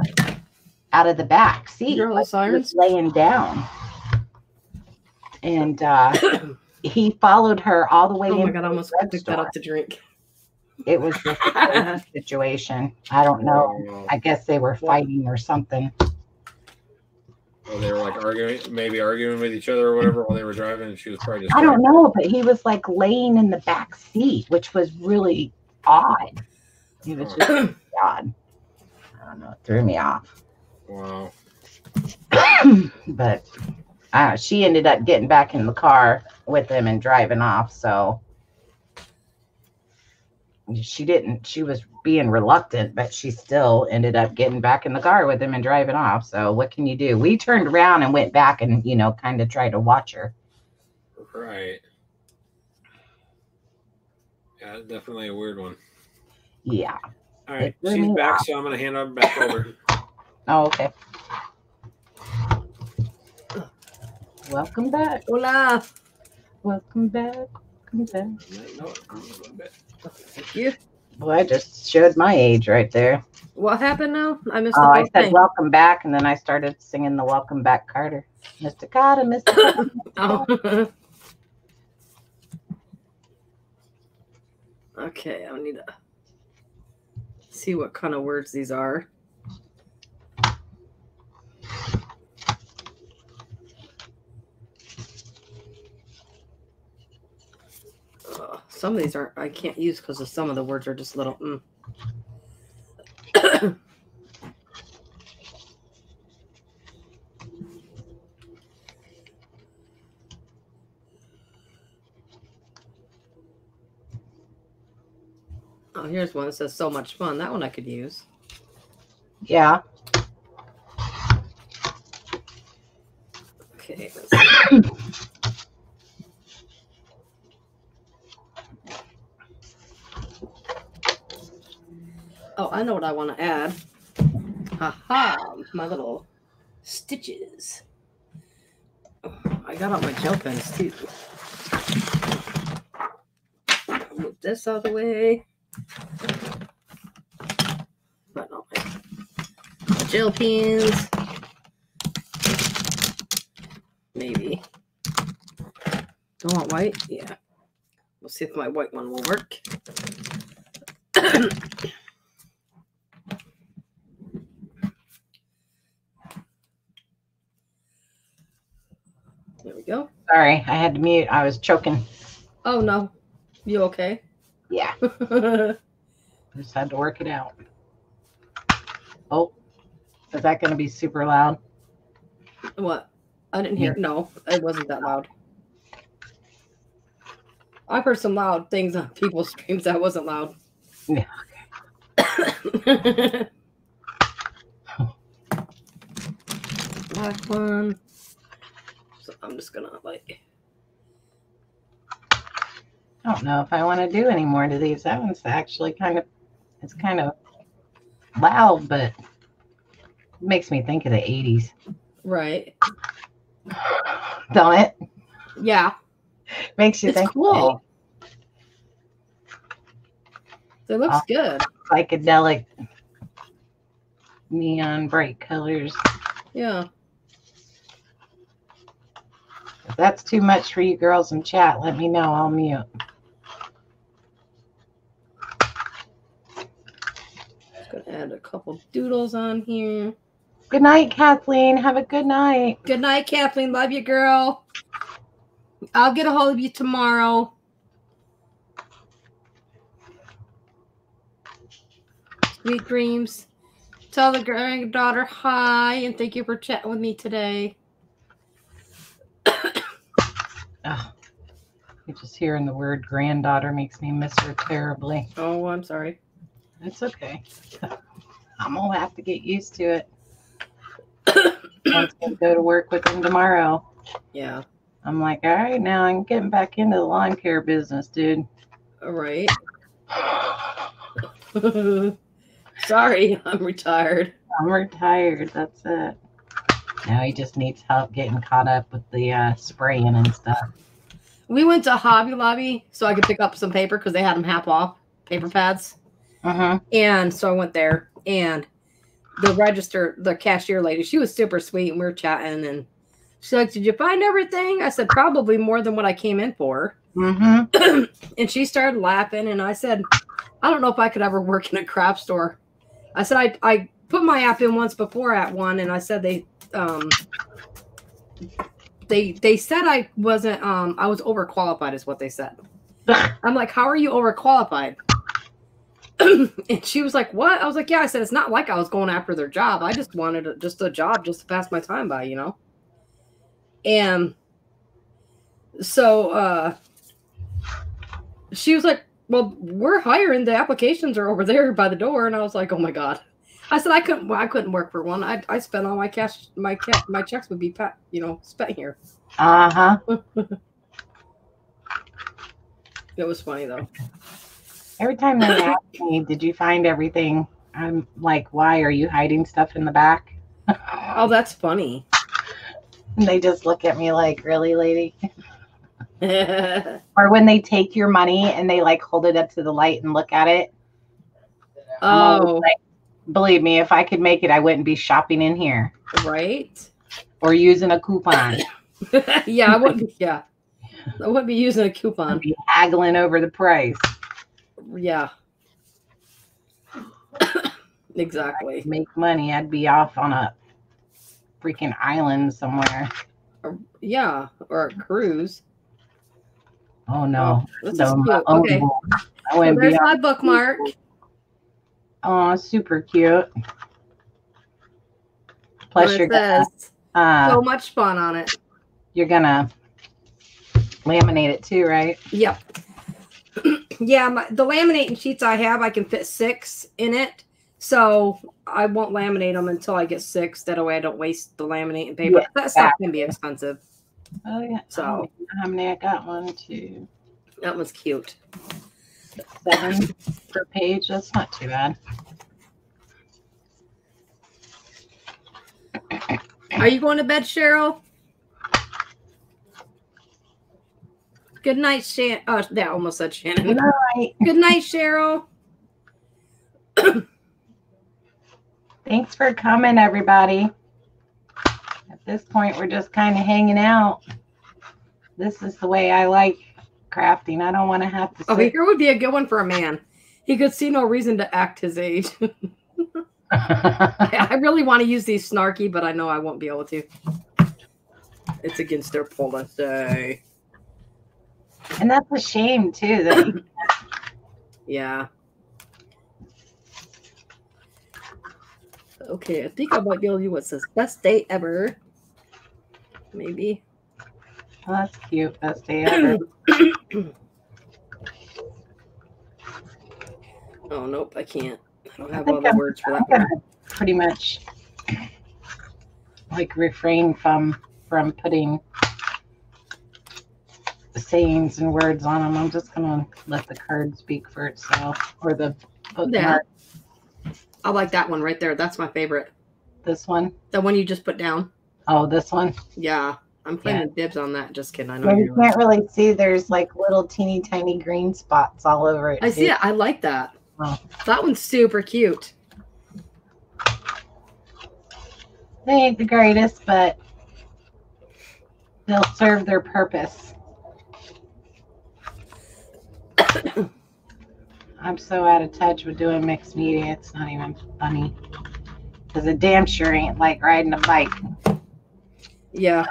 out of the back seat, hear the like sirens? laying down. And uh, he followed her all the way Oh my god, I almost picked that up to drink. It was just a situation. I don't know. Oh, I guess they were fighting or something. Well, they were like arguing, maybe arguing with each other or whatever while they were driving, and she was probably just. I don't know, but he was like laying in the back seat, which was really odd. It was just really odd. I don't know. It threw me off. Wow. but uh, she ended up getting back in the car with him and driving off. So she didn't, she was being reluctant, but she still ended up getting back in the car with him and driving off. So what can you do? We turned around and went back and, you know, kind of tried to watch her. Right. Yeah, definitely a weird one. Yeah. All right, she's me back, off. so I'm gonna hand her back over. Oh, okay. Welcome back. Hola. Welcome back. Welcome back. No, a little bit. Thank you. Boy, I just showed my age right there. What happened now? I missed Oh, the I said thing. welcome back, and then I started singing the welcome back Kotter. Mr. Kotter, Mr. Oh. okay, I need to see what kind of words these are. Uh, some of these aren't I can't use because of some of the words are just little. Mm. Oh, here's one that says so much fun. That one I could use. Yeah. Okay. let's see. oh, I know what I want to add. Haha, my little stitches. I got all my gel pens too. Move this out of the way. But all my gel pens. Maybe. Don't want white? Yeah. We'll see if my white one will work. there we go. Sorry, I had to mute. I was choking. Oh no. You okay? Yeah, just had to work it out. Oh, is that going to be super loud? what? I didn't hear. No, it wasn't that loud. I've heard some loud things on people's streams that wasn't loud. Yeah, Black one. I'm just gonna like. I don't know if I want to do any more to these. That one's actually kind of, it's kind of loud, but it makes me think of the 80s. Right. Don't it? Yeah. Makes you think. It's think cool. It looks Uh, good. psychedelic neon bright colors. Yeah. If that's too much for you girls in chat, let me know. I'll mute. Just gonna add a couple doodles on here. Good night, Kathleen. Have a good night. Good night, Kathleen. Love you, girl. I'll get a hold of you tomorrow. Sweet dreams. Tell the granddaughter hi and thank you for chatting with me today. Oh, just hearing the word granddaughter makes me miss her terribly. Oh, I'm sorry. It's okay. I'm gonna have to get used to it. Once I go to work with them tomorrow. Yeah. I'm like, all right, now I'm getting back into the lawn care business, dude. All right. sorry, I'm retired. I'm retired. That's it. Now he just needs help getting caught up with the uh, spraying and stuff. We went to Hobby Lobby so I could pick up some paper because they had them half off, paper pads. Uh-huh. And so I went there and the register, the cashier lady, she was super sweet and we were chatting and she's like, Did you find everything? I said, Probably more than what I came in for. Mm-hmm. And she started laughing and I said, I don't know if I could ever work in a craft store. I said I I put my app in once before at one and I said they um they they said I wasn't um I was overqualified is what they said. I'm like, how are you overqualified? and she was like, "What?" I was like, "Yeah." I said, "It's not like I was going after their job. I just wanted a, just a job, just to pass my time by, you know." And so uh, she was like, "Well, we're hiring. The applications are over there by the door." And I was like, "Oh my god!" I said, "I couldn't. Well, I couldn't work for one. I I spent all my cash. My ca- my checks would be, pa- you know, spent here." Uh-huh. It was funny though. Every time they ask me, did you find everything? I'm like, why are you hiding stuff in the back? Oh, that's funny. And they just look at me like, really, lady? Or when they take your money and they like hold it up to the light and look at it. Oh, like, believe me, if I could make it, I wouldn't be shopping in here right. or using a coupon. yeah, I wouldn't. Yeah, I wouldn't be using a I'd coupon. be haggling over the price. Yeah, exactly. Make money, I'd be off on a freaking island somewhere. Yeah, or a cruise. Oh no. No, cute. my Okay, own- I so wouldn't be there's my bookmark. Oh, super cute. Plus, and you're gonna, uh, so much fun on it. you're gonna laminate it too, right? Yep. yeah, my, the laminating sheets I have, I can fit six in it. So I won't laminate them until I get six. That way I don't waste the laminating paper. Yeah, that stuff can be expensive. Oh yeah. So- how many I got? One, two, That one's cute. Seven per page. That's not too bad. Are you going to bed, Cheryl? Good night, Shan. Oh, that almost said Shannon. Good night. Good night, Cheryl. Thanks for coming, everybody. At this point, we're just kind of hanging out. This is the way I like crafting. I don't want to have to Oh, sit. here would be a good one for a man. He could see no reason to act his age. I really want to use these snarky, but I know I won't be able to. It's against their policy. and that's a shame too that Yeah. Okay, I think I might be able to do what's this best day ever. Maybe. Oh, that's cute. Best day ever. Oh nope, I can't. I don't have think all the I'm- words for that I'm one. gonna pretty much like refrain from from putting sayings and words on them. I'm just gonna let the card speak for itself, or the bookmark. I like that one right there. That's my favorite. This one. The one you just put down. Oh, this one. Yeah. I'm playing Yeah. dibs on that. Just kidding. I know Well, you can't really see. There's like little teeny tiny green spots all over it. I see it. I like that. Oh. That one's super cute. They ain't the greatest, but they'll serve their purpose. I'm so out of touch with doing mixed media, it's not even funny. Because it damn sure ain't like riding a bike. Yeah.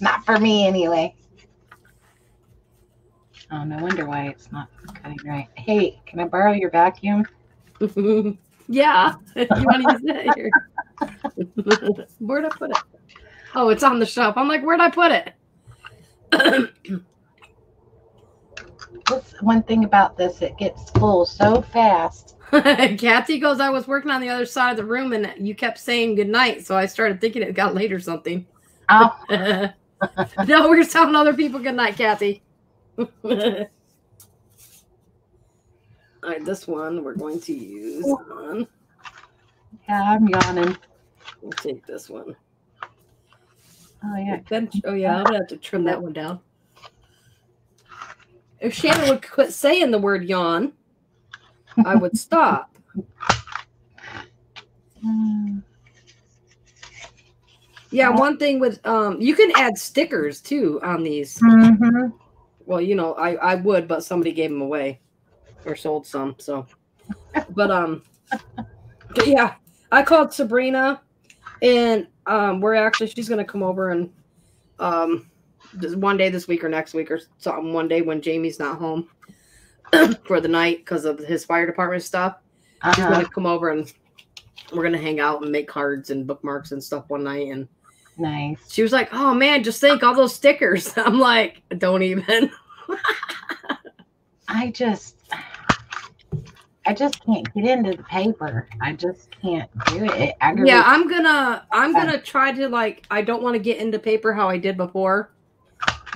Not for me, anyway. Oh, no wonder why it's not cutting right. Hey, can I borrow your vacuum? yeah. you want to use it here? Where'd I put it? Oh, it's on the shelf. I'm like, where'd I put it? What's one thing about this? It gets full so fast. Kathy goes, I was working on the other side of the room and you kept saying goodnight. So I started thinking it got late or something. Oh, no, we're just telling other people good night, Kathy. All right, this one we're going to use on. yeah, I'm yawning. We'll take this one. Oh, yeah. Oh yeah, I'm gonna have to trim that one down. If Shannon would quit saying the word yawn, I would stop. Mm. Yeah, one thing with um, you can add stickers too on these. Mhm. Well, you know, I I would, but somebody gave them away or sold some. So, but um, but yeah, I called Sabrina, and um, we're actually she's gonna come over and um, one day this week or next week or something. One day when Jamie's not home for the night because of his fire department stuff. She's Uh-huh. gonna come over and we're gonna hang out and make cards and bookmarks and stuff one night and Nice. she was like, "Oh man, just think all those stickers." I'm like, "Don't even." I just, I just can't get into the paper. I just can't do it. It. Yeah, I'm gonna I'm gonna try to like I don't want to get into paper how I did before.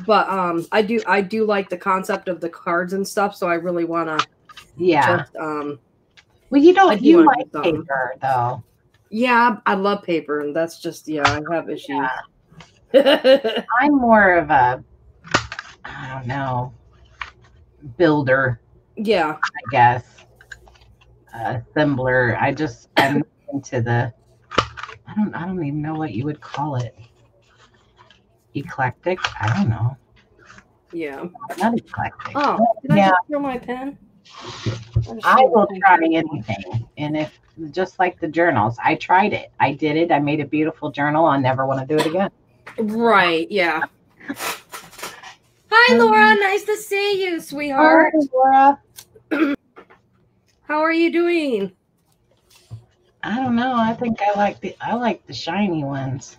But um I do I do like the concept of the cards and stuff, so I really wanna yeah. just um Well, you don't. do You like paper, though. Yeah, I love paper and that's just yeah, I have issues. I'm more of a, I don't know, builder. yeah. I guess. Assembler. I just I'm into the. I don't. I don't even know what you would call it. Eclectic. I don't know. Yeah. Not eclectic. Oh, did I Yeah. just throw my pen? I will try anything. And if just like the journals, I tried it. I did it. I made a beautiful journal. I never want to do it again. Right, yeah. Hi um, Laura, nice to see you, sweetheart. Hi, Laura. How are you doing? I don't know. I think I like the I like the shiny ones.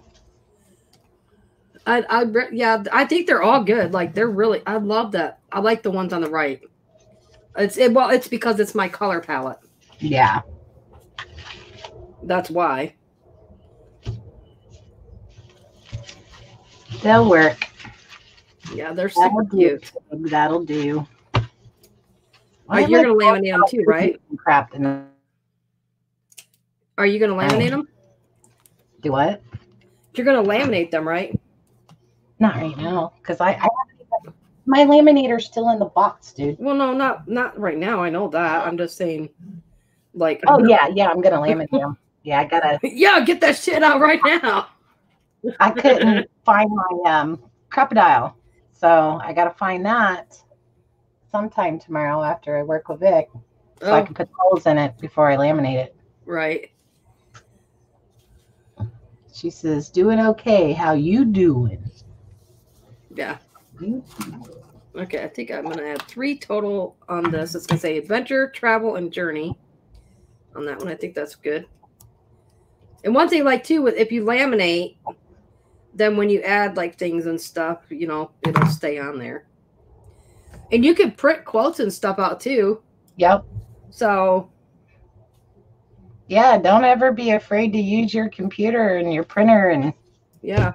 I, I, yeah, I think they're all good. Like they're really, I love that. I like the ones on the right. It's it, well, it's because it's my color palette. Yeah. That's why. They'll work. Yeah, they're That'll super do. cute. That'll do. Are you gonna laminate them too, right? Crap. And Are you gonna laminate oh. them? do what? You're gonna laminate them, right? Not right now, because I, I my laminator's still in the box, dude. Well, no, not not right now. I know that. I'm just saying, like, Oh yeah, yeah. I'm gonna laminate them. Yeah, I gotta. yeah, get that shit out right now. I couldn't find my um Crop-A-Dile, so I gotta find that sometime tomorrow after I work with Vic, so I Oh, can put holes in it before I laminate it. right. She says, "Doing okay? How you doing?" Yeah. Okay, I think I'm gonna add three total on this. It's gonna say adventure, travel, and journey. On that one, I think that's good. And one thing, like too, with if you laminate, then when you add like things and stuff, you know, it'll stay on there. And you can print quotes and stuff out too. Yep. So Yeah, don't ever be afraid to use your computer and your printer and yeah,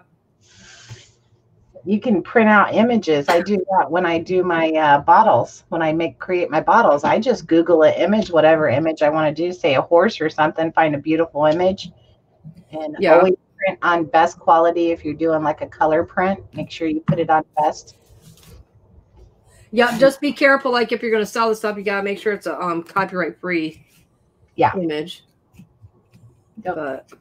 you can print out images. I do that when I do my uh, bottles. When I make create my bottles, I just Google an image, whatever image I want to do, say a horse or something, find a beautiful image, and Yeah. always print on best quality. If you're doing like a color print, make sure you put it on best. yeah. Just be careful. Like if you're gonna sell the stuff, you gotta make sure it's a um copyright free Yeah. image. Yep. But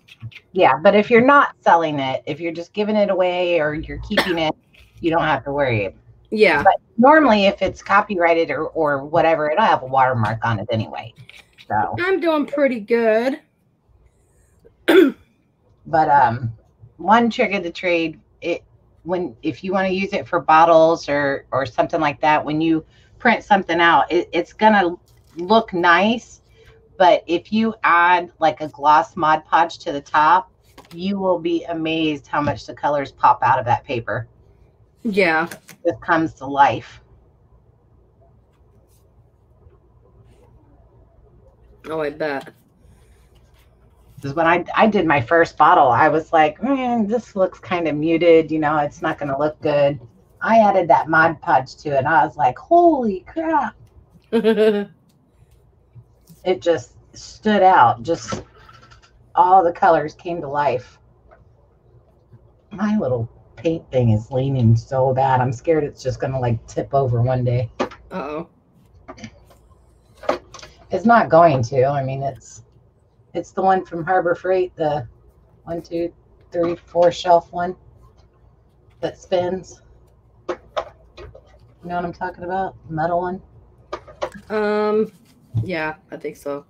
Yeah, but if you're not selling it, if you're just giving it away or you're keeping it, you don't have to worry. yeah, but Normally, if it's copyrighted or or whatever, it'll have a watermark on it anyway. So. I'm doing pretty good. but um one trick of the trade it when if you want to use it for bottles or or something like that when you print something out it, it's gonna look nice but if you add like a gloss mod podge to the top you will be amazed how much the colors pop out of that paper Yeah. it comes to life Oh, I bet. Because when I, I did my first bottle i was like man this looks kind of muted you know it's not going to look good i added that mod podge to it and i was like holy crap it just stood out. Just all the colors came to life. My little paint thing is leaning so bad. I'm scared it's just gonna like tip over one day. oh. It's not going to. I mean, it's it's the one from Harbor Freight, the one, two, three, four shelf one that spins. You know what I'm talking about? Metal one. Um. Yeah, I think so.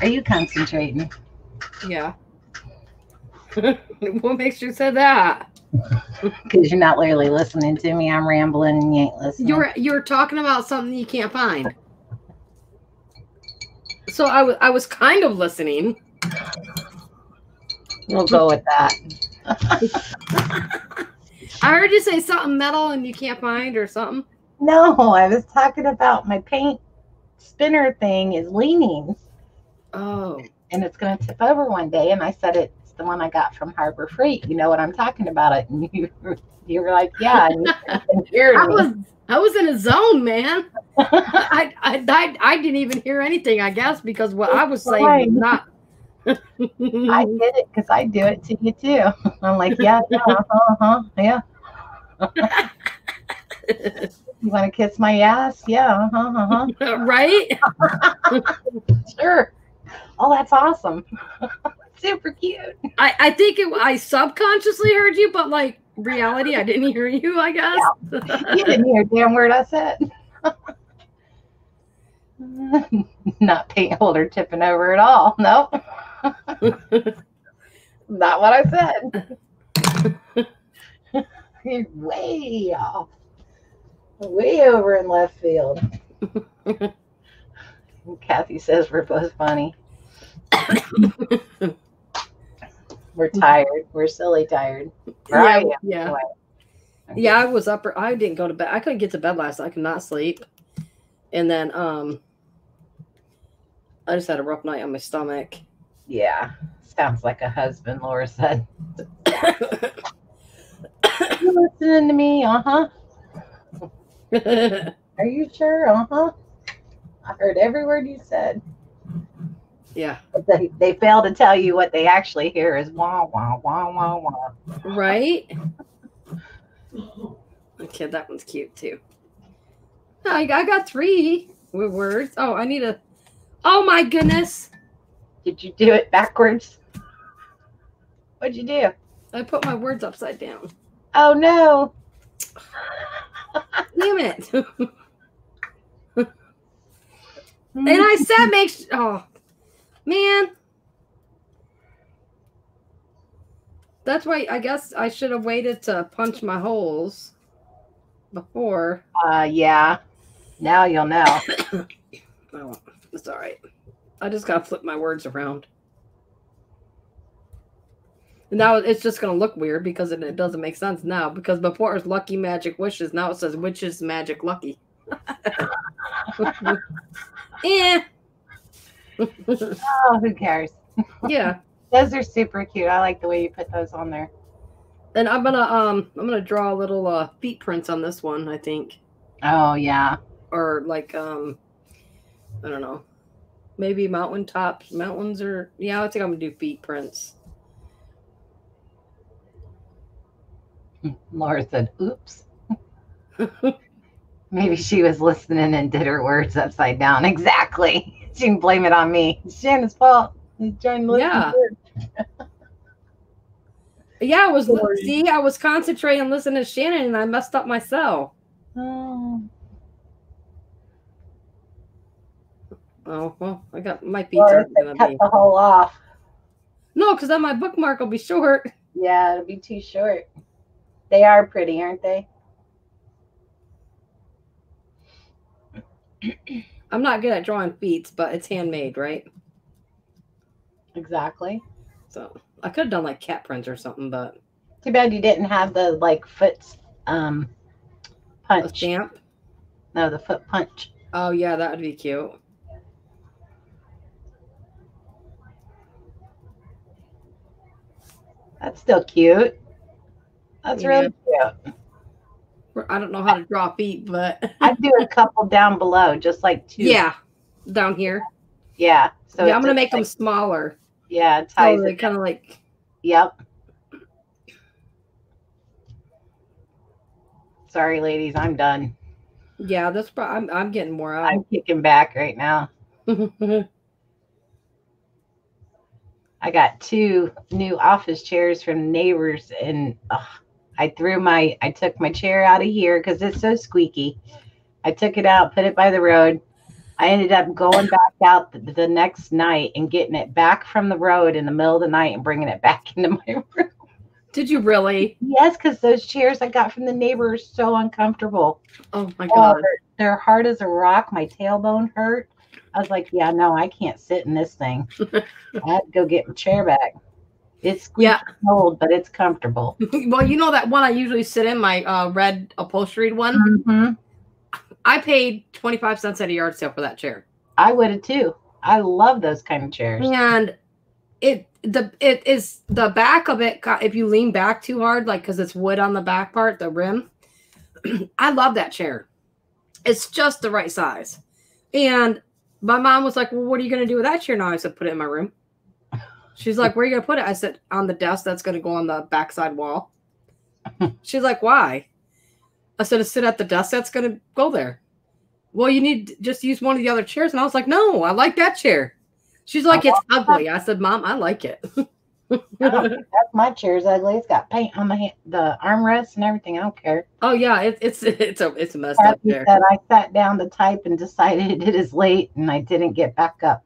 Are you concentrating? Yeah. what makes you say that? Because you're not literally listening to me. I'm rambling and you ain't listening. You're you're talking about something you can't find. So I was I was kind of listening. We'll go with that. I heard you say something metal and you can't find or something. No, I was talking about my paint spinner thing is leaning Oh. and it's going to tip over one day. And I said it's the one I got from Harbor Freight. You know what I'm talking about? It. And you, you were like, yeah. And couldn't I was I was in a zone, man. I, I I I didn't even hear anything, I guess, because what I was saying was not. I get it because I do it to you too. I'm like, yeah, yeah, uh-huh, uh-huh, yeah. You want to kiss my ass? Yeah, uh-huh, uh-huh. right? Sure. Oh, that's awesome. Super cute. I, I think it, I subconsciously heard you, but like reality, I didn't hear you. I guess. You didn't hear a damn word I said. Not paint holder tipping over at all. Nope. Not what I said. You're way off. Way over in left field. Kathy says we're both funny. We're tired. We're silly tired. Or yeah, yeah, anyway. yeah. I was up. I didn't go to bed. I couldn't get to bed last night. I could not sleep, and then um, I just had a rough night on my stomach. Yeah. Sounds like a husband, Laura said. You listening to me? Uh huh. Are you sure? Uh huh. I heard every word you said. Yeah, they, they fail to tell you what they actually hear is wah, wah, wah, wah, wah. right. Okay, that one's cute too. I, I got three words. Oh, I need a. Oh my goodness! Did you do it backwards? What'd you do? I put my words upside down. Oh no. Damn it! And I said, make sh- oh man. That's why I guess I should have waited to punch my holes before. Uh, yeah. Now you'll know. Oh, it's all right. I just gotta flip my words around. And now it's just gonna look weird because it, it doesn't make sense now. Because before it was lucky magic wishes, now it says witches magic lucky. yeah. oh, who cares? yeah. Those are super cute. I like the way you put those on there. And I'm gonna um I'm gonna draw a little uh feet prints on this one, I think. Oh yeah. Or like um I don't know. Maybe mountain tops, mountains or yeah, I think I'm gonna do feet prints. Laura said, oops. Maybe she was listening and did her words upside down. Exactly. She can blame it on me. It's Shannon's fault. He's trying to listen Yeah. Yeah, I was Sorry. see, I was concentrating on listening to Shannon and I messed up myself. Oh, Oh well, I got my feet Laura gonna cut be the hole off. no, because then my bookmark will be short. Yeah, it'll be too short. They are pretty, aren't they? I'm not good at drawing feet, but it's handmade, right? Exactly. So I could have done like cat prints or something, but Too bad you didn't have the like foot um a punch. stamp. No, the foot punch. Oh yeah, that would be cute. That's still cute. That's Yeah. really cute. I don't know how to draw feet, but I'd do a couple down below, just like two. yeah, down here. Yeah. So yeah, I'm gonna make them smaller. Yeah, ties So kind of like Yep. Sorry, ladies, I'm done. yeah. That's I'm I'm getting more out. I'm kicking back right now. I got two new office chairs from neighbors, and I threw my, I took my chair out of here because it's so squeaky. I took it out, put it by the road. I ended up going back out the, the next night and getting it back from the road in the middle of the night and bringing it back into my room. Did you really? Yes, because those chairs I got from the neighbor are so uncomfortable. Oh my Oh, god. they're, they're hard as a rock. My tailbone hurt. I was like, yeah, no, I can't sit in this thing. I had to go get my chair back. It's Yeah. cold, but it's comfortable. well, you know that one I usually sit in, my uh, red upholsteried one. Mhm. I paid 25 cents at a yard sale for that chair. I would have too. I love those kind of chairs. And it the it is the back of it if you lean back too hard like cuz it's wood on the back part, the rim. I love that chair. It's just the right size. And my mom was like, "Well, what are you going to do with that chair now?" I said, "Put it in my room." She's like, "Where are you going to put it?" I said, "On the desk that's going to go on the backside wall." She's like, "Why?" I said, "To sit at the desk that's going to go there." Well, you need just use one of the other chairs, and I was like, "No, I like that chair." She's like, "It's ugly." I said, "Mom, I like it." That's my chair's ugly. It's got paint on the hand, the armrest and everything. I don't care. oh yeah, it, it's it's a it's a mess up there. chair. that I sat down to type and decided it is late and I didn't get back up.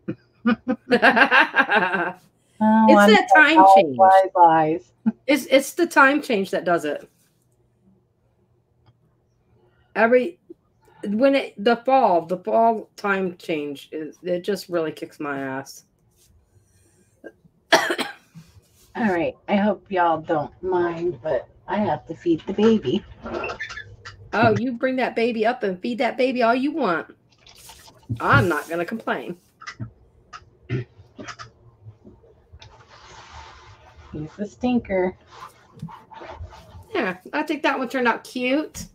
Oh, it's Oh, I'm that time change. Lies, lies. It's it's the time change that does it. Every when it the fall, the fall time change is it just really kicks my ass. All right. I hope y'all don't mind, but I have to feed the baby. Oh, you bring that baby up and feed that baby all you want. I'm not gonna complain. He's the stinker. Yeah, I think that one turned out cute.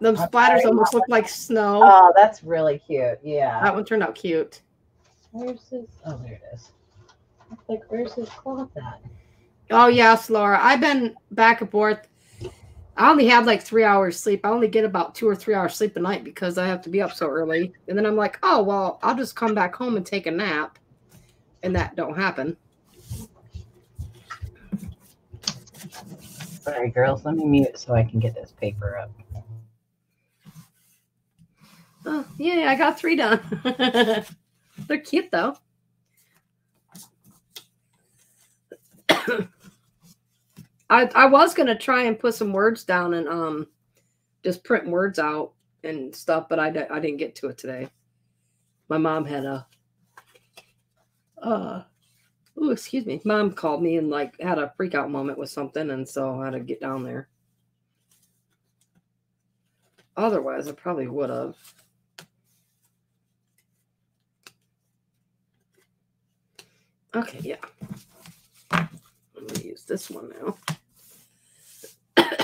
Them I'm splatters almost look like snow. Oh, that's really cute. Yeah. That one turned out cute. Where's his? Oh, there it is. It's like, where's his cloth at? Oh yes, Laura. I've been back and forth. I only have like three hours sleep. I only get about two or three hours sleep a night because I have to be up so early. And then I'm like, oh well, I'll just come back home and take a nap. And that don't happen. Sorry, girls. Let me mute so I can get this paper up. Oh, yeah, I got three done. They're cute though. I I was gonna try and put some words down and um just print words out and stuff, but I, I didn't get to it today. My mom had a uh oh excuse me. Mom called me and like had a freak out moment with something and so I had to get down there. Otherwise I probably would have. Okay, yeah. I'm gonna use this one now.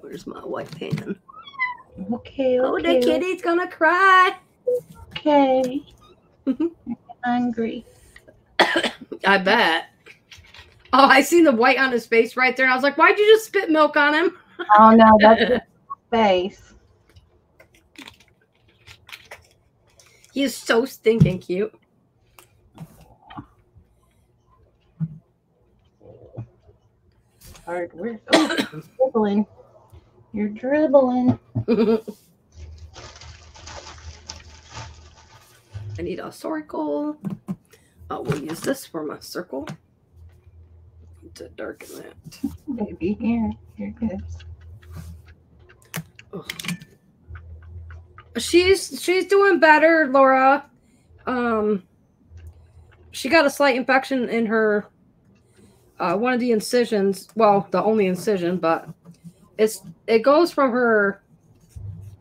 Where's my white pen? Okay, Oh, the okay, kitty's gonna cry. Okay. hungry. I bet. Oh, I seen the white on his face right there. I was like, why'd you just spit milk on him? Oh no, that's his face. he is so stinking cute. Hard work. Oh, dribbling. You're dribbling. I need a circle. Oh, we'll use this for my circle to darken that. Baby, here. Here it is. She's she's doing better, Laura. Um, she got a slight infection in her uh, one of the incisions. Well, the only incision, but it's it goes from her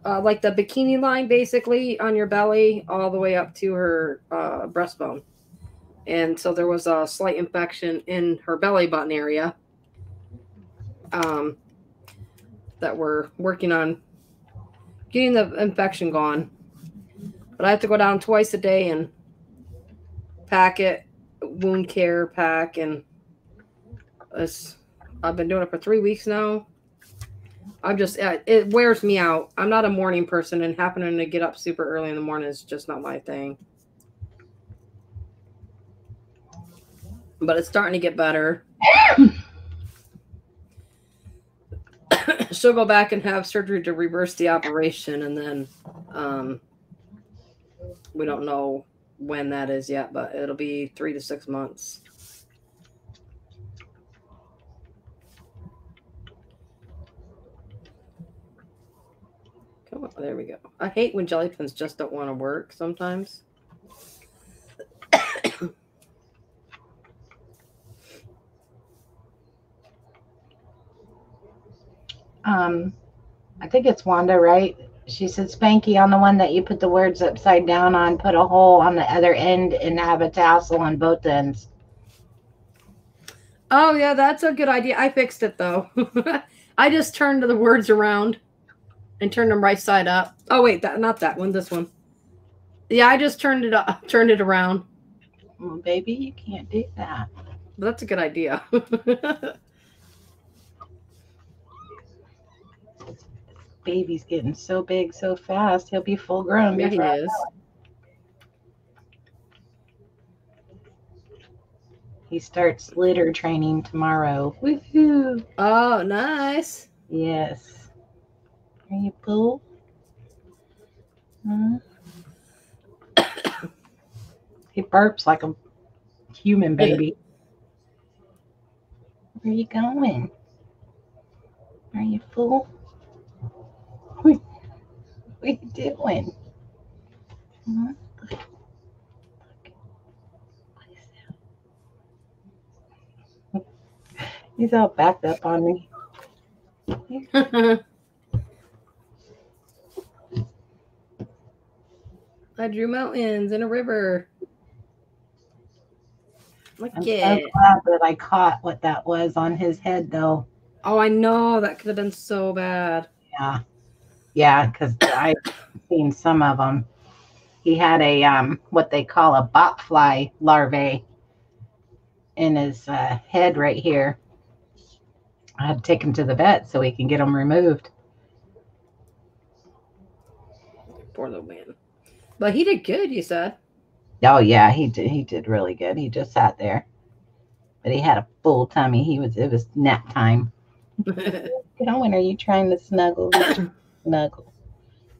uh, like the bikini line basically on your belly all the way up to her uh, breastbone. And so there was a slight infection in her belly button area um, that we're working on getting the infection gone. But I have to go down twice a day and pack it, wound care pack, and it's, I've been doing it for three weeks now. I'm just uh, it wears me out. I'm not a morning person, and happening to get up super early in the morning is just not my thing. But it's starting to get better. She'll go back and have surgery to reverse the operation, and then um, we don't know when that is yet, but it'll be three to six months. On, there we go. I hate when jelly pins just don't want to work sometimes. Um, I think it's Wanda, right? She said, Spanky, on the one that you put the words upside down on, put a hole on the other end and have a tassel on both ends. Oh yeah, that's a good idea. I fixed it though. I just turned the words around and turned them right side up. Oh wait, that not that one, this one. Yeah, I just turned it up, turned it around. Oh, baby, you can't do that. But that's a good idea. Baby's getting so big so fast. He'll be full grown. yeah, he before I is. He starts litter training tomorrow. Woohoo! Oh, nice. Yes. Are you cool? Huh? Hmm? he burps like a human baby. Where are you going? Are you full? What what are you doing? Huh? Look. Look. What is that? He's all backed up on me. I drew mountains and a river. Look I'm so glad that I caught what that was on his head, though. Oh, I know that could have been so bad. Yeah, yeah, because I've seen some of them. He had a um, what they call a botfly larvae in his uh, head right here. I had to take him to the vet so he can get them removed. For the man. But he did good, you said. Oh yeah, he did. He did really good. He just sat there, but he had a full tummy. He was. It was nap time. On. Are you trying to snuggle? snuggle.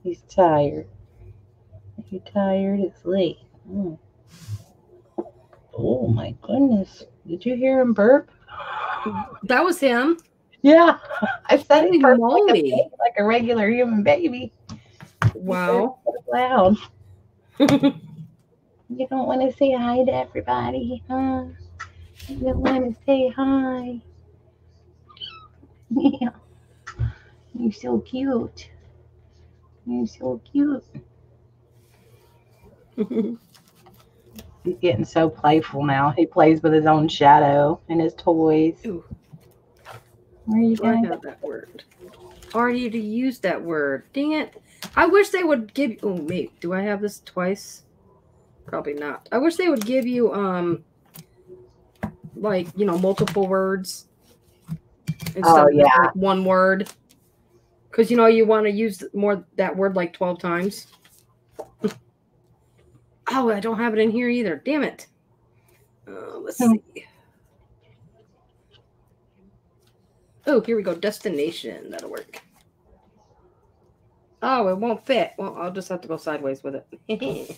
He's tired. Are you tired? It's late. Mm. Oh my goodness. Did you hear him burp? That was him. Yeah. I said he burped like a, like a regular human baby. Wow. Loud. You don't want to say hi to everybody, huh? You don't want to say hi. Yeah. You're so cute. You're so cute. He's getting so playful now. He plays with his own shadow and his toys. Ooh. Where are you Do I going? have that word? Already to use that word. Dang it. I wish they would give oh wait, do I have this twice? Probably not. I wish they would give you um like, you know, multiple words instead Oh, of yeah. like, one word. Cause you know you want to use more that word like 12 times. oh, I don't have it in here either. Damn it. Uh, let's Hmm. see. Oh, here we go. Destination. That'll work. Oh, it won't fit. Well, I'll just have to go sideways with it.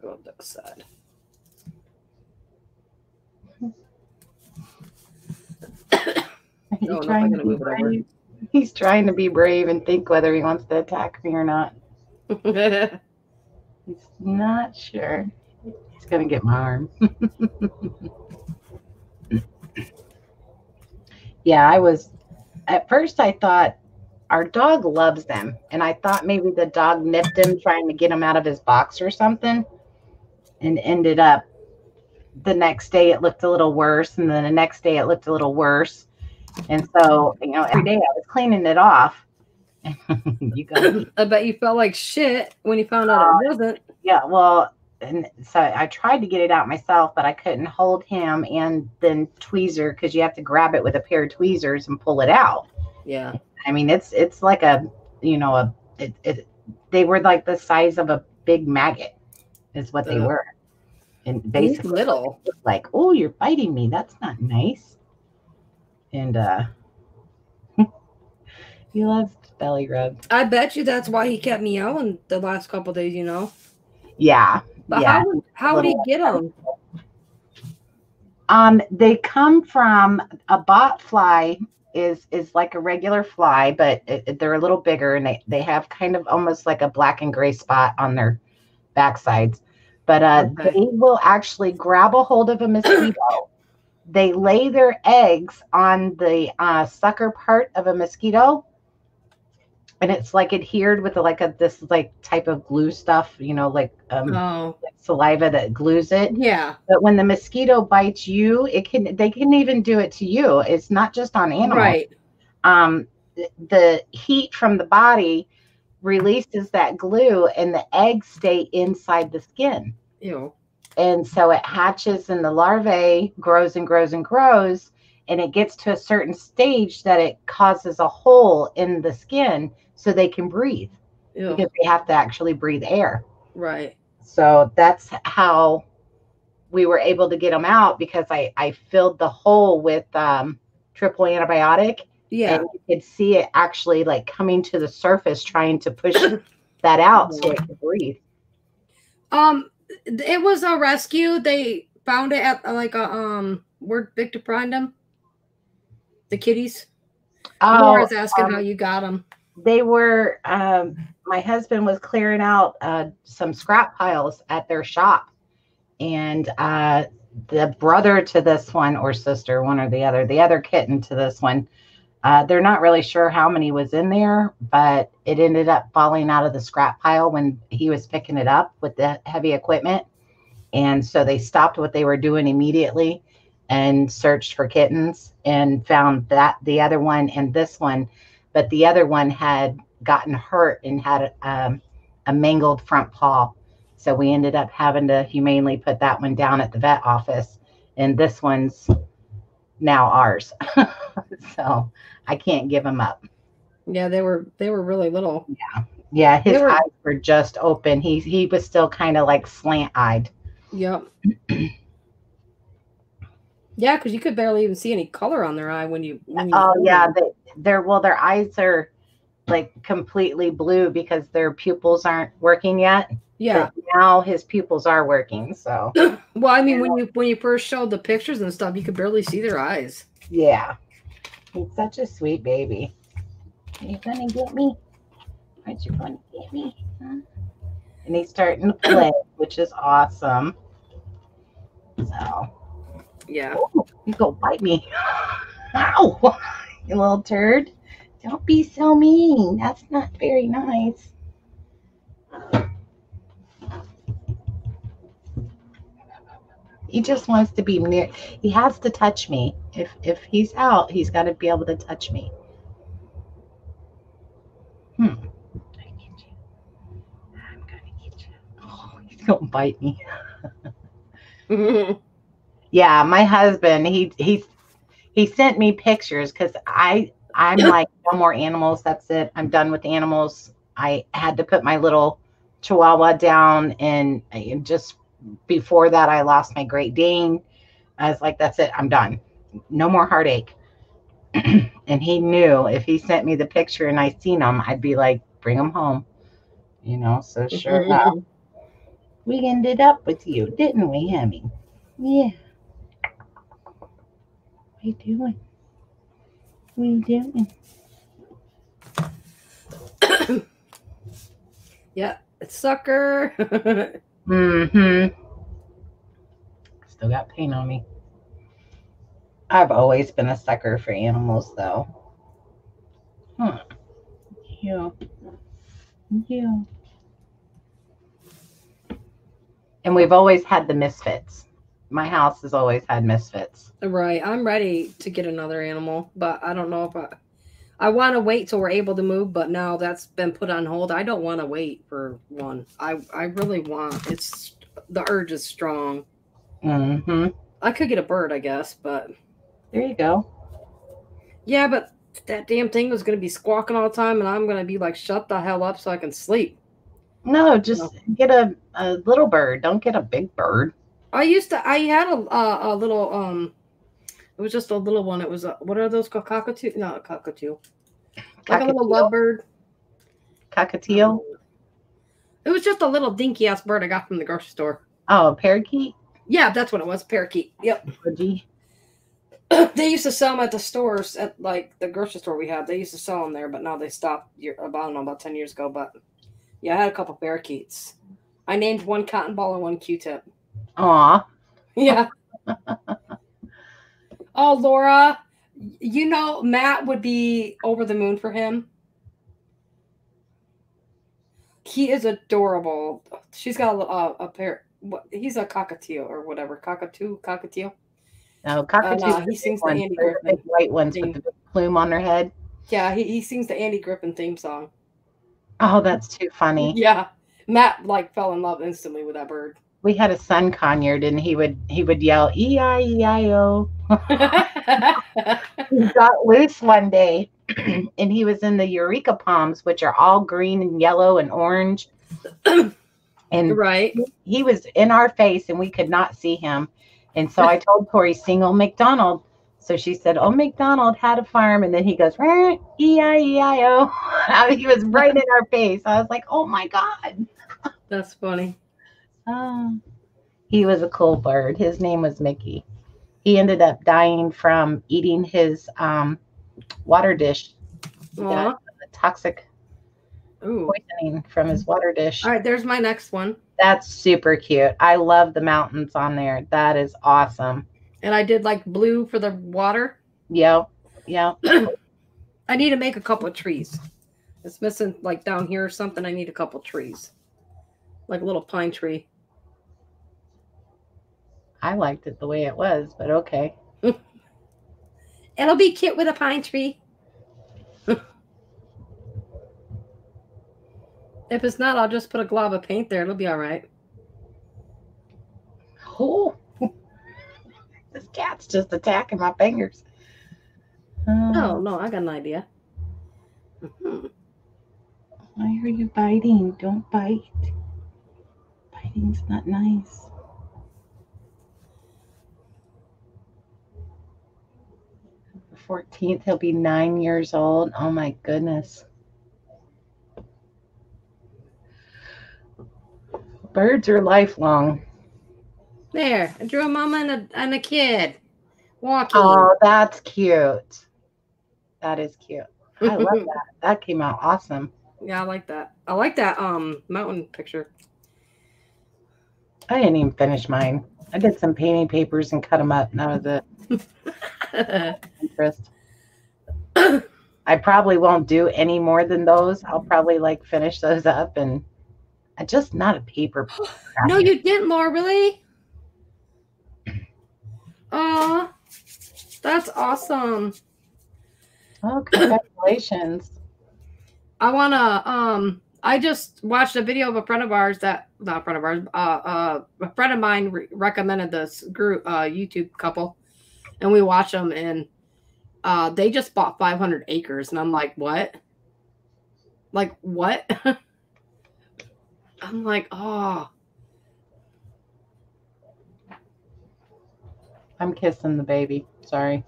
go up that side. He's trying to gonna be move it over. brave. He's trying to be brave and think whether he wants to attack me or not. He's not sure. He's gonna get my arm. yeah, I was at first I thought our dog loves them. And I thought maybe the dog nipped him trying to get him out of his box or something. And ended up the next day it looked a little worse. And then the next day it looked a little worse. And so, you know, every day I was cleaning it off. you go, I bet you felt like shit when you found out it uh, wasn't. Yeah, well, and so I tried to get it out myself, but I couldn't hold him and then tweezer because you have to grab it with a pair of tweezers and pull it out. Yeah. I mean, it's it's like a you know a it, it they were like the size of a big maggot, is what they were, and basically little. like, oh, you're biting me. That's not nice. And uh, he loves belly rubs. I bet you that's why he kept me out in the last couple days, you know. Yeah, But yeah. how would how would he get them? Um, they come from a bot fly is is like a regular fly, but it, they're a little bigger and they they have kind of almost like a black and gray spot on their backsides. But uh, Okay. they will actually grab a hold of a mosquito. they lay their eggs on the uh, sucker part of a mosquito, and it's like adhered with like a this like type of glue stuff, you know, like um, Oh, saliva that glues it yeah. but when the mosquito bites you it can they can even do it to you it's not just on animals Right. um the heat from the body releases that glue and the eggs stay inside the skin Ew. and so it hatches and the larvae grows and grows and grows and it gets to a certain stage that it causes a hole in the skin so they can breathe Ew. because they have to actually breathe air Right. so that's how we were able to get them out because I, I filled the hole with um, triple antibiotic Yeah. and you could see it actually like coming to the surface trying to push that out so it could breathe. Um, it was a rescue. They found it at like a um. Where Victor find them? The kitties. Oh, Laura's asking um, how you got them. They were um, my husband was clearing out uh, some scrap piles at their shop. And uh, the brother to this one or sister one or the other the other kitten to this one uh, they're not really sure how many was in there but it ended up falling out of the scrap pile when he was picking it up with the heavy equipment. And so they stopped what they were doing immediately and searched for kittens and found that the other one and this one but the other one had gotten hurt and had um, a mangled front paw. So we ended up having to humanely put that one down at the vet office, and this one's now ours. so I can't give him up. Yeah, they were they were really little. Yeah, Yeah, his were- eyes were just open. He he was still kind of like slant eyed. Yep. yeah, because you could barely even see any color on their eye when you. When you Oh yeah, they, they're well, their eyes are like completely blue because their pupils aren't working yet. Yeah. But now his pupils are working. So Well, I mean, when you when you first showed the pictures and stuff, you could barely see their eyes. yeah, he's such a sweet baby. Are you gonna get me? Aren't you gonna get me? Huh? And he's starting to play, which is awesome. So Yeah. oh, you go bite me. Ow, you little turd. Don't be so mean. That's not very nice. He just wants to be near. He has to touch me. If if he's out, he's got to be able to touch me. Hmm. I get you. I'm gonna get you. Oh, he's gonna bite me. Yeah, my husband, he he he sent me pictures because I I'm like no more animals. That's it. I'm done with animals. I had to put my little Chihuahua down, and, just before that, I lost my Great Dane. I was like, that's it. I'm done. No more heartache. and he knew if he sent me the picture and I seen him, I'd be like, bring him home. You know. So sure mm-hmm, mm-hmm. enough, we ended up with you, didn't we, Hemmy? Yeah. What you doing? What are you doing? yeah. It's sucker. Mm-hmm. Still got pain on me. I've always been a sucker for animals, though. Huh. Yeah. Yeah. And we've always had the misfits. My house has always had misfits. right. I'm ready to get another animal, but I don't know if I I want to wait till we're able to move, but now that's been put on hold. I don't want to wait for one. I I really want. It's the urge is strong. Mm-hmm. I could get a bird, I guess, but There you go. yeah, but that damn thing was going to be squawking all the time, and I'm going to be like, shut the hell up so I can sleep. No, just No. get a, a little bird. Don't get a big bird. I used to. I had a a, a little um. It was just a little one. It was a what are those called? Cockatoo? Not a cockatoo. Like a little lovebird. Cockatiel. It was just a little dinky ass bird I got from the grocery store. Oh, a parakeet. Yeah, that's what it was. Parakeet. Yep. Woody. they used to sell them at the stores at like the grocery store we had. They used to sell them there, but now they stopped. Year, about I don't know about ten years ago. But yeah, I had a couple parakeets. I named one cotton ball and one Q-tip. Aw. Yeah. oh, Laura, you know Matt would be over the moon for him. He is adorable. She's got a, a, a pair. He's a cockatiel or whatever, cockatoo, cockatiel. No, cockatoos. Uh, are he sings the. Andy Griffith white ones theme. with the plume on their head. Yeah, he, he sings the Andy Griffith theme song. Oh, that's too funny. Yeah, Matt like fell in love instantly with that bird. We had a sun conure, and he would he would yell e i e i o. He got loose one day, and he was in the areca palms, which are all green and yellow and orange. And right. he was in our face, and we could not see him. And so I told Tori, sing "Oh McDonald." So she said, "Oh McDonald had a farm," and then he goes e i e i o. He was right in our face. I was like, "Oh my god!" That's funny. Oh, he was a cool bird. His name was Mickey. He ended up dying from eating his um, water dish. He died Aw. of the toxic Ooh. poisoning from his water dish. All right, there's my next one. That's super cute. I love the mountains on there. That is awesome. And I did like blue for the water. Yep. Yep. I need to make a couple of trees. It's missing like down here or something. I need a couple trees. Like a little pine tree. I liked it the way it was, but okay. It'll be cute with a pine tree. if it's not, I'll just put a glob of paint there. It'll be all right. Oh, this cat's just attacking my fingers. Oh, Oh no, I got an idea. Why are you biting? Don't bite. Biting's not nice. 14th, he'll be nine years old. Oh my goodness. Birds are lifelong. There, I drew a mama and a, and a kid walking. Oh, that's cute. That is cute. I love that. That came out awesome. yeah, I like that. I like that um mountain picture. I didn't even finish mine. I did some painting papers and cut them up. and That was it. Interest. I probably won't do any more than those. I'll probably like finish those up and I just not a paper. no, you didn't, Laura. Really? Oh, that's awesome. Oh, congratulations. I wanna um I just watched a video of a friend of ours that not a friend of ours, uh uh a friend of mine re- recommended this group uh YouTube couple and we watch them and uh they just bought 500 acres and I'm like, "What?" Like, "What?" I'm like, "Oh, I'm kissing the baby. Sorry.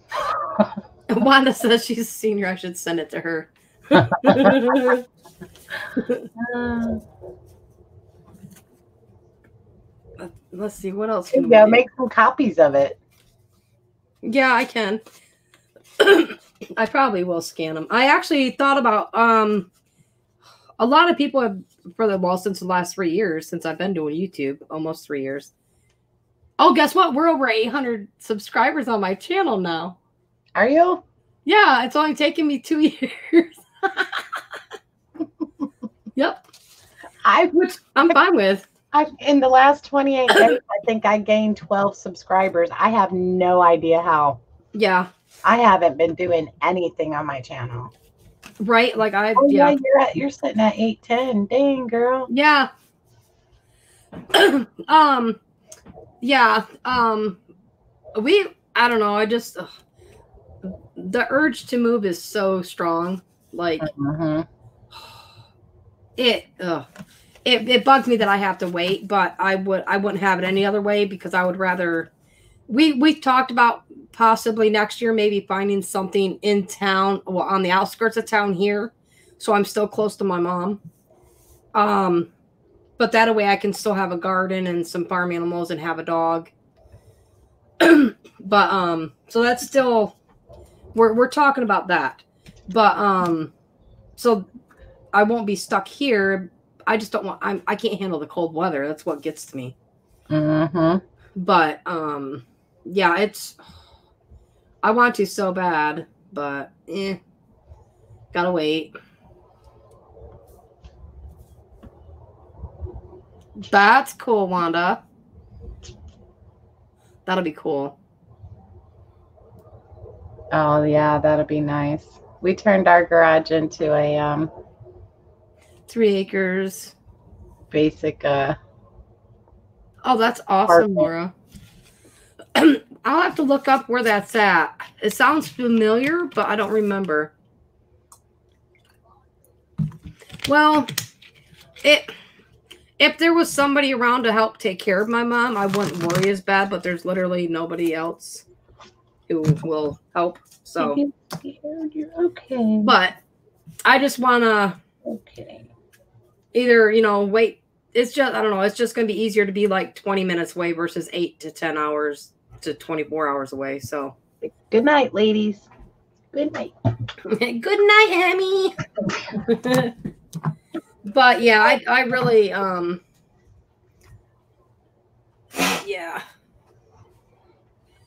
Wanda says she's a senior. I should send it to her." Uh, Let's see what else. there can you we Make some copies of it. Yeah, I can. I probably will scan them. I actually thought about um a lot of people have for the well since the last three years since I've been doing YouTube, almost three years. Oh, guess what? We're over 800 subscribers on my channel now. Are you? Yeah, it's only taken me two years. yep, I which I'm fine with. I in the last 28 days, I think I gained 12 subscribers. I have no idea how. Yeah, I haven't been doing anything on my channel. right. Like I, Oh yeah, yeah, you're at you're sitting at 810. Dang girl. Yeah. um yeah, um we I don't know, I just ugh, the urge to move is so strong. Like Mhm. it ugh, it it bugs me that I have to wait, but I would I wouldn't have it any other way because I would rather we we've talked about possibly next year maybe finding something in town well on the outskirts of town here. So i'm still close to my mom. Um but that way i can still have a garden and some farm animals and have a dog. But um so that's still we're we're talking about that. But um so i won't be stuck here i just don't want i'm i can't handle the cold weather. That's what gets to me. Mhm. but um yeah it's i want to so bad but eh gotta wait. That's cool wanda. That'll be cool. Oh yeah, that'll be nice. We turned our garage into a um three acres. Basic uh oh that's awesome laura. I'll have to look up where that's at. It sounds familiar but i don't remember. Well it if there was somebody around to help take care of my mom i wouldn't worry as bad but there's literally nobody else who will help so. You're okay. but i just want to okay. Either you know wait it's just i don't know it's just going to be easier to be like 20 minutes away versus 8 to 10 hours to 24 hours away so Good night, ladies. Good night. good night Emmy. but yeah i i really um yeah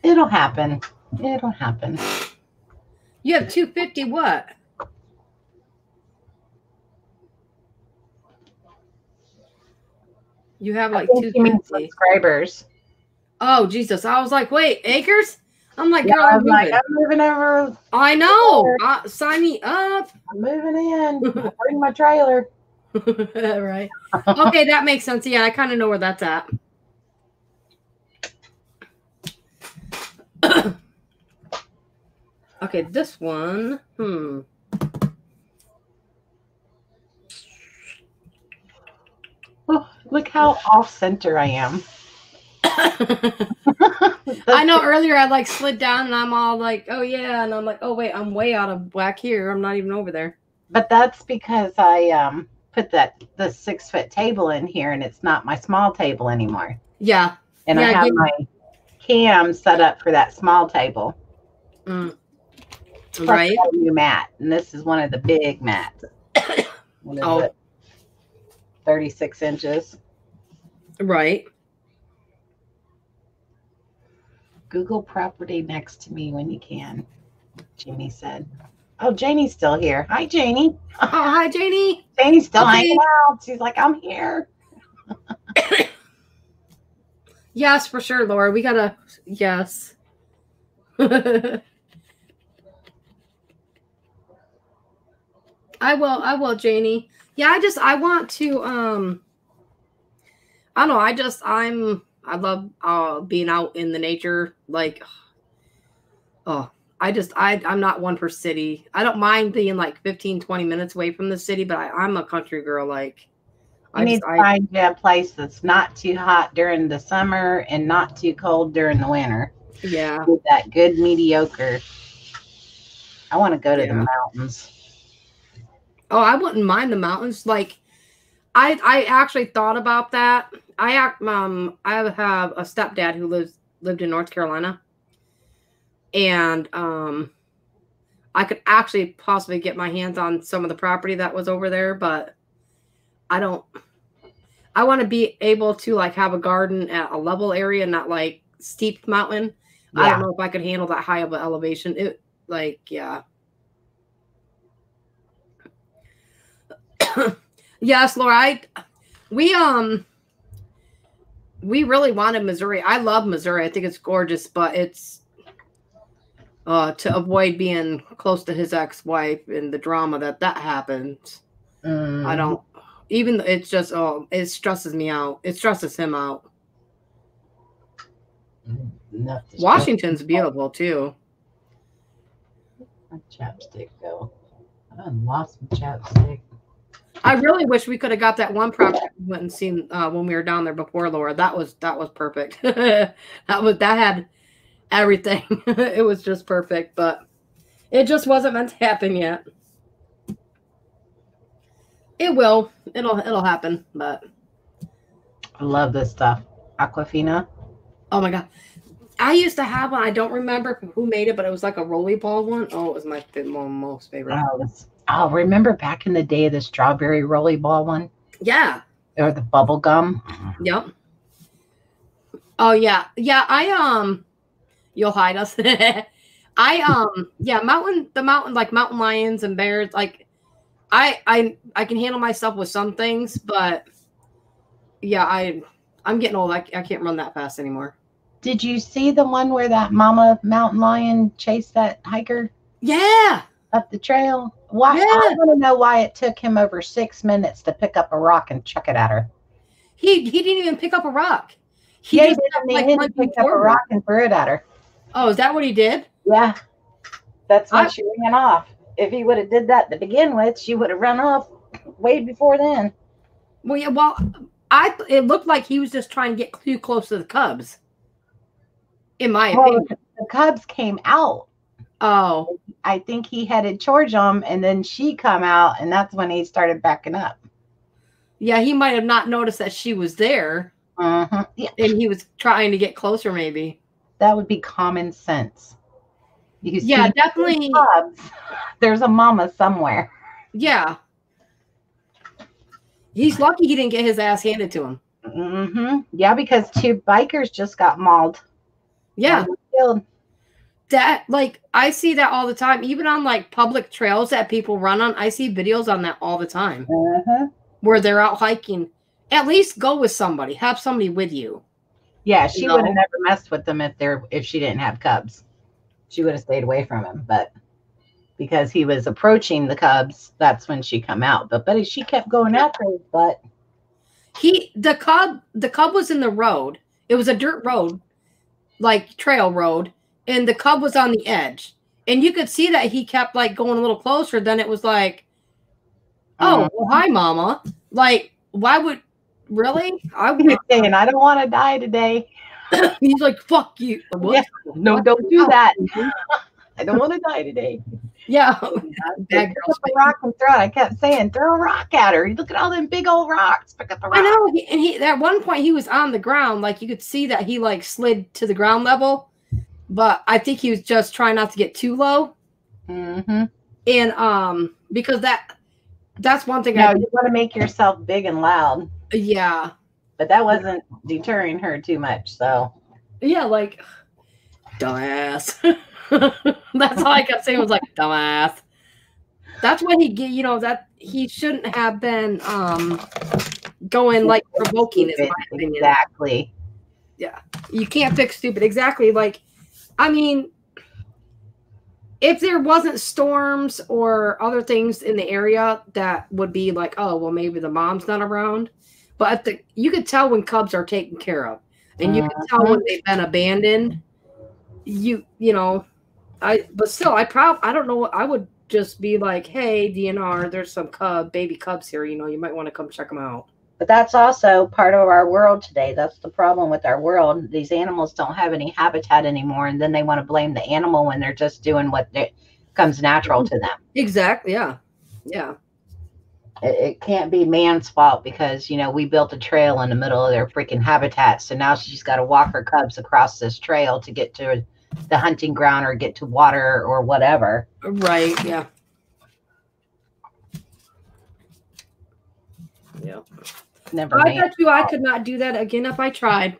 It'll happen. It'll happen. you have 250 what you have like I think you mean 250 subscribers. oh jesus i was like wait acres i'm like Yeah, girl I i'm like, moving I'm moving over. i know uh, sign me up I'm moving in. Bring my trailer. right. Okay, that makes sense. Yeah, I kind of know where that's at. okay, this one. Hmm. Oh, look how off center I am. I know earlier I like slid down and I'm all like, oh yeah, and I'm like, oh wait, I'm way out of whack here. I'm not even over there. But that's because I um put that the six foot table in here, and it's not my small table anymore. Yeah. And I have my cam set up for that small table. Mm. Right. New mat, and this is one of the big mats. Oh. it? 36 inches. Right. Google property next to me when you can, Janie said. Oh, Janie's still here. Hi, Janie. Oh, hi, Janie. Janie's still Okay. hanging out. She's like, I'm here. Yes, for sure, Laura. We gotta. Yes. I will. I will, Janie. Yeah, I just I want to. Um. I don't know. I just I'm. I love uh being out in the nature. Like. Oh, I just I I'm not one for city. I don't mind being like 15, 20 minutes away from the city, but I, I'm a country girl. Like. You I need just, to I, find you a place that's not too hot during the summer and not too cold during the winter. yeah. With that good mediocre. I want to go to the mountains. Oh, I wouldn't mind the mountains. Like, I I actually thought about that. I ac- um I have a stepdad who lives lived in North Carolina, and um, I could actually possibly get my hands on some of the property that was over there, but I don't. I want to be able to like have a garden at a level area, not like steep mountain. I don't know if I could handle that high of an elevation. It like yeah. yes, Laura. I we um we really wanted Missouri. I love Missouri. I think it's gorgeous, but it's uh to avoid being close to his ex-wife and the drama that that happens. I Mhm. don't even it's just oh it stresses me out. It stresses him out. Enough Washington's beautiful too. My chapstick go. I lost my chapstick. I really wish we could have got that one property we went and seen uh, when we were down there before, Laura. That was that was perfect. that was that had everything. it was just perfect, but it just wasn't meant to happen yet. It will. It'll it'll happen, but I love this stuff. Aquafina. oh my god. I used to have one. I don't remember who made it, but it was like a rolly ball one. Oh, it was my most favorite. Oh, this, oh, remember back in the day the strawberry rolly ball one Yeah. or the bubble gum? Yep. Oh yeah, yeah. I um, you'll hide us. I um, yeah. Mountain, the mountain, like mountain lions and bears. Like, I I I can handle myself with some things, but yeah, I I'm getting old. I, I can't run that fast anymore. Did you see the one where that mama mountain lion chased that hiker Yeah. up the trail? Why? I want to know why it took him over six minutes to pick up a rock and chuck it at her. He he didn't even pick up a rock. He yeah, just He like, hit- running picked up a rock and threw it at her. Oh, is that what he did? Yeah, that's when I- she ran off. If he would have did that to begin with, she would have run off way before then. Well, yeah. Well, I it looked like he was just trying to get too close to the Cubs. In my Well, opinion. the Cubs came out. Oh, I think he headed towards them, and then she come out, and that's when he started backing up. yeah. He might have not noticed that she was there, Mhm. Yeah, and he was trying to get closer. Maybe. that would be common sense. You Yeah, definitely. Cubs, there's a mama somewhere. Yeah. He's lucky he didn't get his ass handed to him. hmm Yeah, because two bikers just got mauled. Yeah. killed. That like I see that all the time, even on like public trails that people run on. I see videos on that all the time Mhm. where they're out hiking. At least go with somebody. Have somebody with you. Yeah, she No. would have never messed with them if they're if she didn't have cubs. She would have stayed away from him, but because he was approaching the cubs, that's when she come out. But but she kept going after his butt. He the cub the cub was in the road. It was a dirt road, like trail road, and the cub was on the edge. And you could see that he kept like going a little closer. Then it was like, oh, Mhm. well, hi, mama. Like, why would really? I would. saying, "I don't want to die today." He's like, fuck you. What? Yeah. No, don't do that. I don't want to die today. Yeah. Pick Bad up a rock and throw it. I kept saying, throw a rock at her. Look at all them big old rocks. Pick up a rock. I know. he- And he at one point he was on the ground, like you could see that he like slid to the ground level. But I think he was just trying not to get too low. Mm-hmm. And um because that that's one thing No, I you want to make yourself big and loud, yeah. but that wasn't deterring her too much. So Yeah, like dumbass. that's all I kept saying was like dumbass. That's why he get you know that he shouldn't have been um going like provoking is my opinion. exactly. Yeah. You can't fix stupid. Exactly. Like, I mean, if there wasn't storms or other things in the area that would be like, oh, well, maybe the mom's not around. But the, you could tell when cubs are taken care of, and you can tell when uh-huh. they've been abandoned. You, you know, I. But still, I prob I don't know. I would just be like, hey, DNR, there's some cub, baby cubs here. You know, you might want to come check them out. But that's also part of our world today. That's the problem with our world. These animals don't have any habitat anymore, and then they want to blame the animal when they're just doing what they, comes natural to them. Exactly. Yeah. Yeah. It, it can't be man's fault because you know we built a trail in the middle of their freaking habitat. So now she's got to walk her cubs across this trail to get to the hunting ground or get to water or whatever. Right. Yeah. Yeah. Never I bet you I could not do that again if I tried.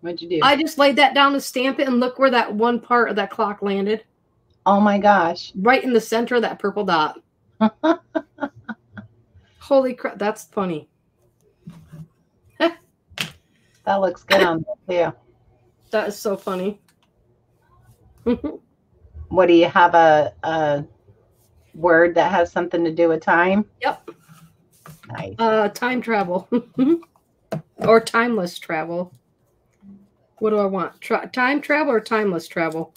What'd you do? I just laid that down to stamp it and look where that one part of that clock landed. oh my gosh. Right in the center of that purple dot. Holy crap, that's funny. That looks good on there too. That is so funny. What do you have a, a word that has something to do with time? Yep. Nice. Uh time travel. or timeless travel. What do I want? Tra- time travel or timeless travel?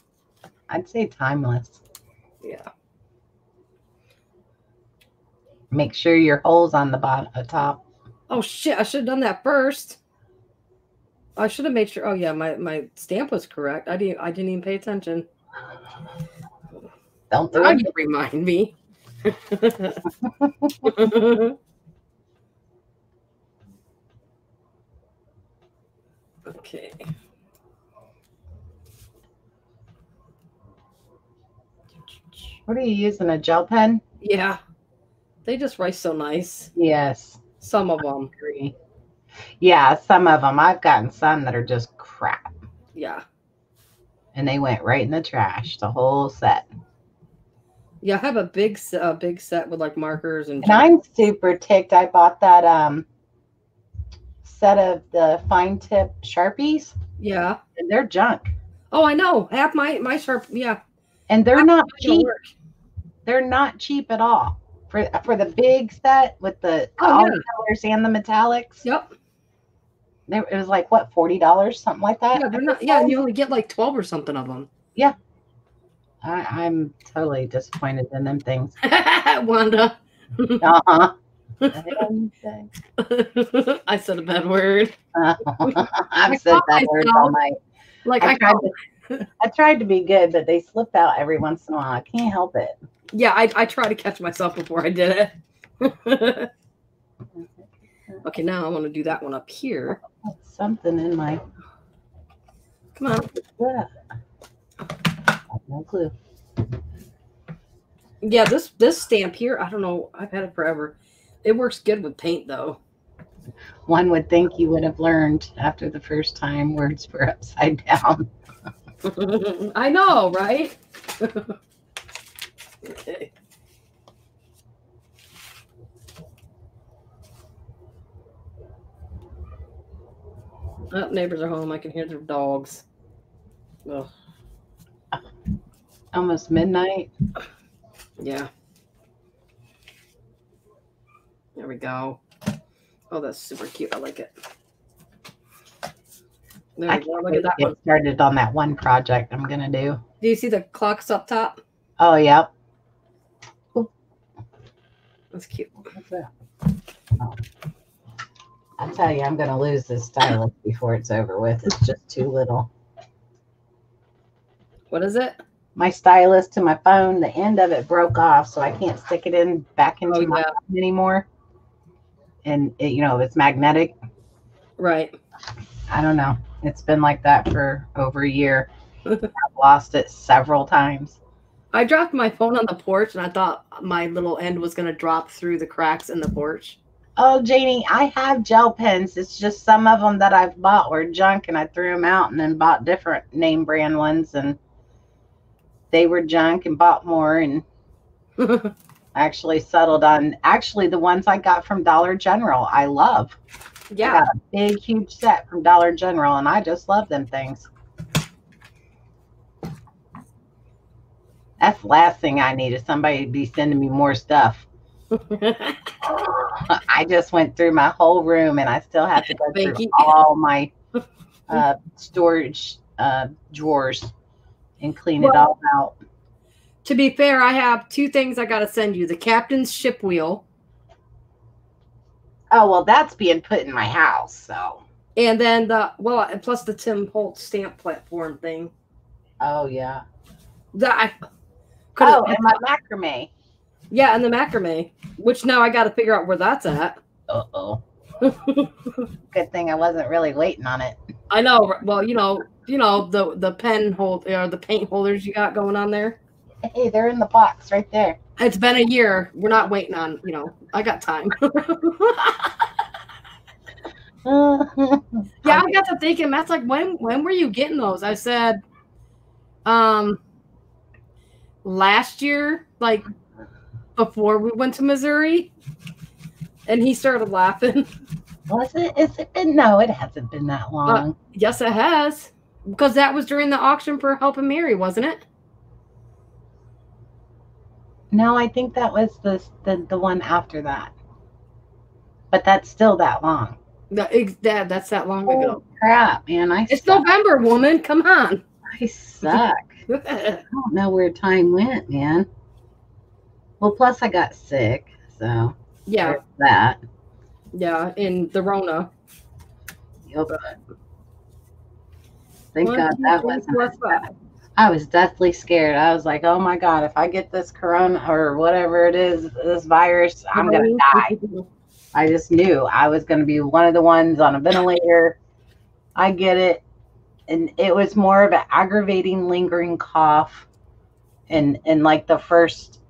I'd say timeless. Yeah. Make sure your hole's on the bottom, the top. Oh shit, I should have done that first. I should have made sure. Oh yeah, my my stamp was correct. I didn't I didn't even pay attention. Don't do it. remind me. okay. What are you using? A gel pen? Yeah. They just write so nice. Yes. Some of them. Yeah, some of them. I've gotten some that are just crap, Yeah. and they went right in the trash. The whole set. Yeah, I have a big a big set with like markers and And I'm super ticked. I bought that um set of the fine tip sharpies, yeah. and they're junk, Oh, I know. Have my my sharp yeah. and they're not cheap. work. They're not cheap at all for for the big set with the Oh, all yeah. the colors and the metallics. Yep. They, it was like what forty dollars, something like that. Yeah, they're not yeah, and you only get like 12 or something of them. Yeah. I, I'm totally disappointed in them things. Wanda. Uh huh. I said a bad word. I've said that word all night. Like I I, tried, to, I tried to be good, but they slip out every once in a while. I can't help it. yeah, I, I try to catch myself before I did it. okay, now I want to do that one up here. Something in my Come on. yeah. No clue. Yeah, this this stamp here, I don't know. I've had it forever. It works good with paint though. One would think you would have learned after the first time words were upside down. I know, right? okay. Oh, neighbors are home. I can hear their dogs. Ugh, Almost midnight. yeah. There we go. Oh, that's super cute. I like it. There I we go. can't Look at that to one. get started on that one project I'm gonna do. Do you see the clocks up top? Oh yep. That's cute. What's that? Oh. I tell you, I'm gonna lose this stylus before it's over with. It's just too little. What is it? my stylus to my phone. The end of it broke off, so I can't stick it in back into Oh, my phone anymore. And it, you know, it's magnetic. Right. I don't know. It's been like that for over a year. I've lost it several times. I dropped my phone on the porch and I thought my little end was going to drop through the cracks in the porch. Oh, Janie, I have gel pens. It's just some of them that I've bought were junk and I threw them out and then bought different name brand ones and they were junk and bought more and actually settled on actually the ones I got from Dollar General. I love. I yeah. got a big, huge set from Dollar General and I just love them things. That's the last thing I need is somebody to be sending me more stuff. I just went through my whole room and I still have to go Thank through you. all my uh, storage uh, drawers and clean it all out. To be fair, I have two things I got to send you the captain's ship wheel Oh, well, that's being put in my house. So, and then the, well, and plus the Tim Holtz stamp platform thing. oh, yeah. That I Oh, and my macrame. yeah, and the macrame, which now I got to figure out where that's at. Uh oh. Good thing I wasn't really waiting on it. I know. Well, you know, you know the the pen hold or the paint holders you got going on there. Hey, they're in the box right there. It's been a year. We're not waiting on. You know, I got time. yeah, I got to thinking. Matt's like, when when were you getting those? I said, um, last year, like before we went to Missouri, and he started laughing. Was it? Is it been? No, it hasn't been that long. yes, it has, because that was during the auction for Helping Mary, wasn't it? No, I think that was the, the the one after that. But that's still that long. That, that that's that long ago. Oh, crap, man! I It's suck. November, woman. Come on. I suck. I don't know where time went, man. Well, plus I got sick, so yeah, that. yeah. In the Rona. Yep. Thank One, God that wasn't. Four, as bad. five. I was deathly scared. I was like, "Oh my God! If I get this corona or whatever it is, this virus, I'm gonna die." I just knew I was gonna be one of the ones on a ventilator. I get it, and it was more of an aggravating, lingering cough, and and like the first,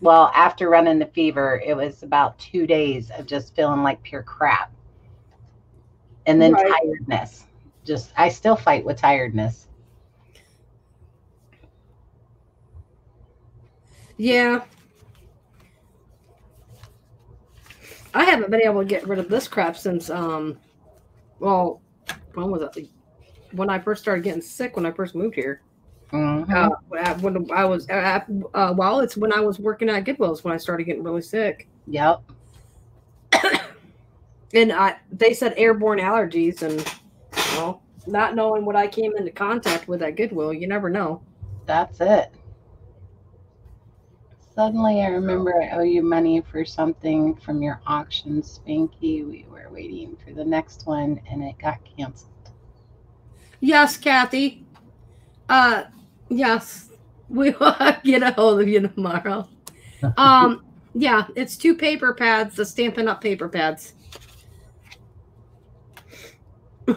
well, after running the fever, it was about two days of just feeling like pure crap, and then Right. tiredness. Just I still fight with tiredness. Yeah. I haven't been able to get rid of this crap since um well when was it? When I first started getting sick when I first moved here. Mhm. Uh, when I was uh, uh, well, it's when I was working at Goodwill's when I started getting really sick, Yep. and I they said airborne allergies, and well, not knowing what I came into contact with at Goodwill, you never know. That's it. Suddenly, I remember I owe you money for something from your auction, Spanky. We were waiting for the next one, and it got canceled. Yes, Kathy. Uh, yes, we will get a hold of you tomorrow. Um, yeah, it's two paper pads, the Stampin' Up paper pads.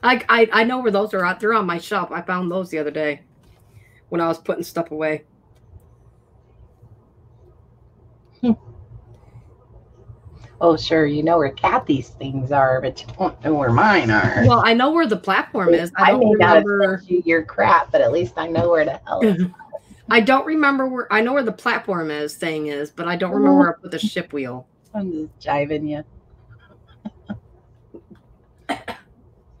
I, I I know where those are at. They're on my shelf. I found those the other day when I was putting stuff away. Hmm. Oh, sure, you know where Kathy's things are, but you don't know where mine are. Well, I know where the platform is. I don't may not have remember. sent you your crap, but at least I know where the hell it's I don't remember where. I know where the platform is. Thing is, but I don't remember mm-hmm. where I put the ship wheel. I'm just jiving you.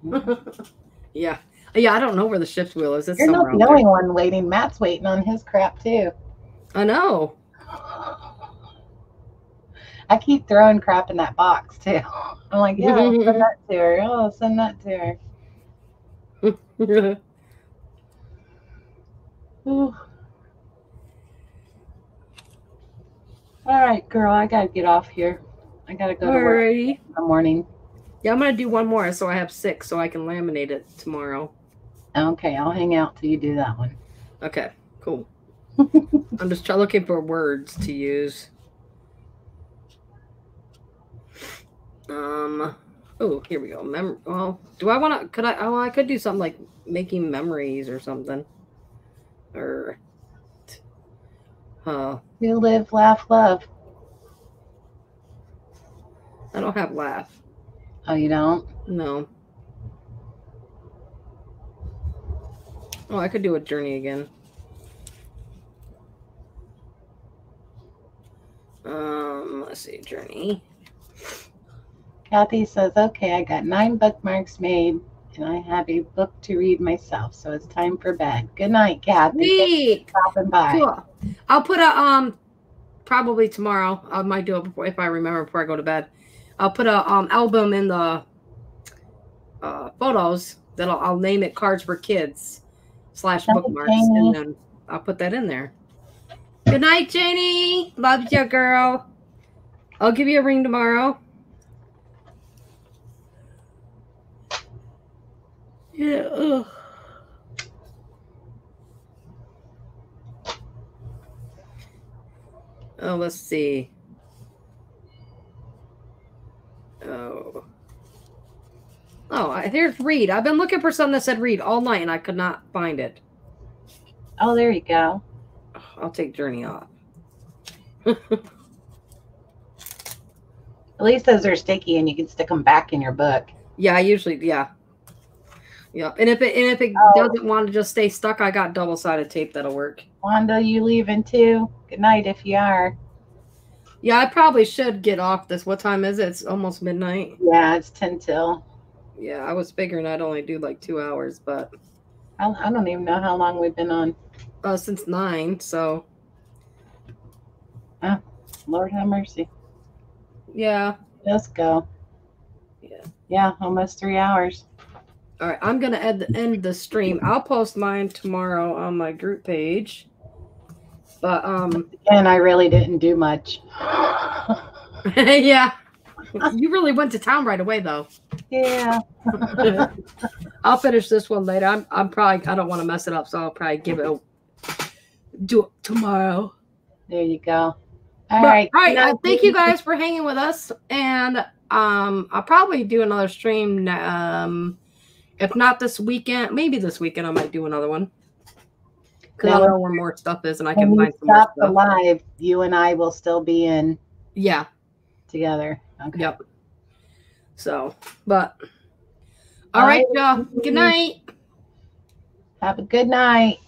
Yeah, yeah. I don't know where the shift wheel is. It's You're not the only one waiting. Matt's waiting on his crap too. I know. I keep throwing crap in that box too. I'm like, yeah, I'll oh, send that to her. Oh, I'll send that to her. Ooh. All right, girl, I gotta get off here. I gotta go to work Alrighty. in the morning. Yeah, I'm gonna do one more, so I have six, so I can laminate it tomorrow. Okay, I'll hang out till you do that one. Okay, cool. I'm just trying looking for words to use. Um. Oh, here we go. Mem. Well, do I want to? Could I? Oh, I could do something like making memories or something. Or. Huh. You live, laugh, love. I don't have laugh. Oh, you don't? No. Oh, I could do a journey again. Um, let's see, journey. Kathy says, okay, I got nine bookmarks made and I have a book to read myself. So it's time for bed. Good night, Kathy. Stopping by. Cool. I'll put a um probably tomorrow. I might do it before if I remember before I go to bed. I'll put a um album in the uh photos that I'll, I'll name it CardzForKidz slash Thank bookmarks Janie. and then I'll put that in there. Good night, Janie. Love you, girl. I'll give you a ring tomorrow. Yeah. ugh. Oh, let's see. Oh. Oh, I- here's read. I've been looking for something that said read all night and I could not find it. Oh, there you go. I'll take journey off. At least those are sticky and you can stick them back in your book. Yeah, I usually yeah. Yeah. And if it and if it Oh. doesn't want to just stay stuck, I got double sided tape that'll work. Wanda, you leaving too? Good night if you are. Yeah, I probably should get off this. What time is it? It's almost midnight. Yeah, it's 10 till. Yeah, I was figuring I'd only do like two hours, but I, I don't even know how long we've been on. uh since nine, so Lord have mercy. yeah. Let's go. Yeah. Yeah, almost three hours. All right, I'm gonna end the, end the stream. I'll post mine tomorrow on my group page. But um, And I really didn't do much. yeah, you really went to town right away though. yeah. I'll finish this one later. I'm I'm probably I don't want to mess it up, so I'll probably give it a do it tomorrow. There you go. All But- right. all right. Thank you guys for hanging with us, and um, I'll probably do another stream. Um, if not this weekend, maybe this weekend I might do another one because I Now- know where more stuff is, and I can find some more stop the stuff. live, you and I will still be in Yeah. together. Okay. Yep. So, but all right, y'all. Good night. Have a good night.